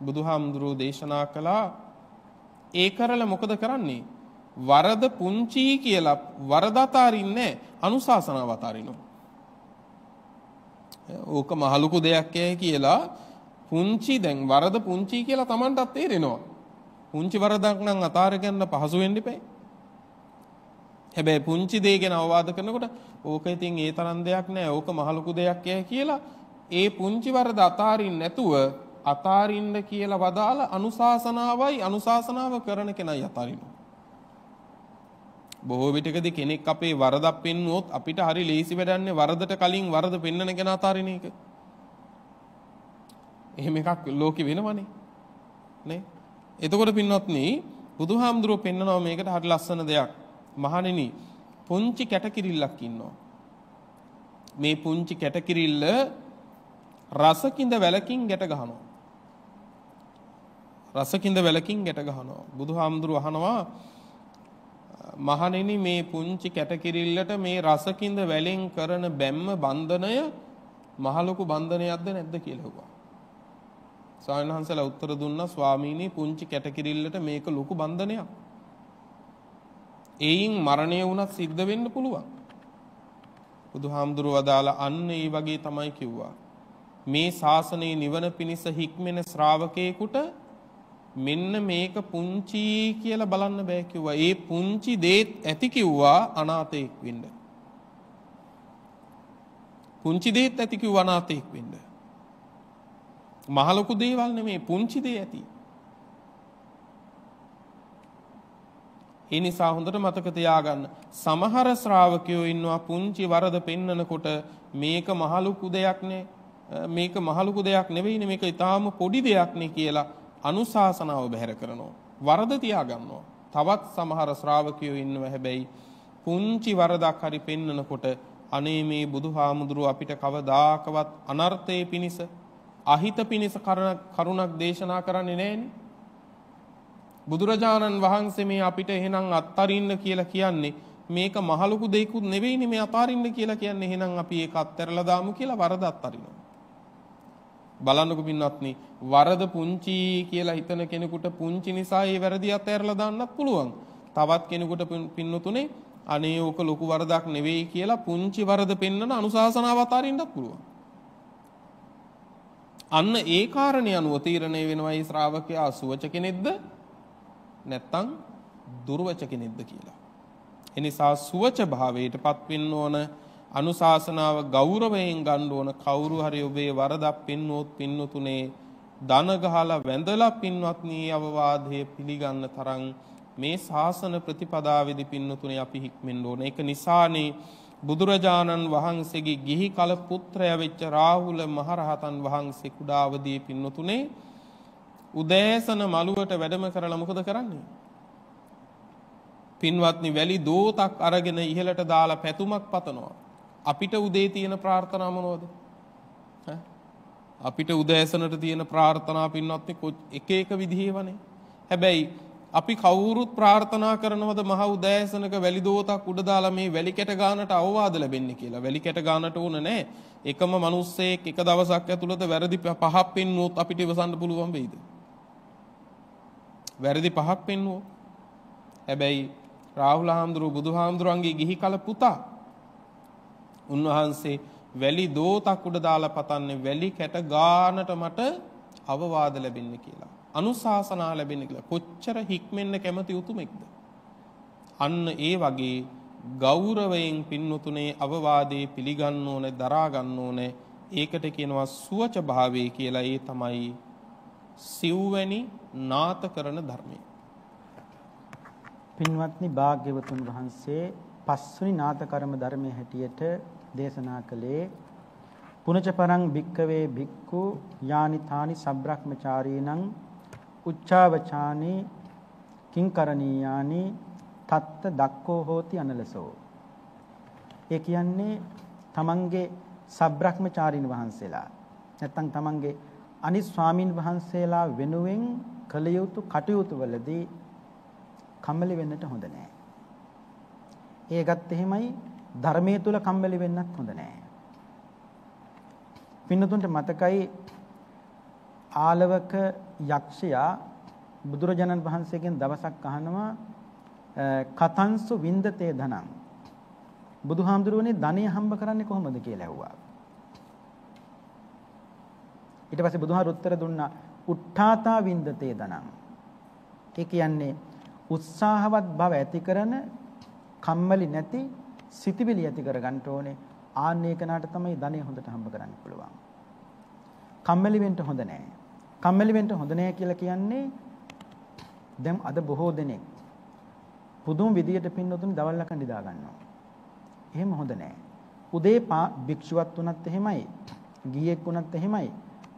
Speaker 2: බුදුහාමුදුරුවෝ දේශනා කළා ඒ කරලා මොකද කරන්නේ? වරද පුංචි කියලා වරද අතාරින්නේ අනුශාසනාව අතාරිනවා. ඕක මහලුකු දෙයක් කියලා පුංචි දැන් වරද පුංචි කියලා Tamanටත් තේරෙනවා. පුංචි වරදක් නම් අතාර ගන්න පහසු වෙන්න ඉපේ. හැබැයි පුංචි දේ ගැන අවවාද කරනකොට ඕක ඉතින් ඒ තරම් දෙයක් නෑ. ඕක මහලුකු දෙයක් කියලා ඒ පුංචි වරද අතාරින්න නැතුව අතාරින්න කියලා වදාළ අනුශාසනාවයි අනුශාසනාව කරන කෙනයි අතාරිනවා. බොහෝ විටකදී කෙනෙක් අපේ වරදක් පෙන්වුවොත් අපිට හරි ලේසි වැඩන්නේ වරදට කලින් වරද පෙන්වන කෙනා අතාරින එක. එහෙම එකක් ලෝකෙ වෙනවනේ. නේ? එතකොට පින්වත්නි බුදුහාමුදුරුවෝ පෙන්නනවා මේකට හරි ලස්සන දෙයක්. මහණෙනි පුංචි කැටකිරිල්ලක් ඉන්නවා. මේ පුංචි කැටකිරිල්ල රසකින්ද වැලකින් ගැට ගහනවා. රසකින්ද වැලකින් ගැට ගහනවා. බුදුහාමුදුරුව අහනවා මහණෙනි මේ පුංචි කැටකිරිල්ලට මේ රසකින්ද වැලෙන් කරන බැම්ම බන්ධනය මහලොකු බන්ධනයක්ද නැද්ද කියලා හුවා. ස්වාමීන් වහන්සේලා උත්තර දුන්නා ස්වාමීනි පුංචි කැටකිරිල්ලට මේක ලොකු බන්ධනයක්. එයින් මරණය වුණත් සිද්ධ වෙන්න පුළුවන්. බුදුහාමුදුරුව වදාලා අන්න ඒ වගේ තමයි කිව්වා. මේ ශාසනයේ නිවන පිණිස හික්මෙන ශ්‍රාවකේකට මෙන්න මේක පුංචි කියලා බලන්න බෑ කිව්වා. ඒ පුංචි දේත් ඇති කිව්වා අනාථයෙක් වෙන්න. පුංචි දේත් ඇති කිව්වා අනාථයෙක් වෙන්න. මහ ලොකු දේවල් නෙමෙයි පුංචි දේ ඇති. ඒ නිසා හොඳට මතක තියාගන්න. සමහර ශ්‍රාවකයෝ ඉන්නවා පුංචි වරද පෙන්නකොට මේක මහ ලොකු දෙයක් නේ. මේක මහ ලොකු දෙයක් නෙවෙයිනේ මේක ඊටාම පොඩි දෙයක් නේ කියලා අනුශාසනාව බැහැර කරනවා. වරද තියාගන්නවා. තවත් සමහර ශ්‍රාවකයෝ ඉන්නව හැබැයි පුංචි වරදක් හරි පෙන්නකොට අනේ මේ බුදුහාමුදුරුව අපිට කවදාකවත් අනර්ථයේ පිනිස අහිත පිනිස කරුණක් දේශනා කරන්නේ නැහෙනේ. බුදුරජාණන් වහන්සේ මේ අපිට එහෙනම් අත්තරින්න කියලා කියන්නේ මේක මහලුකු දෙයක්ුත් නෙවෙයිනේ මේ අතාරින්න කියලා කියන්නේ එහෙනම් අපි ඒක අත්හැරලා දාමු කියලා වරද අත්තරිනවා. බලන්නකො පින්වත්නි වරද පුංචි කියලා හිතන කෙනෙකුට පුංචි නිසා ඒ වැරදි අතහැරලා දාන්නත් පුළුවන්. තවත් කෙනෙකුට පින්නතුනේ අනේ ඕක ලොකු වරදක් නෙවෙයි කියලා පුංචි වරද පෙන්වන අනුශාසනාව අතාරින්නත් පුළුවන්. අන්න ඒ කාරණේ අනුව තීරණය වෙනවයි ශ්‍රාවකයා සුවච කෙනෙක්ද නැත්නම් දුර්වච කෙනෙක්ද කියලා. එනිසා සුවච භාවයටපත් වෙන්න ඕන අනුශාසනාව ගෞරවයෙන් ගන්න ඕන කවුරු හරි ඔබේ වරදක් පින්නොත් පින්නතුනේ දන ගහලා වැඳලා පින්වත්නි අවවාදයේ පිළිගන්න තරම් මේ ශාසන ප්‍රතිපදාවේදී පින්නතුනේ අපි හික්මෙන්න ඕන. ඒක නිසානේ බුදුරජාණන් වහන්සේගේ ගිහි කල පුත්‍රයා වෙච්ච රාහුල මහරහතන් වහන්සේ කුඩාවදී පින්නතුනේ උදෑසන මළුවට වැඩම කරලා මොකද කරන්නේ? පින්වත්නි වැලි දෝතක් අරගෙන ඉහළට දාලා පැතුමක් පතනවා. අපිට උදේ තියෙන ප්‍රාර්ථනා මොනවද? අපිට උදෑසනට තියෙන ප්‍රාර්ථනා පින්වත්නි එක එක විදිහේවනේ. හැබැයි අපි කවුරුත් ප්‍රාර්ථනා කරනවද මහ උදෑසනක වැලි දෝතක් උඩ දාලා මේ වැලි කැට ගානට අවවාද ලැබෙන්නේ කියලා. වැලි කැට ගානට ඕන නැහැ. එකම මිනිස්සෙක් එක දවසක් ඇතුළත වැරදි පහක් පෙන්නුවොත් අපිට ඉවසන්න පුළුවන් වෙයිද? වැරදි පහක් පෙන්නුවොත්. හැබැයි රාහුල හාමුදුරුව බුදුහාමුදුරන්ගේ ගිහි කල පුතා උන්වහන්සේ වැලි දෝතක් උඩ දාලා පතන්නේ වැලි කැට ගානට මට අවවාද ලැබෙන්න කියලා. අනුශාසනා ලැබෙන්න කියලා. කොච්චර හික්මෙන්න කැමති උතුමෙක්ද? අන්න ඒ වගේ ගෞරවයෙන් පින්වතුනේ අවවාදේ පිළිගන්න ඕනේ, දරා ගන්න ඕනේ. ඒකට කියනවා සුවච භාවය කියලා. ඒ තමයි සිව්වැනි නාත කරන ධර්මය.
Speaker 3: පින්වත්නි භාග්‍යවතුන් වහන්සේ පස්වෙනි නාත කර්ම ධර්මයේ හැටියට දේශනා කළේ පුනච පරං භික්කවේ භික්ඛු යානි තානි සබ්‍රක්‍මචාරීනං උච්චාවචානි කිංකරණීයානි තත්ත දක්කෝ හෝති අනලසෝ ඒ කියන්නේ තමන්ගේ සබ්‍රක්‍මචාරින් වහන්සේලා නැත්තම් තමන්ගේ අනිත් ස්වාමින් වහන්සේලා වෙනුවෙන් කළ යුතු කටයුතු වලදී කම්මැලි වෙන්නට හොඳ නෑ. ඒකත් එහෙමයි ධර්මයේ තුල කම්මැලි වෙන්නත් හොඳ නෑ. පින්නතුන්ට මතකයි ආලවක යක්ෂයා බුදුරජාණන් වහන්සේගෙන් දවසක් අහනවා කතන්සු වින්දතේ ධනං බුදුහාමුදුරුවනේ ධනෙ හම්බ කරන්නේ කොහොමද කියලා ඇහුවා. ඊට පස්සේ බුදුහාර උත්තර දුන්නා උට්ඨාතා වින්දතේ ධනං. ඒ කියන්නේ උත්සාහවත් බව ඇති කරන කම්මැලි නැති සිටිවිලි ඇති කර ගන්න ඕනේ. ආන්නේ කනට තමයි ධනෙ හොඳට හම්බ කරන්න පුළුවන්. කම්මැලි වෙන්න හොඳ නැහැ. කම්මැලි වෙන්න හොඳ නැහැ කියලා කියන්නේ දැන් අද බොහෝ දෙනෙක් පුදුම විදියට පින්නතුන් දවල්ලක නිදා ගන්නවා. එහෙම හොඳ නැහැ. උදේ භික්ෂුවක් වුණත් එහෙමයි. ගියෙක් වුණත් එහෙමයි.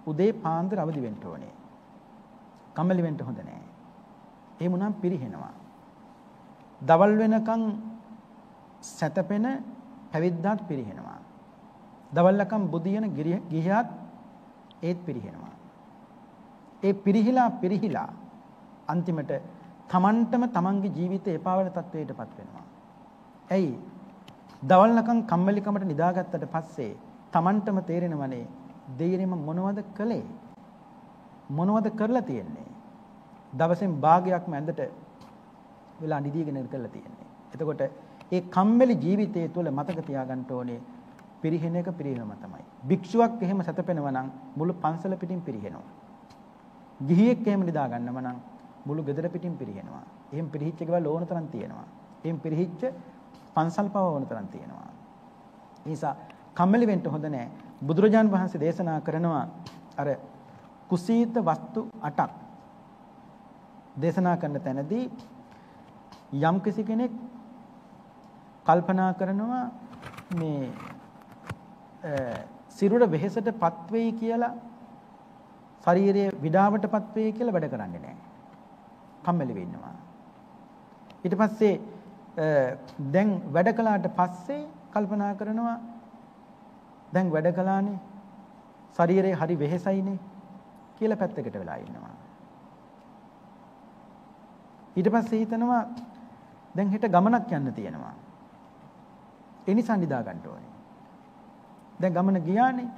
Speaker 3: උදේ පාන්දර අවදි වෙන්න ඕනේ. කම්මැලි වෙන්න හොඳ නැහැ. එහෙම උනම් පිරිහෙනවා. දවල් වෙනකන් සැතපෙන පැවිද්දාත් පිරිහෙනවා. දවල්ලකම් බුදියන ගිහියත් ඒත් පිරිහෙනවා. ඒ පිරිහිලා පිරිහිලා අන්තිමට තමන්ටම තමන්ගේ ජීවිතේ එපා වෙන තත්වයකටපත් වෙනවා. ඇයි? දවල්නකම් කම්මැලිකමට නිදාගත්තට පස්සේ තමන්ටම තේරෙනවනේ දෙයියනම මොනවද කළේ? මොනවද කරලා තියෙන්නේ? දවසෙන් භාගයක්ම ඇඳට වෙලා නිදීගෙන කරලා තියෙන්නේ. එතකොට ඒ කම්මැලි ජීවිතය තුළ මතක තියාගන්න ඕනේ පිරිහෙන එක පිරිනම තමයි. භික්ෂුවක් එහෙම සැතපෙනවා නම් මුළු පන්සල පිටින් පිරිහෙනවා. ගිහියෙක් එහෙම නිදා ගන්නම නම් මුළු ගෙදර පිටින් පිරිහෙනවා. එහෙම පිරිහිච්ච ගෙවල් ඕන තරම් තියෙනවා. එහෙම පිරිහිච්ච පන්සල් පව ඕන තරම් තියෙනවා. ඒ නිසා කම්මැලි වෙන්න හොඳ නැහැ. බුදුරජාන් වහන්සේ දේශනා කරනවා අර කුසීත වස්තු 8ක් දේශනා කරන තැනදී යම් කිසි කෙනෙක් කල්පනා කරනවා මේ සිරුර වෙහෙසටපත් වෙයි කියලා ශරීරයේ විඩාවටපත් වෙයි කියලා වැඩ කරන්නේ නැහැ. කම්මැලි වෙන්නවා. ඊට පස්සේ දැන් වැඩ කළාට පස්සේ කල්පනා කරනවා දැන් වැඩ කළානේ ශරීරය හරි වෙහෙසයිනේ කියලා පැත්තකට වෙලා ඉන්නවා. ඊට පස්සේ හිතනවා දැන් හෙට ගමනක් යන්න තියෙනවා. ඒ නිසා නිදා ගන්න ඕනේ. දැන් ගමන ගියානේ.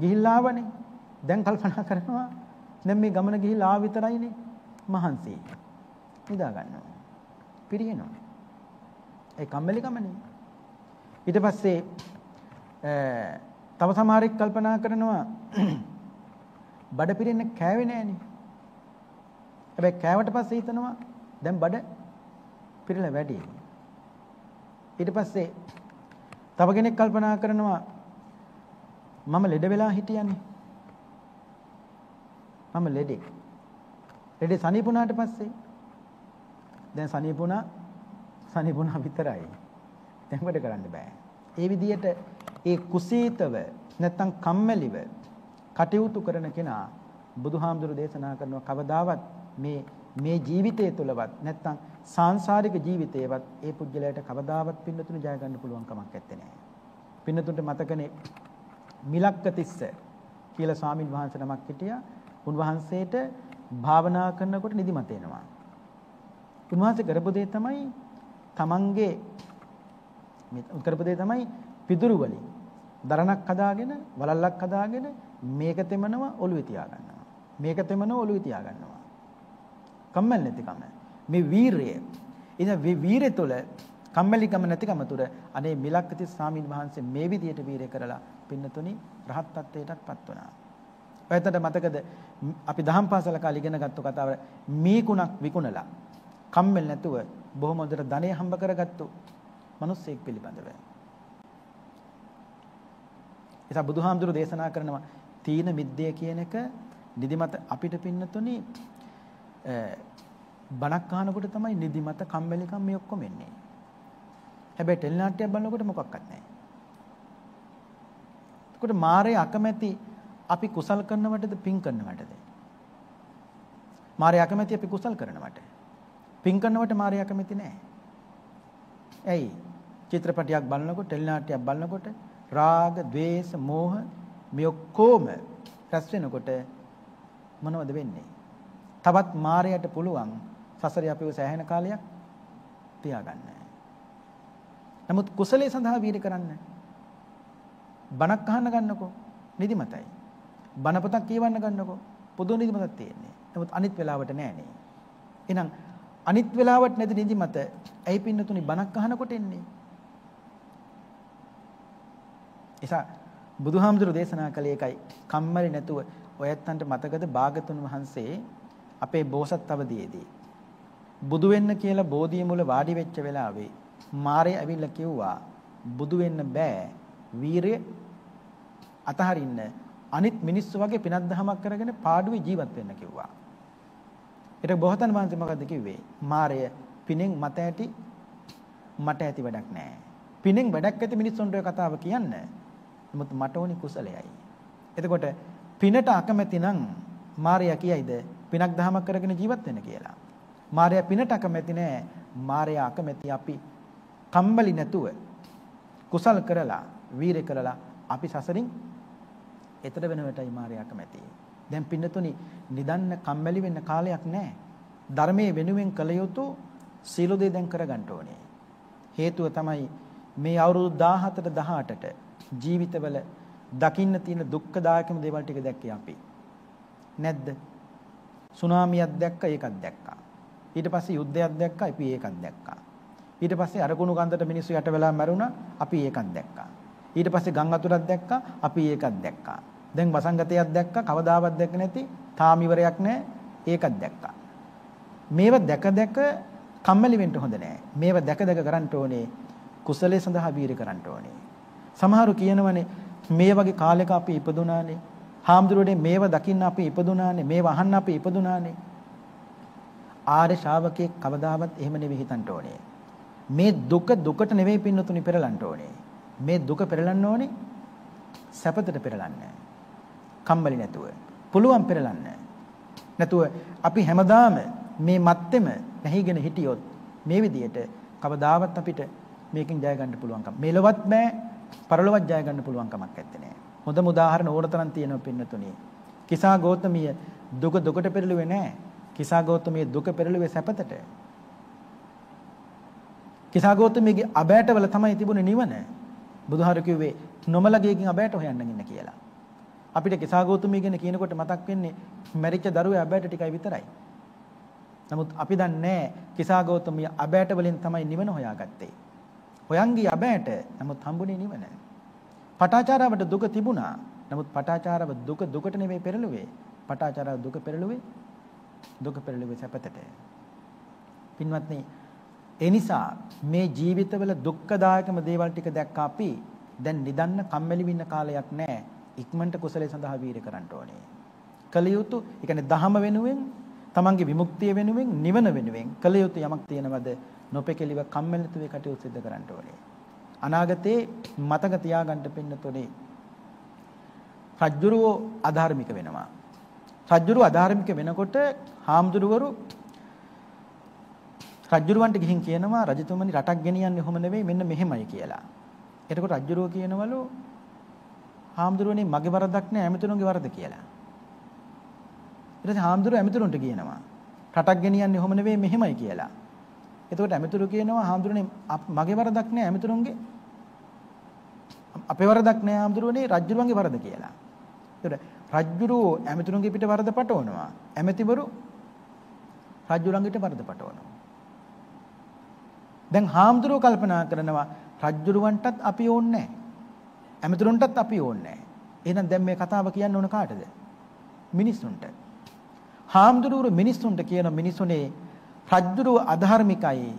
Speaker 3: ගිහිල්ලා ආවනේ. දැන් කල්පනා කරනවා දැන් මේ ගමන ගිහිල්ලා ආව විතරයිනේ මහන්සි. නිදා ගන්නවා. පිරිනනවා. ඒ කම්මැලි ගමනේ. ඊට පස්සේ තව සමහරෙක් කල්පනා කරනවා බඩ පිරෙන්න කෑවේ නෑනේ. හැබැයි කෑවට පස්සේ හිතනවා දැන් බඩ පිරලා වැඩි. ඊට පස්සේ තව කෙනෙක් කල්පනා කරනවා මම ලෙඩ වෙලා හිටියනේ. මම ලෙඩෙක්. ලෙඩේ සනීපුණාට පස්සේ දැන් සනීපුණා සනීපුණා විතරයි. දැන් වැඩ කරන්න බෑ. ඒ විදිහට ඒ කුසීතව නැත්තම් කම්මැලිව කටයුතු කරන කෙනා බුදුහාමුදුරු දේශනා කරනවා කවදාවත් මේ මේ ජීවිතය තුළවත් නැත්තම් සාංශාරික ජීවිතේවත් ඒ පුජ්‍යලයට කවදාවත් පින්නතුණු ජය ගන්න පුළුවන් කමක් නැත්තේ නෑ. පින්නතුන්ට මතකනේ මිලක්කතිස්ස කියලා ස්වාමින් වහන්සේ නමක් හිටියා. උන්වහන්සේට භාවනා කරනකොට නිදිමත එනවා. උන්වහන්සේ කරපු දේ තමයි තමන්ගේ කරපු දේ තමයි පිදුරු වලින් දරණක් හදාගෙන වලල්ලක් හදාගෙන මේක තෙමනවා ඔළුවේ තියා ගන්නවා. මේක තෙමනවා ඔළුවේ තියා ගන්නවා. කම්මැලි නැතිකම. මේ වීරය. ඉතින් මේ වීරය තුළ කම්මැලිකම නැතිකම තුර අනේ මිලක්කති ස්වාමීන් වහන්සේ මේ විදියට වීරය කරලා පින්නතුනි රහත් ත්වයටත්පත් වුණා. ඔයතට මතකද අපි දහම් පාසල කාලේ ඉගෙන ගත්ත කතාව මීකුණක් විකුණලා කම්මැලි නැතුව බොහොම හොඳට ධනෙ හම්බ කරගත්තු මිනිස්සෙක් පිළිබඳව. එසා බුදුහාමුදුරු දේශනා කරනවා තීන මිද්දේ කියන එක නිදිමත අපිට පින්නතුනි බණක් අහනකොට තමයි නිදිමත කම්මැලිකම් මේ ඔක්කොම එන්නේ. හැබැයි ටෙලි නාට්‍යයක් බලනකොට මොකක්වත් නැහැ. එතකොට මාරේ අකමැති අපි කුසල් කරනවටද පින් කරනවටද? මාරේ අකමැති අපි කුසල් කරනවට. පින් කරනවට මාරේ අකමැති නැහැ. ඇයි? චිත්‍රපටයක් බලනකොට ටෙලි නාට්‍යයක් බලනකොට රාග, ద్వේෂ, මෝහ මේ ඔක්කොම රැස් වෙනකොට මොනවද වෙන්නේ? තවත් මායයට පුළුවන් සසරේ අපිව සෑහෙන කාලයක් තියාගන්න. නමුත් කුසලයේ සඳහා වීර කරන්න. බණක් අහන්න ගන්නකො නිදිමතයි. බණ පොතක් කියවන්න ගන්නකො පොදු නිදිමතක් තියෙන්නේ. නමුත් අනිත් වෙලාවට නෑනේ. එහෙනම් අනිත් වෙලාවට නැති නිදිමත ඇයි පින්නතුනි බණක් අහනකොට එන්නේ? එසා බුදුහාමුදුරු දේශනා කළේ එකයි කම්මැලි නැතුව ඔයත්තන්ට මතකද භාගතුන් වහන්සේ අපේ බෝසත් අවදීයේදී බුදු වෙන්න කියලා බෝධිය මුල වාඩි වෙච්ච වෙලාවේ මාරේ ඇවිල්ලා කිව්වා බුදු වෙන්න බෑ වීරය අතහරින්න අනිත් මිනිස්සු වගේ පිනක් දහමක් කරගෙන පාඩුවේ ජීවත් වෙන්න කිව්වා. ඒක බොහෝතන් වහන්සේ මොකද්ද කිව්වේ? මාරය පිනෙන් මත ඇති මට ඇති වැඩක් නැහැ. පිනෙන් වැඩක් ඇති මිනිස්සුන්ට ඔය කතාව කියන්න. නමුත් මට ඕනි කුසලයයි. එතකොට පිනට අකමැති නම් මාරයා කියයිද පිනක් දහමක් කරගෙන ජීවත් වෙන්න කියලා. මාරයා පිනට අකමැති නෑ. මාරයා අකමැති අපි කම්මැලි නැතුව කුසල් කරලා වීර කරලා අපි සසරින් එතර වෙනවටයි මාරයා අකමැති. දැන් පින්නතුනි නිදන්න කම්මැලි වෙන්න කාලයක් නෑ. ධර්මයේ වෙනුවෙන් කළ යුතු සීල දේ දැන් කරගන්න ඕනේ. හේතුව තමයි මේ අවුරුදු 17ට 18ට ජීවිතවල දකින්න තියෙන දුක්ඛදායකම දේවල් ටික දැක්කේ අපි. නැද්ද? සුනාමියක් දැක්ක ඒකක් දැක්කා. ඊට පස්සේ යුද්ධයක් දැක්කා අපි ඒකක් දැක්කා. ඊට පස්සේ අරකුණු කන්දට මිනිස්සු යට වෙලා මැරුණා අපි ඒකක් දැක්කා. ඊට පස්සේ ගම් අතුරක් දැක්කා අපි ඒකක් දැක්කා. දැන් වසංගතයක් දැක්කා කවදාවත් දැක නැති තාමිවරයක් නැහැ ඒකක් දැක්කා. මේව දැක දැක කම්මැලි වෙන්න හොඳ නැහැ. මේව දැක දැක කරන්න ඕනේ කුසලයේ සඳහා වීර කරන්න ඕනේ. සමහරු කියනවනේ මේ වගේ කාලයක අපි ඉපදුනානේ හාමුදුරුවනේ මේව දකින්න අපි ඉපදුනානේ මේව අහන්න අපි ඉපදුනානේ ආර්ය ශාවකයෙක් කවදාවත් එහෙම නෙවෙයි හිතන්න ඕනේ. මේ දුක දුකට නෙවෙයි පින්නතුනි පෙරලන්න ඕනේ. මේ දුක පෙරලන්න ඕනේ සැපතට පෙරලන්න. කම්මැලි නැතුව. පුළුවන් පෙරලන්න. නැතුව අපි හැමදාම මේ මත්තෙම නැහිගෙන හිටියොත් මේ විදියට කවදාවත් අපිට මේකෙන් ජය ගන්න පුළුවන්කම. මෙලොවත් බෑ පරලොවත් ජය ගන්න පුළුවන් කමක් නැත්තේ හොඳම උදාහරණ ඕනතරම් තියෙනවා පින්නතුණි. කිසා ගෞතමිය දුක දුකට පෙරළුවේ නැහැ. කිසා ගෞතමිය දුක පෙරළුවේ සැපතට. කිසා ගෞතමියගේ අබෑටවල තමයි තිබුණේ නිවන. බුදුහාර කිව්වේ නොමලගේකින් අබෑට හොයන්න ඉන්න කියලා. අපිට කිසాగෞතමී ගැන කියනකොට මතක් වෙන්නේ මැරිච්ච දරුවේ අබෑට ටිකයි විතරයි. නමුත් අපි දන්නේ කිසాగෞතමිය අබෑට වලින් තමයි නිවන හොයාගත්තේ. හොයන්ගේ අබෑට නමුත් හම්බුනේ නිවන. පටාචාරාවට දුක තිබුණා. නමුත් පටාචාරාව දුක දුකට නෙමෙයි පෙරළුවේ. පටාචාරාව දුක පෙරළුවේ දුක පෙරළුවේ සැපතට. පින්වත්නි ඒ නිසා මේ ජීවිතවල දුක්ඛදායකම දේවල් ටික දැක්කා අපි දැන් නිදන්න කම්මැලි වෙන්න කාලයක් නැහැ. ඉක්මනට කුසලයේ සඳහා වීර කරන්න ඕනේ. කලියුතු, ඒ කියන්නේ දහම වෙනුවෙන්, තමන්ගේ විමුක්තිය වෙනුවෙන්, නිවන වෙනුවෙන් කලියුතු යමක් තියෙනවද? නොපෙකලිව කම්මැලිතුවේ කටයුතු සිදු කරන්න ඕනේ. අනාගතේ මතක තියාගන්න පින්නතොනේ රජ්ජුරුව අධාර්මික වෙනවා. රජ්ජුරුව අධාර්මික වෙනකොට හාමුදුරුවරු රජ්ජුරුවන්ට ගිහින් කියනවා රජතුමනි රටක් ගෙනියන්නේ ඔහොම නෙවෙයි මෙන්න මෙහෙමයි කියලා. එතකොට රජ්ජුරුව කියනවලු හාමුදුරුවනේ මගේ වරදක් නෑ ඇමතුරුන්ගේ වරද කියලා. ඊට පස්සේ හාමුදුරුව ඇමතුරුන්ට කියනවා රටක් ගෙනියන්නේ ඔහොම නෙවෙයි මෙහෙමයි කියලා. එතකොට ඇමතුරු කියනවා හාමුදුරනේ මගේ වරදක් නෑ ඇමතුරුන්ගේ අපේ වරදක් නෑ හාමුදුරුවනේ රජ්ජුරුවන්ගේ වරද කියලා. එතකොට රජ්ජුරුව ඇමතුරුන්ගේ පිට වරද පටවනවා. ඇමතිවරු රජ්ජුරුවන්ගේ වරද පටවනවා. දැන් හාමුදුරුව කල්පනා කරනවා රජ්ජුරුවන්ටත් අපි ඕනේ ඇමතුරුන්ටත් අපි ඕනේ එහෙනම් දැන් මේ කතාව කියන්න ඕන කාටද? මිනිස්සුන්ට. හාමුදුරුවෝ මිනිස්සුන්ට කියන මිනිසුනේ රජ්ජුරුව අධාර්මිකයි.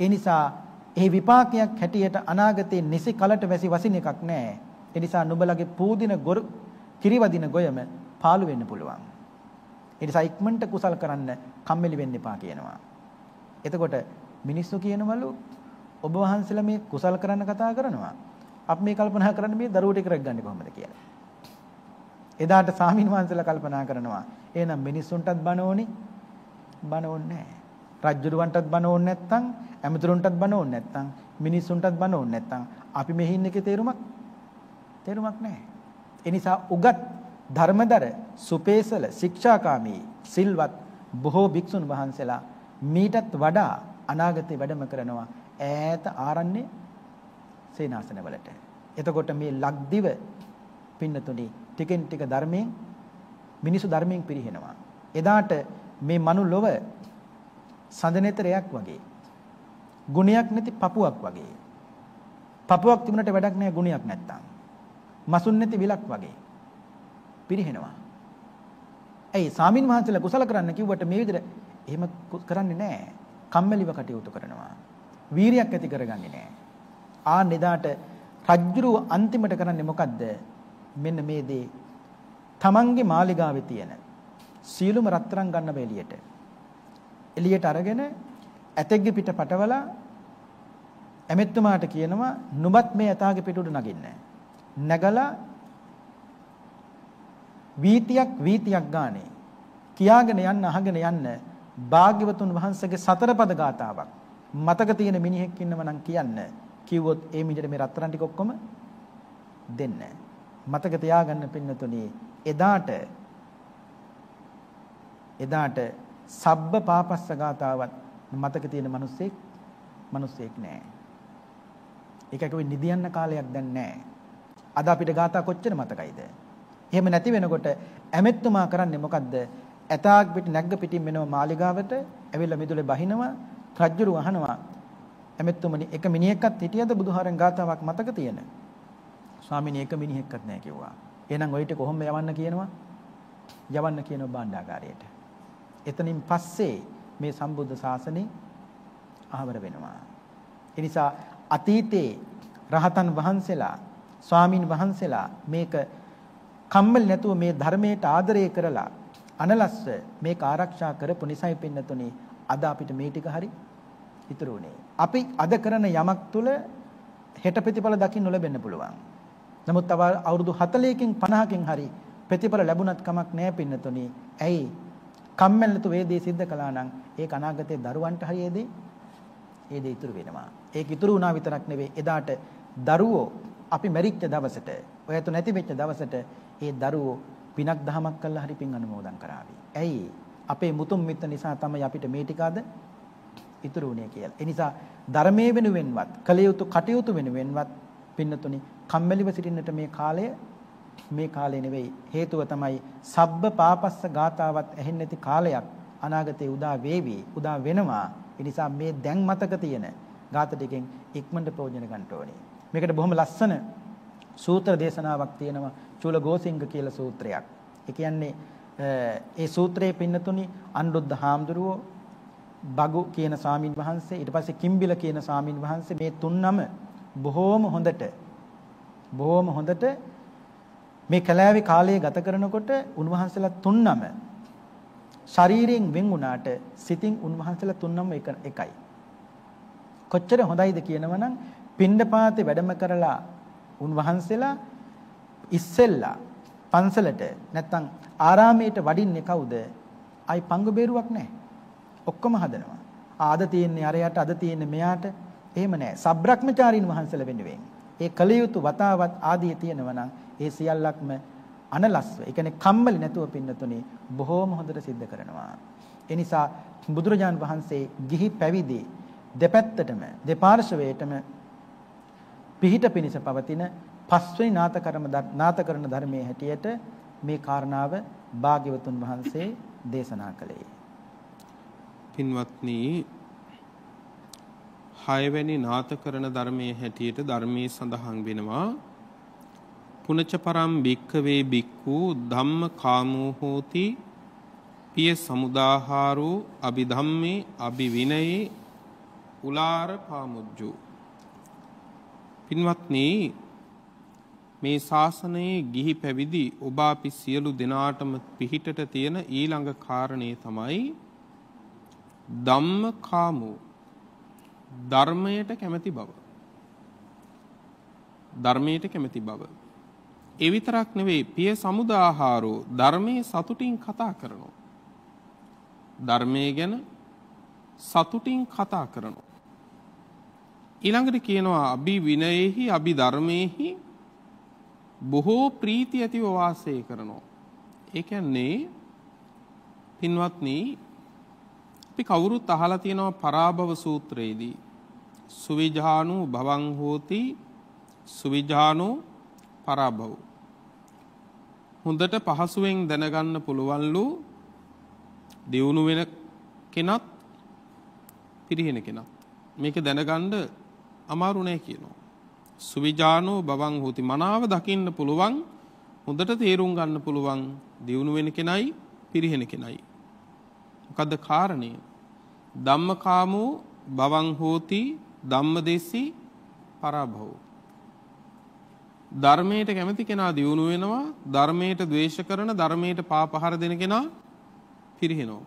Speaker 3: ඒ නිසා ඒ විපාකයක් හැටියට අනාගතේ නිසි කලට වැසි වසින එකක් නැහැ. ඒ නිසා නුඹලගේ පූදින ගොරු කිරිවදින ගොයම පාළු වෙන්න පුළුවන්. ඒ නිසා ඉක්මනට කුසල් කරන්න කම්මැලි වෙන්න එපා කියනවා. එතකොට මිනිස්සු කියනවලු ඔබ වහන්සේලා මේ කුසල් කරන්න කතා කරනවා. අපි මේ කල්පනා කරන්නේ මේ දරුවෝ ටික රැග්ගන්නේ කොහොමද කියලා. එදාට සාමින් වහන්සේලා කල්පනා කරනවා. එහෙනම් මිනිස්සුන්ටත් බන ඕනි බන ඕනේ නැහැ. රජ්ජුරුවන්ටත් බන ඕනේ නැත්නම් ඇමතුරුන්ටත් බන ඕනේ නැත්නම් මිනිස්සුන්ටත් බන ඕනේ නැත්නම් අපි මෙහි ඉන්න එකේ තේරුමක් තේරුමක් නැහැ. ඒ නිසා උගත් ධර්මදර සුපේසල ශික්ෂාකාමී සිල්වත් බොහෝ භික්ෂුන් වහන්සේලා මීටත් වඩා අනාගතේ වැඩම කරනවා ඈත ආරණ්‍ය සේනාසනවලට. එතකොට මේ ලක්දිව පින්නතුනි ටිකෙන් ටික ධර්මයෙන් මිනිසු ධර්මයෙන් පිරිහෙනවා. එදාට මේ මනු ලොව සඳනෙතරයක් වගේ ගුණයක් නැති පපුවක් වගේ. පපුවක් තිබුණට වැඩක් නැහැ ගුණයක් නැත්තම්. මසුන් නැති විලක් වගේ පිරිහෙනවා. ඇයි සාමින් වහන්සේලා කුසල කරන්න කිව්වට මේ විදිහට එහෙම කරන්නේ නැහැ. කම්මැලිව කටයුතු කරනවා. වීරියක් ඇති කරගන්නේ නැහැ. ආ නෙදාට රජ්ජුරුව අන්තිමට කරන්නේ මොකද්ද? මෙන්න මේ දේ තමන්ගේ මාලිගාවේ තියෙන සීලුම රත්තරන් ගන්න බෑ එළියට. එළියට අරගෙන ඇතෙක්ගේ පිට පටවලා ඇමෙත්තුමාට කියනවා නුඹත් මේ ඇතාගේ පිට උඩ නගින්න. නැගලා වීතියක් වීතියක් ගානේ කියාගෙන යන්න අහගෙන යන්න භාග්‍යවතුන් වහන්සේගේ සතර පද ගාතාවක් මතක තියෙන මිනිහෙක් ඉන්නව නම් කියන්න. කිව්වොත් ඒ මිනිහට මේ රත්තරන් ටික ඔක්කොම දෙන්න. මතක තියාගන්න පින්නතුනි එදාට එදාට සබ්බ පාපස්ස ගාතාවත් මතක තියෙන මිනිස්සෙක් මිනිස්සෙක් නෑ. ඒකක වෙ නිදියන්න කාලයක් දැන් නෑ. අද අපිට ගාතා කොච්චර මතකයිද? එහෙම නැති වෙනකොට ඇමෙත්තුමා කරන්නේ මොකද්ද? ඇතාක් පිට නැග්ග පිටින් මෙනව මාලිගාවට ඇවිල්ලා මිදුලේ බහිනවා රජ්ජුරු අහනවා එමෙත්තුමනි එක මිනිහෙක්වත් හිටියද? බුදුහාරන් ගාතාවක් මතක තියෙන? ස්වාමීනි එක මිනිහෙක්වත් නැහැ කිව්වා. එහෙනම් ඔයිට කොහොම යවන්න කියනවා? යවන්න කියනවා භාණ්ඩාගාරයට එතනින් පස්සේ මේ සම්බුද්ධ ශාසනය අහවර වෙනවා. ඒ නිසා අතීතේ රහතන් වහන්සේලා ස්වාමින් වහන්සේලා මේක කම්මල් නැතුව මේ ධර්මයට ආදරය කරලා අනලස්ස මේක ආරක්ෂා කරපු නිසයි පින්නතුනේ අද අපිට මේ ටික හරි ඉතුරු වුණේ. අපි අද කරන යමක් තුල හෙට ප්‍රතිඵල දකින්න ලැබෙන්න පුළුවන්. නමුත් තව අවුරුදු 40කින් 50කින් හරි ප්‍රතිඵල ලැබුණත් කමක් නැහැ පින්නතුනි. ඇයි? කම්මැලි නැතු වේදේ සිද්ධ කළා නම් ඒක අනාගතයේ දරුවන්ට හරි ඒදී ඒ දේ ඉතුරු වෙනවා. ඒක ඉතුරු වුණා විතරක් නෙවෙයි එදාට දරුවෝ අපි මැරිච්ච දවසට ඔයතු නැති වෙච්ච දවසට ඒ දරුවෝ පිනක් දහමක් කළා හරි පින් අනුමෝදන් කරાવી. ඇයි? අපේ මුතුන් මිත්ත නිසා තමයි අපිට මේ ටික අද ඉතුරු වුණේ කියලා. ඒ නිසා ධර්මයේ වෙනුවෙන්වත්, කලියුතු කටයුතු වෙනුවෙන්වත් පින්නතුනි කම්මැලිව සිටින්නට මේ කාලය මේ කාලේ නෙවෙයි. හේතුව තමයි සබ්බ පාපස්ස ගාතාවත් ඇහෙන්නේ නැති කාලයක් අනාගතේ උදා වේවි. උදා වෙනවා. ඒ නිසා මේ දැන් මතක තියෙන ගාත ටිකෙන් ඉක්මනට ප්‍රයෝජන ගන්න ඕනේ. මේකට බොහොම ලස්සන සූත්‍ර දේශනාවක් තියෙනවා. චූල ගෝසිංග කියලා සූත්‍රයක්. ඒ කියන්නේ ඒ සූත්‍රයේ පින්නතුනි අනුරුද්ධ හාමුදුරුවෝ බගු කියන සාමින් වහන්සේ ඊට පස්සේ කිම්බිල කියන සාමින් වහන්සේ මේ තුන්නම බොහෝම හොඳට බොහෝම හොඳට මේ කලාවේ කාලය ගත කරනකොට උන්වහන්සේලා තුන්නම ශරීරයෙන් වෙන් වුණාට සිතින් උන්වහන්සේලා තුන්නම එකයි. කොච්චර හොඳයිද කියනවනම් පින්ඩපාතේ වැඩම කරලා උන්වහන්සේලා ඉස්සෙල්ලා පන්සලට නැත්තම් ආරාමයට වඩින්නේ කවුද? අයි පංගු බේරුවක් නැහැ. ඔක්කොම හදනවා. ආද තියෙන්නේ අරයට අද තියෙන්නේ මෙයාට. එහෙම නැහැ. සබ්‍රක්‍මචාරීන් වහන්සේලා වෙනුවෙන්. ඒ කලියුතු වතාවත් ආදී තියෙනවා නම් ඒ සියල්ලක්ම අනලස්ව. ඒ කියන්නේ කම්මැලි නැතුව පින්නතුනේ බොහෝම හොඳට සිද්ධ කරනවා. ඒ නිසා බුදුරජාන් වහන්සේ ගිහි පැවිදි දෙපැත්තටම දෙපාර්ශවයටම පිහිට පිනිස පවතින පස්වෙනි නාතකරම නාතකරණ ධර්මයේ හැටියට මේ කාරණාව භාග්‍යවතුන් වහන්සේ දේශනා කළේ.
Speaker 2: පින්වත්නි හයවැනි නාතකරණ ධර්මයේ හැටියට ධර්මයේ සඳහන් වෙනවා පුනච පරම් භික්කවේ භික්ඛු ධම්ම කාමෝ හෝති පිය සමුදාහාරෝ අභිධම්මේ අභිවිනයේ උලාර පාමුජ්ජු පින්වත්නි මේ ශාසනයේ ගිහි පැවිදි ඔබ අපි සියලු දෙනාටම පිහිටට තියෙන ඊළඟ කාරණේ තමයි ධම්මකාමෝ ධර්මයට කැමැති බව. ධර්මයට කැමැති බව. ඒ විතරක් නෙවෙයි පිය සමුදාහාරෝ ධර්මයේ සතුටින් කතා කරනවා. ධර්මයේ ගැන සතුටින් කතා කරනවා. ඊළඟට කියනවා අභි විනයෙහි අභි ධර්මයේහි බොහෝ ප්‍රීති ඇතිව වාසය කරනවා. ඒ කියන්නේ පින්වත්නි අපි කවුරුත් අහලා තියෙනවා පරාභව සූත්‍රයේදී. සුවිජානු භවං හෝති සුවිජානු පරාභව. හොඳට පහසුවෙන් දැනගන්න පුළුවන්ලු දියුණු වෙන කෙනත් පිරිහෙන කෙනත්. මේක දැනගන්න අමාරු නෑ කියනවා. සුවිජානෝ බවං හෝති මනාව දකින්න පුළුවන් හොඳට තේරුම් ගන්න පුළුවන් දියුණු වෙන කෙනයි පිරිහෙන කෙනයි. මොකද්ද කාරණය? ධම්මකාමෝ බවං හෝති ධම්මදෙස්සි පරාභවෝ ධර්මයට කැමති කෙනා දියුණු වෙනවා ධර්මයට ද්වේෂ කරන ධර්මයට පාපහර දෙන කෙනා පිරිහෙනවා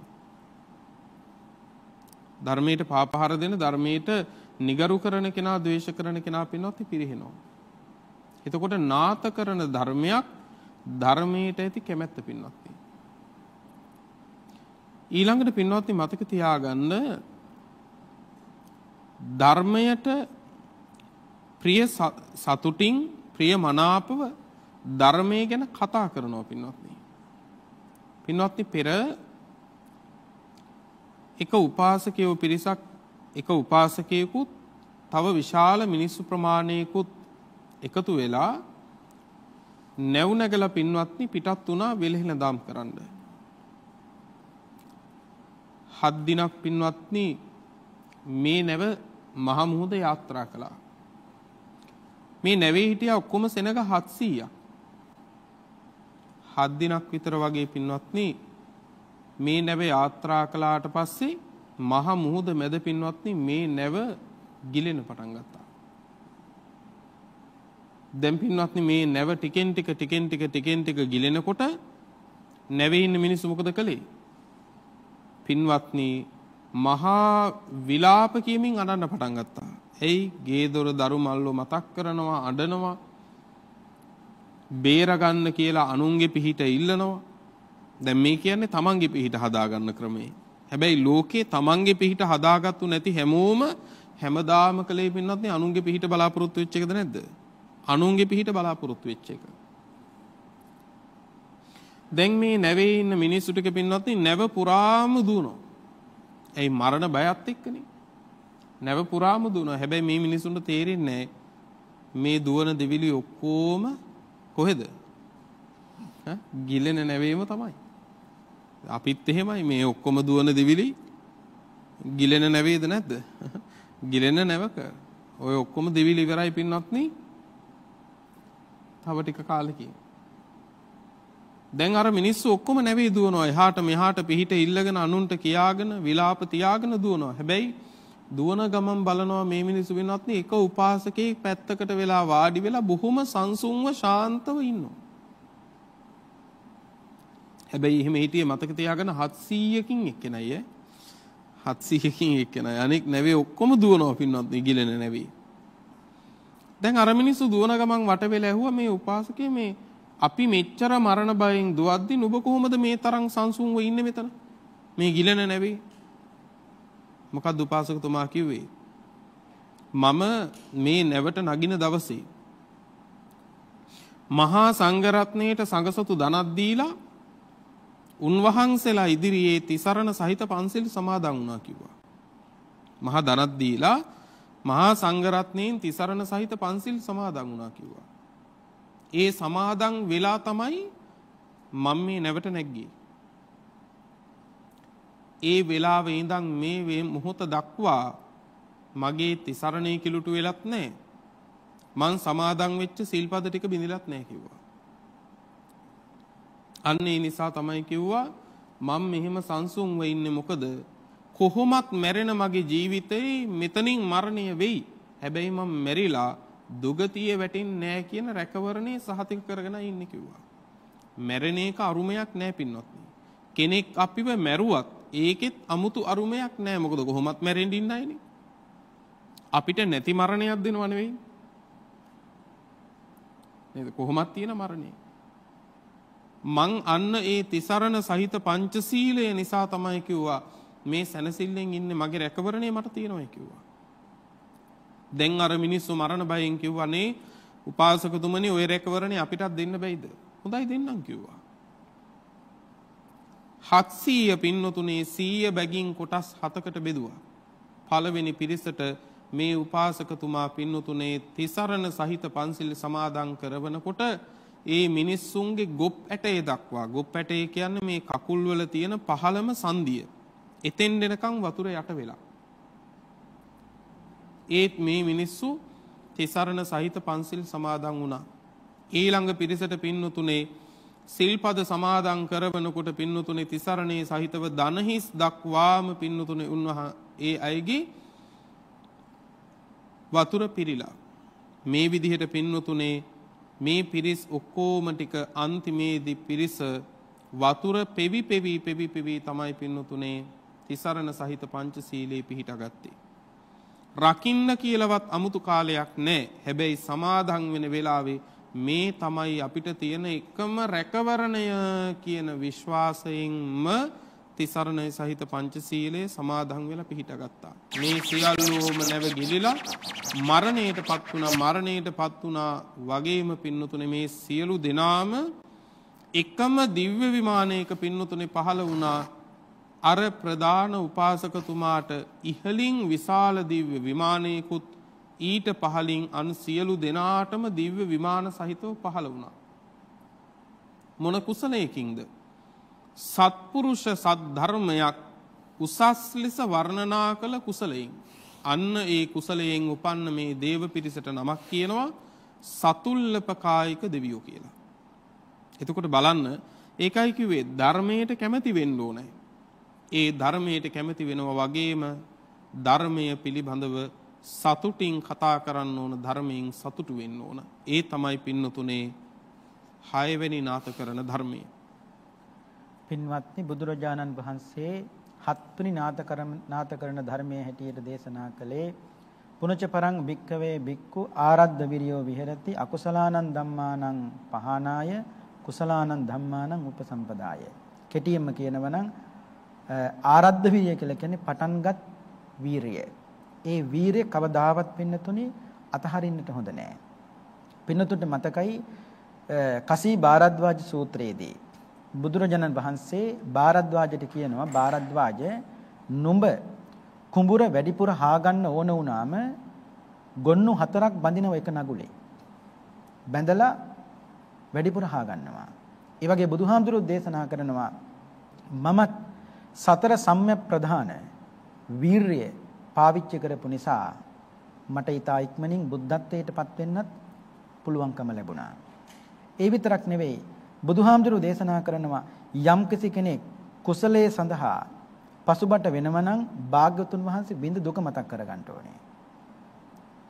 Speaker 2: ධර්මයට පාපහර දෙන ධර්මයට නිගරු කරන කෙනා ද්වේෂ කරන කෙනා පින්වත් පිරිහෙනවා එතකොට නාත කරන ධර්මයක් ධර්මයට ඇති කැමැත්ත පින්වත් ඊළඟට පින්වත්නි මතක තියාගන්න ධර්මයට ප්‍රිය සතුටින් ප්‍රිය මනාපව ධර්මයේ ගැන කතා කරනවා පින්වත්නි. පින්වත්නි පෙර එක උපාසකයෝ පිරිසක් එක උපාසකයෙකුත් තව විශාල මිනිස්සු ප්‍රමාණයකුත් එකතු වෙලා නැව් නැගලා පින්වත්නි පිටත් වුණා වෙලෙහින දාම් කරන්න. හත් දිනක් පින්වත්නි මේ නැව මහ මුහුද යාත්‍රා කළා. මේ නැවේ හිටියා ඔක්කොම සෙනග 700ක්. හත් දිනක් විතර වගේ පින්වත්නි මේ නැව යාත්‍රා කළාට පස්සේ මහ මුහුද මැද පින්වත්නි මේ නැව ගිලෙන පටන් ගත්තා. දැන් පින්වත්නි මේ නැව ටිකෙන් ටික ටිකෙන් ටික ටිකෙන් ටික ගිලෙනකොට නැවේ ඉන්න මිනිස්සු මොකද කළේ? පින්වත්නි මහා විලාප කියමින් අඬන්න පටන් ගත්තා. එයි ගේ දොර දරු මල්ලෝ මතක් කරනවා අඬනවා. බේරගන්න කියලා අනුන්ගේ පිහිට ඉල්ලනවා. දැන් මේ කියන්නේ තමන්ගේ පිහිට හදාගන්න ක්‍රමේ. හැබැයි ලෝකේ තමන්ගේ පිහිට හදාගත්තු නැති හැමෝම හැමදාම කලේ පින්නත් නේ අනුන්ගේ පිහිට බලාපොරොත්තු වෙච්ච එකද නැද්ද? අනුන්ගේ පිහිට බලාපොරොත්තු වෙච්ච එක. දැන් මේ නැවේ ඉන්න මිනිස්සු ටික පින්නත් නැව පුරාම දුවනවා. ඇයි මරණ බයත් එක්කනේ. නැව පුරාම දුවනවා. හැබැයි මේ මිනිසුන්ට තේරෙන්නේ මේ දුවන දෙවිලි ඔක්කොම කොහෙද? ගිලෙන නැවීම තමයි. අපිත් එහෙමයි මේ ඔක්කොම දුවන දිවිලි ගිලෙන නැවේද නැද්ද? ගිලෙන නැවක. ඔය ඔක්කොම දිවිලි ඉවරයි පින්වත්නි. තව ටික කාලෙකින්. දැන් අර මිනිස්සු ඔක්කොම නැවේ දුවනවා. එහාට මෙහාට පිහිට ඉල්ලගෙන අනුන්ට කියාගෙන විලාප තියාගෙන දුවනවා. හැබැයි දුවන ගමන් බලනවා මේ මිනිස්සු වෙනත්නි එක උපාසකෙක් පැත්තකට වෙලා වාඩි වෙලා බොහොම සංසුන්ව ශාන්තව ඉන්නවා. හැබැයි එහෙම හිටියේ මතක තියාගන්න 700කින් එක්කෙනයි ඈ. 700කින් එක්කෙනයි. අනෙක් නැවේ ඔක්කොම දුවනවා පින්වත් ඉගිලෙන නැවේ. දැන් අර මිනිස්සු දුවන ගමන් වට වෙලා ඇහුවා මේ උපාසකේ මේ අපි මෙච්චර මරණ බයෙන් දුවද්දි නුඹ කොහොමද මේ තරම් සංසුන්ව ඉන්නේ මෙතන? මේ ගිලෙන නැවේ. මොකක්ද උපාසකතුමා කිව්වේ? මම මේ නැවට නගින දවසේ මහා සංඝරත්නයට සංඝසතු ධනක් දීලා උන්වහන්සේලා ඉදිරියේ තිසරණ සහිත පන්සිල් සමාදන් වුණා කිව්වා. මහා ධනක් දීලා මහා සංඝරත්නයෙන් තිසරණ සහිත පන්සිල් සමාදන් වුණා කිව්වා. ඒ සමාදන් වෙලා තමයි මම මේ නැවට නැග්ගේ. ඒ වෙලාවේ ඉඳන් මේ මොහොත දක්වා මගේ තිසරණේ කිලුටු වෙලත් නැහැ. මං සමාදන් වෙච්ච සිල්පද ටික බිඳිලත් නැහැ කිව්වා. අන්න ඒ නිසා තමයි කිව්වා මම මෙහෙම සංසුන්ව ඉන්නේ මොකද කොහොමත් මැරෙන මගේ ජීවිතේ මෙතනින් මරණය වෙයි. හැබැයි මම මැරිලා දුගතිය වැටෙන්නේ නැහැ කියන රැකවරණේ සහතික කරගෙන ඉන්නේ කිව්වා. මැරෙන එක අරුමයක් නැහැ පින්වත්නි. කෙනෙක් අපිව මැරුවත් ඒකෙත් 아무තු අරුමයක් නැහැ. මොකද කොහොමත් මැරෙන්න ඉන්නයිනේ. අපිට නැති මරණයක් දෙනව නෙවෙයි. නේද? කොහොමත් තියෙන මරණේ. මං අන්න ඒ තිසරණ සහිත පංචශීලය නිසා තමයි කිව්වා මේ සැනසෙල්ලෙන් ඉන්නේ මගේ රැකවරණේ මට තියෙනවා කිව්වා. දැන් අර මිනිස්සු මරණ බයෙන් කිව්වනේ උපාසකතුමනි ওই රැකවරණේ අපිටත් දෙන්න බැයිද? හොඳයි දෙන්නම් කිව්වා. 700 පින්නතුනේ 100 බැගින් කොටස් 7කට බෙදුවා. පළවෙනි පිරිසට මේ උපාසකතුමා පින්නතුනේ තිසරණ සහිත පන්සිල් සමාදන් කරවනකොට ඒ මිනිස්සුන්ගේ ගොප් ඇටේ දක්වා ගොප් ඇටේ කියන්නේ මේ කකුල් වල තියෙන පහළම සංදිය. එතෙන් දෙනකම් වතුර යට වෙලා. ඒත් මේ මිනිස්සු තිසරණ සහිත පන්සිල් සමාදන් වුණා. ඊළඟ පිරිසට පින්නතුනේ සිල්පද සමාදන් කරවනකොට පින්නතුනේ තිසරණේ සහිතව දනහිස් දක්වාම පින්නතුනේ උන්වහ ඒ අයගේ වතුර පිරීලා මේ විදිහට පින්නතුනේ මේ පිරිස් ඔක්කොම ටික අන්තිමේදී පිරිස වතුර පෙවි පෙවි පෙවි පෙවි තමයි පින්නතුනේ තිසරණ සහිත පංචශීලයේ පිහිටගත්තේ. රකින්න කියලාවත් අමුතු කාලයක් නැහැ. හැබැයි සමාදන් වෙන වෙලාවේ මේ තමයි අපිට තියෙන එකම රැකවරණය කියන විශ්වාසයෙන්ම තිසරණය සහිත පංචශීලයේ සමාදන් වෙලා පිහිටගත්තා. මේ සියල්ලෝම නැව ගිලිලා මරණයටපත් වුණා මරණයටපත් වුණා වගේම පින්නතුනේ මේ සියලු දෙනාම එකම දිව්‍ය විමානයක පින්නතුනේ පහළ වුණා අර ප්‍රධාන උපාසකතුමාට ඉහලින් විශාල දිව්‍ය විමානයකුත් ඊට පහලින් අන් සියලු දෙනාටම දිව්‍ය විමාන සහිතව පහළ වුණා. මොන කුසලයකින්ද? සත්පුරුෂ සද්ධර්මයක් උසස් ලෙස වර්ණනා කළ කුසලයෙන් අන්න ඒ කුසලයෙන් උපන්න මේ දේව පිරිසට නමක් කියනවා සතුල්ලපකායික දෙවියෝ කියලා. එතකොට බලන්න ඒකයි කිව්වේ ධර්මයට කැමති වෙන්න ඕනේ. ඒ ධර්මයට කැමති වෙනවා වගේම ධර්මය පිළිබඳව සතුටින් කතා කරන්න ඕන ධර්මයෙන් සතුටු වෙන්න ඕන. ඒ තමයි පින්නතුනේ හයවැනි නාත කරන ධර්මයේ.
Speaker 3: පින්වත්නි බුදුරජාණන් වහන්සේ හත්තුනි නාත කරන ධර්මයේ හැටියට දේශනා කළේ පුනච පරං භික්කවේ භික්ඛු ආරද්ධ විරියෝ විහෙරති අකුසලානං ධම්මානං පහනාය කුසලානං ධම්මානං උපසම්පදාය කෙටියෙන්ම කියනවනම් ආරද්ධ විරිය කියලා කියන්නේ පටන්ගත් වීරිය. ඒ වීරිය කවදාවත් පින්නතුනි අතහරින්නට හොඳ නෑ. පින්නතුන්ට මතකයි කසී බාරද්වාජ සූත්‍රයේදී බුදුරජාණන් වහන්සේ බාරද්වාජට කියනවා බාරද්වාජ නුඹ කුඹුර වැඩිපුර හාගන්න ඕන වුණාම ගොන්නු හතරක් බඳිනව එක නගුලේ. බැඳලා වැඩිපුර හාගන්නවා. ඒ වගේ බුදුහාමුදුරුවෝ දේශනා කරනවා මමත් සතර සම්‍යක් ප්‍රධාන වීරිය පාවිච්චි කරපු නිසා මට ඊතා ඉක්මනින් බුද්ධත්වයටපත් වෙන්නත් පුළුවන්කම ලැබුණා. ඒ විතරක් නෙවෙයි බුදුහාමුදුරුවෝ දේශනා කරනවා යම්කිසි කෙනෙක් කුසලයේ සඳහා පසුබට වෙනව නම් භාග්‍යතුන් වහන්සේ බින්ද දුක මතක් කරගන්න ඕනේ.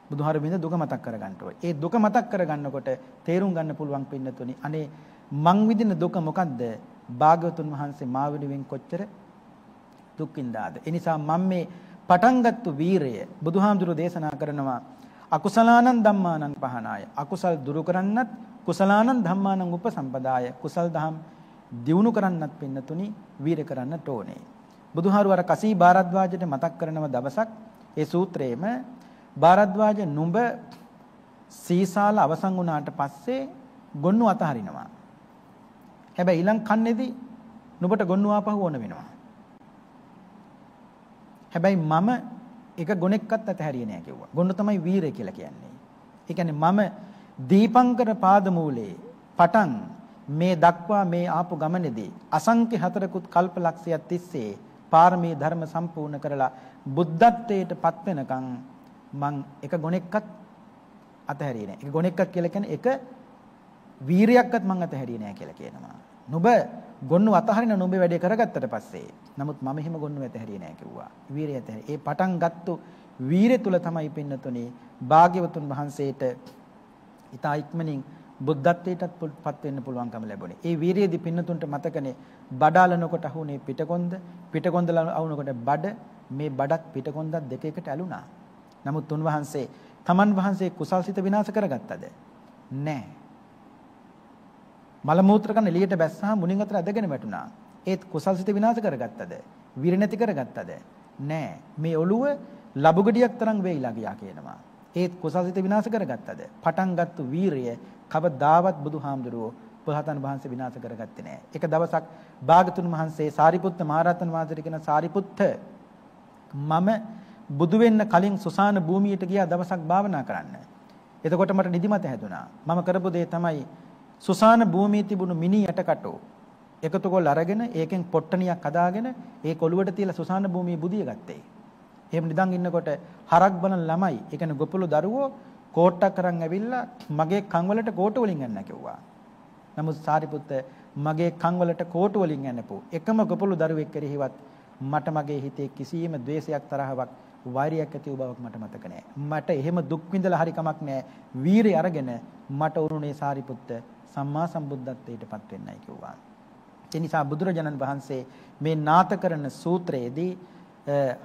Speaker 3: බුදුහාර බින්ද දුක මතක් කරගන්න ඕනේ. ඒ දුක මතක් කරගන්නකොට තේරුම් ගන්න පුළුවන් පින්නතුනි අනේ මං විඳින දුක මොකද්ද? භාග්‍යතුන් වහන්සේ මා වෙනුවෙන් කොච්චර දුක් විඳාද? ඒ නිසා මම මේ පටන් ගත්තු වීරය බුදුහාමුදුරෝ දේශනා කරනවා අකුසලානං ධම්මානං පහනාය. අකුසල් දුරු කරන්නත් කුසලානං ධම්මානං උපසම්පදාය. කුසල් දහම් දියුණු කරන්නත් පින්නතුනි වීර කරන්නට ඕනේ. බුදුහාරු අර කසී භාරද්වාජට මතක් කරනව දවසක් ඒ සූත්‍රයේම භාරද්වාජ නුඹ සීසාල අවසන් වුණාට පස්සේ ගොන්නු අතහරිනවා. හැබැයි ඊළඟ කන්නේදී නුඹට ගොන්නු ආපහු ඕන වෙනවා. හැබැයි මම එක ගොනෙක්වත් අතහැරියේ නෑ කිව්වා. ගොන්නු තමයි වීරය කියලා කියන්නේ. ඒ කියන්නේ මම දීපංකර පාදමූලේ පටන් මේ දක්වා මේ ආපු ගමනේදී අසංඛ්‍ය හතරකුත් කල්පලක්ෂයක් තිස්සේ පාරමී ධර්ම සම්පූර්ණ කරලා බුද්ධත්වයට පත් වෙනකන් මං එක ගොනෙක්වත් අතහැරියේ නෑ. එක ගොනෙක්වත් කියලා කියන්නේ එක වීරියක්වත් මං අතහැරියේ නෑ කියලා කියනවා. නුඹ ගොන්නු අතහරින නුඹේ වැඩේ කරගත්තට පස්සේ නමුත් මම එහෙම ගොන්නු අතහැරියේ නෑ කිව්වා. වීරිය අතහැරි. ඒ පටන් ගත්තු වීරිය තුල තමයි පින්නතුනේ භාග්‍යවතුන් වහන්සේට ඊතා ඉක්මනින් බුද්ධත්වයටත් පත් වෙන්න පුළුවන්කම ලැබුණේ. ඒ වීරියදී පින්නතුන්ට මතකනේ බඩාලනකොට අහුනේ පිටකොන්ද පිටකොන්දල අහුනකොට බඩ මේ බඩත් පිටකොන්දත් දෙක එකට ඇලුනා. නමුත් උන්වහන්සේ තමන් වහන්සේ කුසල්සිත විනාශ කරගත්තද? නෑ. මල මූත්‍ර කන එළියට බැස්සහම මුණින් අතර ඇදගෙන වැටුණා. ඒත් කුසල්සිත විනාශ කරගත්තද? විර නැති කරගත්තද? නෑ. මේ ඔළුව ලබුගඩියක් තරම් වේයිලා ගියා කියනවා. ඒත් කුසල්සිත විනාශ කරගත්තද? පටන් ගත්තු වීරිය කවදාවත් බුදුහාමුදුරුවෝ පහතන් වහන්සේ විනාශ කරගත්තේ නෑ. එක දවසක් භාගතුන් වහන්සේ සාරිපුත්ත මහරහතන් වහන්සේට කියන සාරිපුත්ත මම බුදු වෙන්න කලින් සුසාන භූමියට ගියා දවසක් භාවනා කරන්න. එතකොට මට නිදිමත හැදුනා. මම කරපු දේ තමයි සුසාන භූමියේ තිබුණු මිනි යටකටෝ එකතු කොල් අරගෙන ඒකෙන් පොට්ටනියක් හදාගෙන ඒ කොළුවට තියලා සුසාන භූමියේ බුදිය ගත්තේ. එහෙම නිදන් ඉන්නකොට හරක් බන ළමයි, ඒ කියන්නේ ගොපළු දරුවෝ කෝට්ටක් කරන් ඇවිල්ලා මගේ කන් වලට කෝට වලින් යන්න කිව්වා. නමුත් සාරිපුත්ත මගේ කන් වලට කෝට වලින් යන්නපෝ. එකම ගොපළු දරුවෙක් කෙරෙහිවත් මට මගේ හිතේ කිසියම් ද්වේෂයක් තරහවක් වෛරයක් ඇති බවක් මට මතක නෑ. මට එහෙම දුක් විඳලා හරි කමක් නෑ. වීරිය අරගෙන මට උරුණේ සාරිපුත්ත සම්මා සම්බුද්ධත්වයට පත් වෙන්නයි කිව්වා. ඒ නිසා බුදුරජාණන් වහන්සේ මේ නාතකරණ සූත්‍රයේදී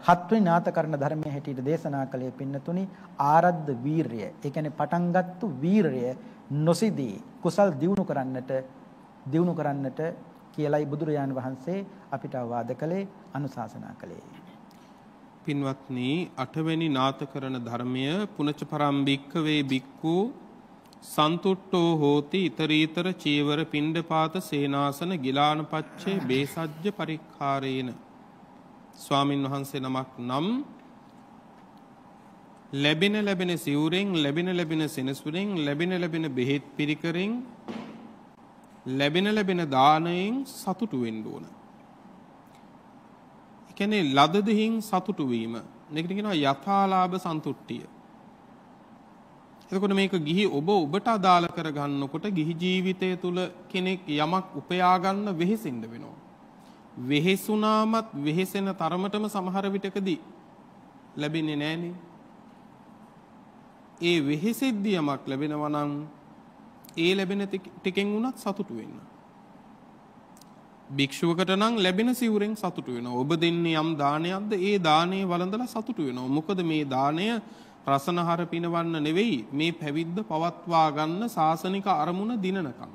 Speaker 3: හත්වෙනි නාතකරණ ධර්මයේ හැටියට දේශනා කළේ පින්නතුනි ආරද්ධ වීරය. ඒ කියන්නේ පටන්ගත්තු වීරය නොසිදී කුසල් දියුණු කරන්නට දියුණු කරන්නට කියලයි බුදුරජාණන් වහන්සේ අපිට අවවාද කළේ අනුශාසනා කළේ.
Speaker 2: පින්වත්නි අටවෙනි නාතකරණ ධර්මය පුනච පරම්බික්කවේ බික්කු සන්තුට්ටෝ හෝති ඊතරීතර චීවර පිණ්ඩපාත සේනාසන ගිලානපච්චේ බේසජ්ජ පරික්ඛාරේන ස්වාමින් වහන්සේ නමක් නම් ලැබෙන ලැබෙන සිවුරෙන් ලැබෙන ලැබෙන සෙනසුරෙන් ලැබෙන ලැබෙන බෙහෙත් පිරිකරෙන් ලැබෙන ලැබෙන දානයෙන් සතුටු වෙන්න ඕන. ඒ කියන්නේ ලද දෙහින් සතුටු වීම. මේකට කියනවා යථාලාභ සන්තුට්ඨිය. එතකොට මේක ගිහි ඔබ ඔබට අදාළ කරගන්නකොට ගිහි ජීවිතය තුල කෙනෙක් යමක් උපයා ගන්න වෙහෙසින්න වෙනවා. වෙහෙසුනාමත් වෙහෙසෙන තරමටම සමහර විටකදී ලැබෙන්නේ නැහනේ. ඒ වෙහෙසෙද්දි යමක් ලැබෙනවා නම් ඒ ලැබෙන ටිකෙන් උනත් සතුටු වෙන්න. භික්ෂුවකට නම් ලැබෙන සිවුරෙන් සතුටු වෙනවා. ඔබ දෙන්නේ යම් දානයක්ද ඒ දානේ වළඳලා සතුටු වෙනවා. මොකද මේ දාණය රසනහර පිනවන්න නෙවෙයි මේ පැවිද්ද පවත්වා ගන්න සාසනික අරමුණ දිනනකම්.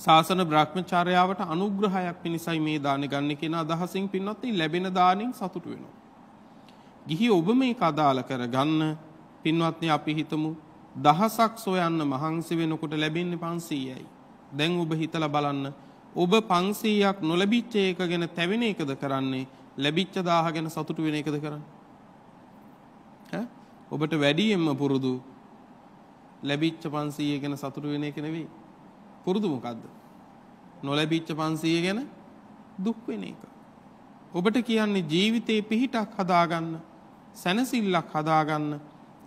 Speaker 2: ශාසන බ්‍රහ්මචාර්යාවට අනුග්‍රහයක් පිණිසයි මේ දාන ගන්න කියන අදහසින් පින්වත් ලැබෙන දාණයෙන් සතුටු වෙනවා. ගිහි ඔබ මේක අදාළ කරගන්න පින්වත්නි අපි හිතමු දහසක් සොයන්න මහන්සි වෙනකොට ලැබෙන්නේ 500යි. දැන් ඔබ හිතලා බලන්න ඔබ 500ක් නොලැබිච්ච එක ගැන තැවෙන එකද කරන්නේ ලැබිච්ච 1000 ගැන සතුටු වෙන එකද කරන්නේ? ඈ ඔබට වැඩියෙන්ම පුරුදු ලැබිච්ච 500 ගැන සතුටු වෙන එක නෙවෙයි. පුරුදු මොකද්ද? නොලැබිච්ච 500 ගැන දුක් වෙන එක. ඔබට කියන්නේ ජීවිතේ පිහිටක් හදාගන්න, සැනසෙල්ලක් හදාගන්න,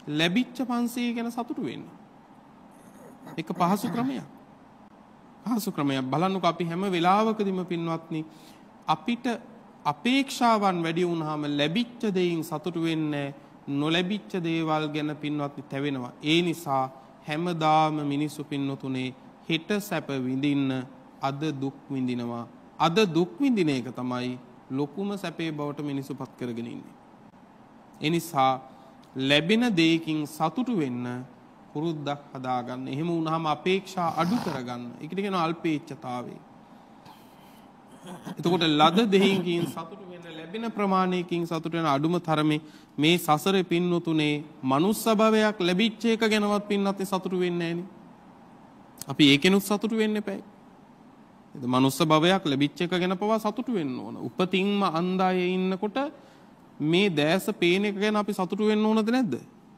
Speaker 2: ලැබිච්ච 500 ගැන සතුටු වෙන්න. ඒක පහසු ක්‍රමයක්. පහසු ක්‍රමයක්. බලන්නකෝ අපි හැම වෙලාවකදීම පින්වත්නි අපිට අපේක්ෂාවන් වැඩි වුණාම ලැබිච්ච දෙයින් සතුටු වෙන්නේ නොලැබිච්ච දේවල් ගැන පින්වත්නි තැවෙනවා. ඒ නිසා හැමදාම මිනිස්සු පින්නතුනේ හෙට සැප විඳින්න අද දුක් විඳිනවා. අද දුක් විඳින එක තමයි ලොකුම සැපේ බවට මිනිස්සු පත් කරගෙන ඉන්නේ. ඒ නිසා ලැබෙන දෙයකින් සතුටු වෙන්න පුරුද්දක් හදාගන්න. එහෙම වුණාම අපේක්ෂා අඩු කරගන්න. ඒකට කියනවා අල්පේච්ඡතාවය. එතකොට ලද දෙහිකින් සතුටු වෙන්න ලැබෙන ප්‍රමාණයකින් සතුටු වෙන අඩුම තරමේ මේ සසරේ පින්නතුනේ මනුස්ස භවයක් ලැබිච්ච එක ගැනවත් පින්නත් සතුටු වෙන්නේ නැහෙනි. අපි ඒකෙනුත් සතුටු වෙන්න එපා. එද මනුස්ස භවයක් ලැබිච්ච එක ගැන පවා සතුටු වෙන්න ඕන. උපතින්ම අන්දායේ ඉන්නකොට මේ දැස පේන එක ගැන අපි සතුටු වෙන්න ඕනද නැද්ද?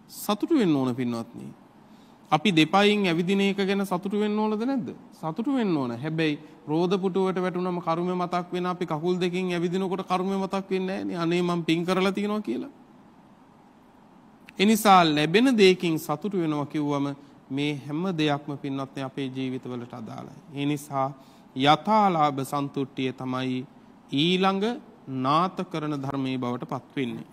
Speaker 2: සතුටු වෙන්න ඕන පින්වත්නි. අපි දෙපයින් ඇවිදින එක ගැන සතුටු වෙන්න ඕනද නැද්ද? සතුටු වෙන්න ඕන. හැබැයි රෝද පුටුවට වැටුනම කර්මය මතක් වෙන අපි කකුල් දෙකෙන් ඇවිදිනකොට කර්මය මතක් වෙන්නේ නැහැ අනේ මම පින් කරලා තියෙනවා කියලා. එනිසා ලැබෙන දෙයකින් සතුටු වෙනවා කිව්වම මේ හැම දෙයක්ම පින්වත්නි අපේ ජීවිතවලට අදාළයි. ඒ නිසා යථාලාභ සන්තුට්ඨිය තමයි ඊළඟ නාත කරන ධර්මයේ බවට පත් වෙන්නේ.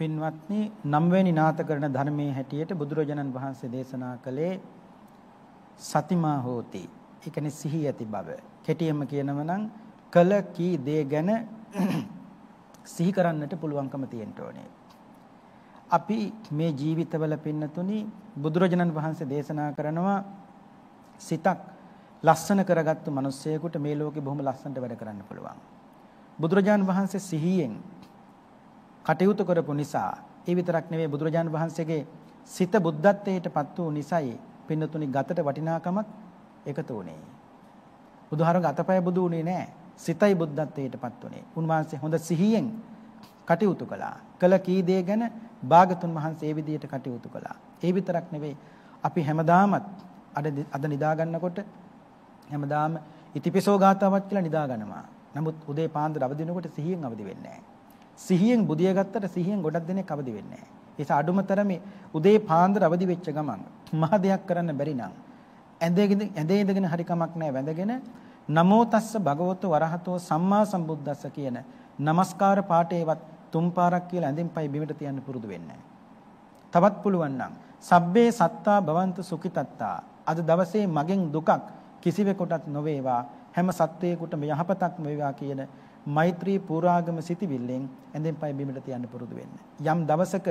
Speaker 3: පින්වත්නි නම්වැනි නාත කරන ධර්මයේ හැටියට බුදුරජාණන් වහන්සේ දේශනා කළේ සතිමා හෝති. ඒ කියන්නේ සිහි ඇති බව. කෙටියෙන්ම කියනව නම් කල කී දේ ගැන සිහි කරන්නට පුළුවන්කම තියෙන්න ඕනේ. අපි මේ ජීවිතවල පින්නතුනි බුදුරජාණන් වහන්සේ දේශනා කරනවා සිතක් ලස්සන කරගත්තු මිනිස්සෙකුට මේ ලෝකේ බොහොම ලස්සනට වැඩ කරන්න පුළුවන්. බුදුරජාණන් වහන්සේ සිහියෙන් කටයුතු කරපු නිසා ඒ විතරක් නෙවෙයි බුදුරජාණන් වහන්සේගේ සිත බුද්ධත්වයටපත් වූ නිසායි පින්නතුනි ගතට වටිනාකමක් එකතු වුණේ. බුදුහාරග අතපය බුදු වුණේ නැහැ. සිතයි බුද්ධත්වයටපත් වුණේ. උන්වහන්සේ හොඳ සිහියෙන් කටයුතු කළා. කළ කී දේ ගැන භාගතුන් වහන්සේ ඒ විදිහට කටයුතු කළා. ඒ විතරක් නෙවෙයි අපි හැමදාමත් අද අද නිදා ගන්නකොට හැමදාම ඉතිපිසෝ ගාතාවක් කියලා නිදා ගන්නවා. නමුත් උදේ පාන්දර අවදි වෙනකොට සිහියෙන් අවදි වෙන්නේ නැහැ. සිහියෙන් බුදිය ගත්තට සිහියෙන් ගොඩක් දෙනෙක් අවදි වෙන්නේ නැහැ. ඒ නිසා අඩුමතරමේ උදේ පාන්දර අවදි වෙච්ච ගමන් මහ දෙයක් කරන්න බැරි නම් ඇඳගෙන ඇඳේ ඉඳගෙන හරි කමක් නැහැ. වැඳගෙන නමෝ තස්ස භගවතු වරහතෝ සම්මා සම්බුද්දස්ස කියන নমස්කාර පාඨේවත් තුන් පාරක් කියලා ඇඳින් පයි බිමට තියන්න පුරුදු වෙන්නේ තවත් පුළුවන් නම් සබ්බේ සත්තා භවන්ත සුඛිතත්තා. අද දවසේ මගෙන් දුකක් කිසිවෙකුටත් නොවේවා. හැම සත්වයකටම යහපතක්ම වේවා කියන මෛත්‍රී පූරාගම සිටිවිල්ලෙන් ඇඳෙන් පය බිමට තියන්න පුරුදු වෙන්න. යම් දවසක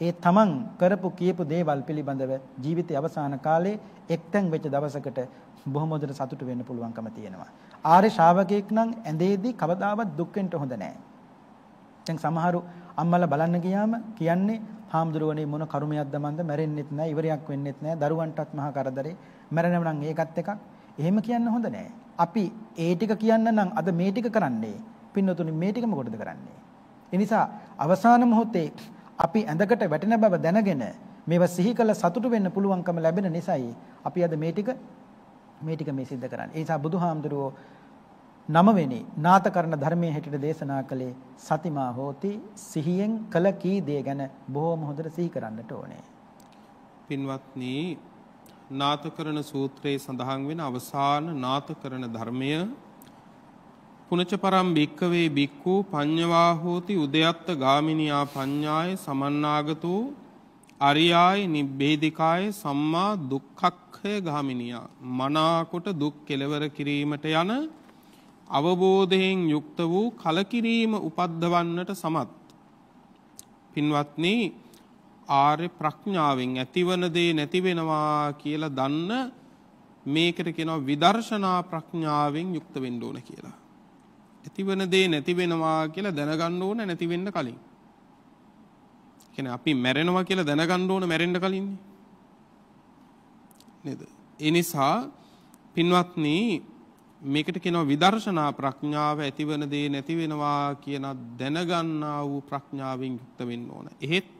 Speaker 3: ඒ තමන් කරපු කියපු දේවල් පිළිබඳව ජීවිතයේ අවසාන කාලේ එක්තැන් වෙච්ච දවසකට බොහොම හොඳට සතුටු වෙන්න පුළුවන්කම තියෙනවා. ආර්ය ශ්‍රාවකෙක් නම් ඇඳේදී කවදාවත් දුක් වෙන්න හොඳ නැහැ. දැන් සමහරු අම්මලා බලන්න ගියාම කියන්නේ හාමුදුරුවනේ මොන කර්මයක්ද මන්ද මැරෙන්නෙත් නැහැ ඉවරයක් වෙන්නෙත් නැහැ දරුවන්ටත් මහා කරදරේ මැරෙනව නම් ඒකත් එකක් එහෙම කියන්න හොඳ නැහැ. අපි ඒ ටික කියන්න නම් අද මේ ටික කරන්නේ. පින්නතුනි මේ ටික මොකටද කරන්නේ? ඒ නිසා අවසාන මොහොතේ අපි ඇඳකට වැටෙන බව දැනගෙන මේවා සිහි කළ සතුටු වෙන්න පුළුවන්කම ලැබෙන නිසායි අපි අද මේ ටික මේ ටික මේ සිද්ධ කරන්නේ. ඒ නිසා බුදුහාමුදුරුවෝ නවවෙනි නාතකරණ ධර්මයේ හැටියට දේශනා කළේ සතිමා හෝති සිහියෙන් කළ කී දේ ගැන බොහෝම හොඳට සිහි කරන්නට ඕනේ.
Speaker 2: පින්වත්නි නාතකරණ සූත්‍රයේ සඳහන් වෙන අවසාන නාතකරණ ධර්මය. පුනච පරම් භික්කවේ භික්ඛු පඤ්ඤවා හෝති උදයත්ත ගාමිනියා පඤ්ඤාය සමන්නාගතෝ අරියාය නිබ්බේධිකාය සම්මා දුක්ඛක්ඛය ගාමිනියා. මනාකොට දුක් කෙලවර කිරීමට යන අවබෝධයෙන් යුක්ත වූ කලකිරීම උපද්දවන්නට සමත්. පින්වත්නි ආර්ය ප්‍රඥාවෙන් ඇතිවන දේ නැති වෙනවා කියලා දන්න මේකට කියනවා විදර්ශනා ප්‍රඥාවෙන් යුක්ත වෙන්න ඕන කියලා. ඇතිවන දේ නැති වෙනවා කියලා දැනගන්න ඕන නැති වෙන්න කලින්. කියන්නේ අපි මැරෙනවා කියලා දැනගන්න ඕන මැරෙන්න කලින්නේ. නේද? ඒ නිසා පින්වත්නි මේකට කියනවා විදර්ශනා ප්‍රඥාව ඇතිවන දේ නැති වෙනවා කියන දැනගන්නා වූ ප්‍රඥාවෙන් යුක්ත වෙන්න ඕන. එහෙත්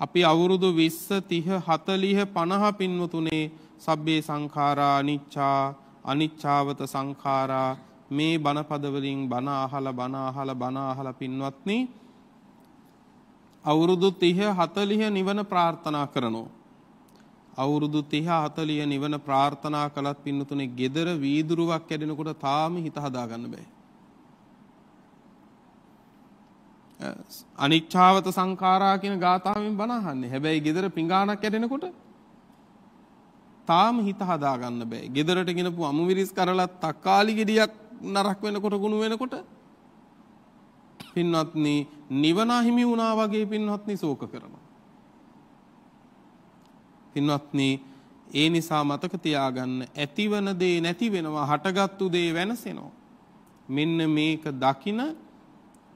Speaker 2: අපි අවුරුදු 20 30 40 50 පින්වතුනේ සබ්බේ සංඛාරා අනිච්චා අනිච්චාවත සංඛාරා මේ බණපද වලින් බණ අහලා බණ අහලා බණ අහලා පින්වත්නි අවුරුදු 30 40 නිවන ප්‍රාර්ථනා කරනවා අවුරුදු 30 40 නිවන ප්‍රාර්ථනා කළත් පින්නතුනේ gedara වීදුරුවක් කැඩෙනකොට තාම හිත හදාගන්න බෑ. අනිච්ඡාවත සංඛාරා කියන ගාථාවෙන් බණ අහන්නේ. හැබැයි gedara පිඟානක් කැඩෙනකොට තාම හිත හදා ගන්න බෑ. ගෙදරට ගෙනපු අමුවිරිස් කරලත් තක්කාලි ගෙඩියක් නරක් වෙනකොට ගුණ වෙනකොට පින්වත්නි නිවන හිමි වුණා වගේ පින්වත්නි ශෝක කරනවා. පින්වත්නි ඒ නිසා මතක තියාගන්න ඇතිවන දේ නැති වෙනවා හටගත්තු දේ වෙනසෙනවා. මෙන්න මේක දකින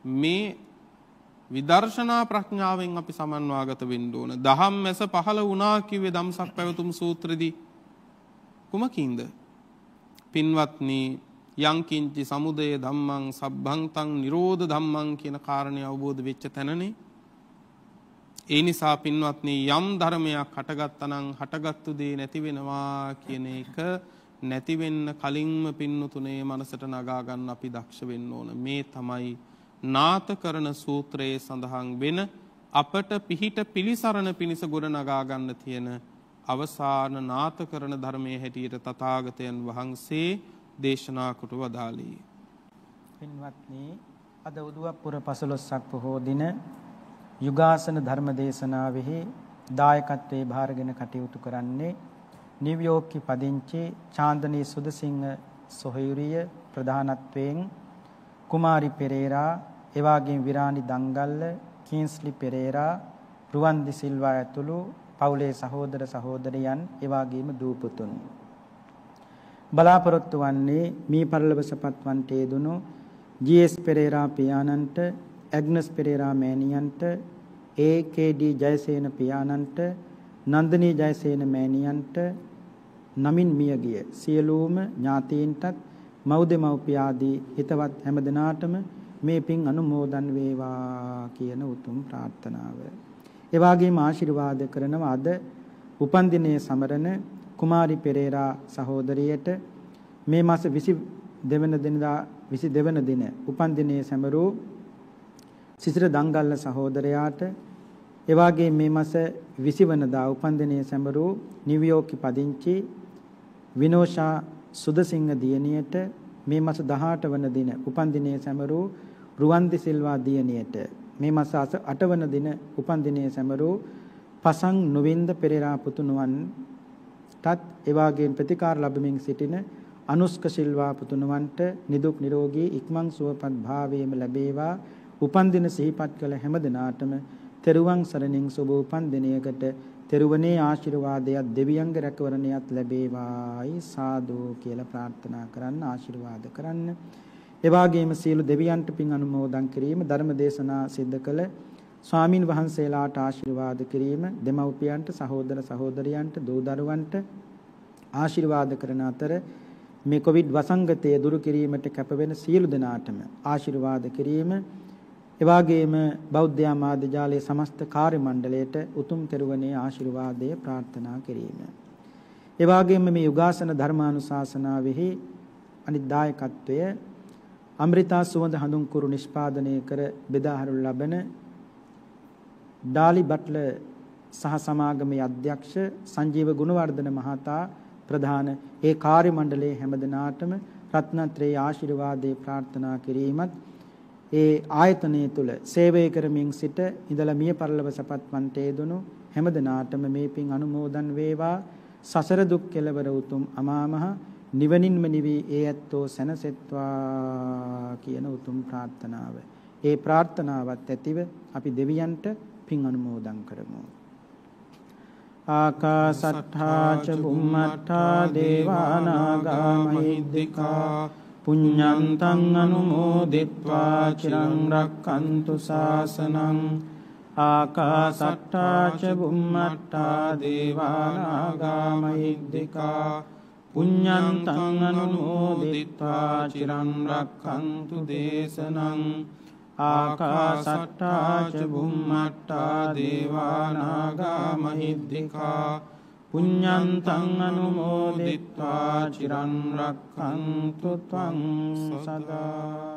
Speaker 2: මේ විදර්ශනා ප්‍රඥාවෙන් අපි සමන්වාගත වෙන්න ඕන. දහම් මැස පහළ වුණා කිව්වේ ධම්සක් පැවතුම් සූත්‍රෙදී කුමකින්ද? පින්වත්නි යංකින්චි සමුදය ධම්මං සබ්බන්තං නිරෝධ ධම්මං කියන කාරණය අවබෝධ වෙච්ච තැනනේ. ඒ නිසා පින්වත්නි යම් ධර්මයක් හටගත්තනම් හටගත්තු දේ නැති වෙනවා කියන එක නැති වෙන්න කලින්ම පින්නතුනේ මනසට නගා ගන්න අපි දක්ෂ වෙන්න ඕන. මේ තමයි නාත කරන සූත්‍රයේ සඳහන් වෙන අපට පිහිට පිලිසරණ පිණිස ගොඩනගා ගන්න තියෙන අවසාන නාත කරන ධර්මයේ හැටියට තථාගතයන් වහන්සේ දේශනා කොට වදාළේ.
Speaker 3: පින්වත්නි අද උදුවප්පුර පසළොස්වක පොහෝ දින යුගාසන ධර්ම දේශනාවෙහි දායකත්වයේ භාරගෙන කටයුතු කරන්නේ නිව්යෝර්ක් පදිංචි චාන්දනී සුදසිංහ සොහයුරිය ප්‍රධානත්වයෙන් කුමාරි පෙරේරා එවාගෙන් විරාණි දංගල්ල, කීන්ස්ලි පෙරේරා, රුවන්දි සිල්වා ඇතුළු පවුලේ සහෝදර සහෝදරියන් එවාගේම දූපුතුන්. බලාපොරොත්තු වන්නේ මී පරලොව සපත් වන්ට යෙදුණු ජී.එස්. පෙරේරා පියාණන්ට, ඇග්නස් පෙරේරා මෑණියන්ට, ඒ.කේ.ඩී. ජයසේන පියාණන්ට, නන්දනී ජයසේන මෑණියන්ට නමින් මියගිය සියලුම ඥාතීන්ටත් මව්දෙමව්පියාදී හිතවත් හැමදෙනාටම මේ පින් අනුමෝදන් වේවා කියන උතුම් ප්‍රාර්ථනාව. ඒ වගේම ආශිර්වාද කරනවා අද උපන්දිනයේ සමරන කුමාරි පෙරේරා සහෝදරියට මේ මාස 22 වෙනි දිනදා 22 වෙනි දින උපන්දිනයේ සැමරූ සිසිර දංගල්ල සහෝදරයාට ඒ වගේම මේ මාස 20 වෙනිදා උපන්දිනයේ සැමරූ නිව්යෝර්ක් පදිංචි විනෝෂා සුදසිංහ දියණියට මේ මාස 18 වන දින උපන්දිනයේ සැමරූ රුවන්දි සිල්වා දියණියට මේ මාස 8 වන දින උපන්දිනයේ සැමරූ පසං නොවින්ද පෙරේරා පුතුණුවන්ටත් එවාගෙන් ප්‍රතිකාර ලැබමින් සිටින අනුස්ක සිල්වා පුතුණුවන්ට නිදුක් නිරෝගී ඉක්මන් සුවපත් භාවයේම ලැබේවා. උපන්දින සිහිපත් කළ හැම දිනාටම තෙරුවන් සරණින් සුබ උපන්දිනයකට තෙරුවනේ ආශිර්වාදයක් දෙවියන්ගේ රැකවරණයක් ලැබේවායි සාදු කියලා ප්‍රාර්ථනා කරන්න ආශිර්වාද කරන්න. ඒ වගේම සියලු දෙවියන්ට පින් අනුමෝදන් කිරීම ධර්ම දේශනා සිද්ධ කළ ස්වාමින් වහන්සේලාට ආශිර්වාද කිරීම දෙමව්පියන්ට සහෝදර සහෝදරියන්ට දූ දරුවන්ට ආශිර්වාද කරන අතර මේ කොවිඩ් වසංගතය දුරු කිරීමට කැපවෙන සියලු දෙනාටම ආශිර්වාද කිරීම එවාගේම බෞද්ධ ආමාද්‍ය ජාලයේ සමස්ත කාර්ය මණ්ඩලයට උතුම් තෙරුවනේ ආශිර්වාදය ප්‍රාර්ථනා කිරීම. එවාගේම මේ යුගාසන ධර්මානුශාසනාවෙහි අනිත් දායකත්වය අමෘතා සුවඳ හඳුන් කුරු නිෂ්පාදනය කර බෙදා හරු ලබන ඩාලි බට්ලර් සහ සමාගමේ අධ්‍යක්ෂ සංජීව ගුණවර්ධන මහතා ප්‍රධාන ඒ කාර්ය මණ්ඩලයේ හැමදෙනාටම රත්නත්‍රේ ආශිර්වාදේ ප්‍රාර්ථනා කිරීමත් ඒ ආයතනය තුල සේවය කරමින් සිට ඉඳලා මිය පරලොව සපත් වන්ට යෙදුණු හැමදෙනාටම මේ පින් අනුමෝදන් වේවා. සසර දුක් කෙලවර උතුම් අමාමහ නිවනින්ම නිවි ඒ ඇත්තෝ සැනසෙත්වා කියන උතුම් ප්‍රාර්ථනාව. ඒ ප්‍රාර්ථනාවත් ඇතිව අපි දෙවියන්ට පින් අනුමෝදන් කරමු. ආකාසට්ඨා ච බුම්මට්ඨා දේවානාගා මහිද්దికා පුඤ්ඤන්තං අනුමෝදිත්වා චිරං රක්칸තු සාසනං ආකාසට්ඨා ච බුම්මට්ඨා දේවානාගා මහිද්దికා පුඤ්ඤන්තං අනුමෝදිත්වා චිරන් රක්ඛන්තු දේශනං ආකාසට්ටා ච බුම්මට්ටා
Speaker 2: චුම්මත්තා දේවානාගා මහිද්దికා පුඤ්ඤන්තං අනුමෝදිත්වා චිරන් රක්ඛන්තු ත්වං සදා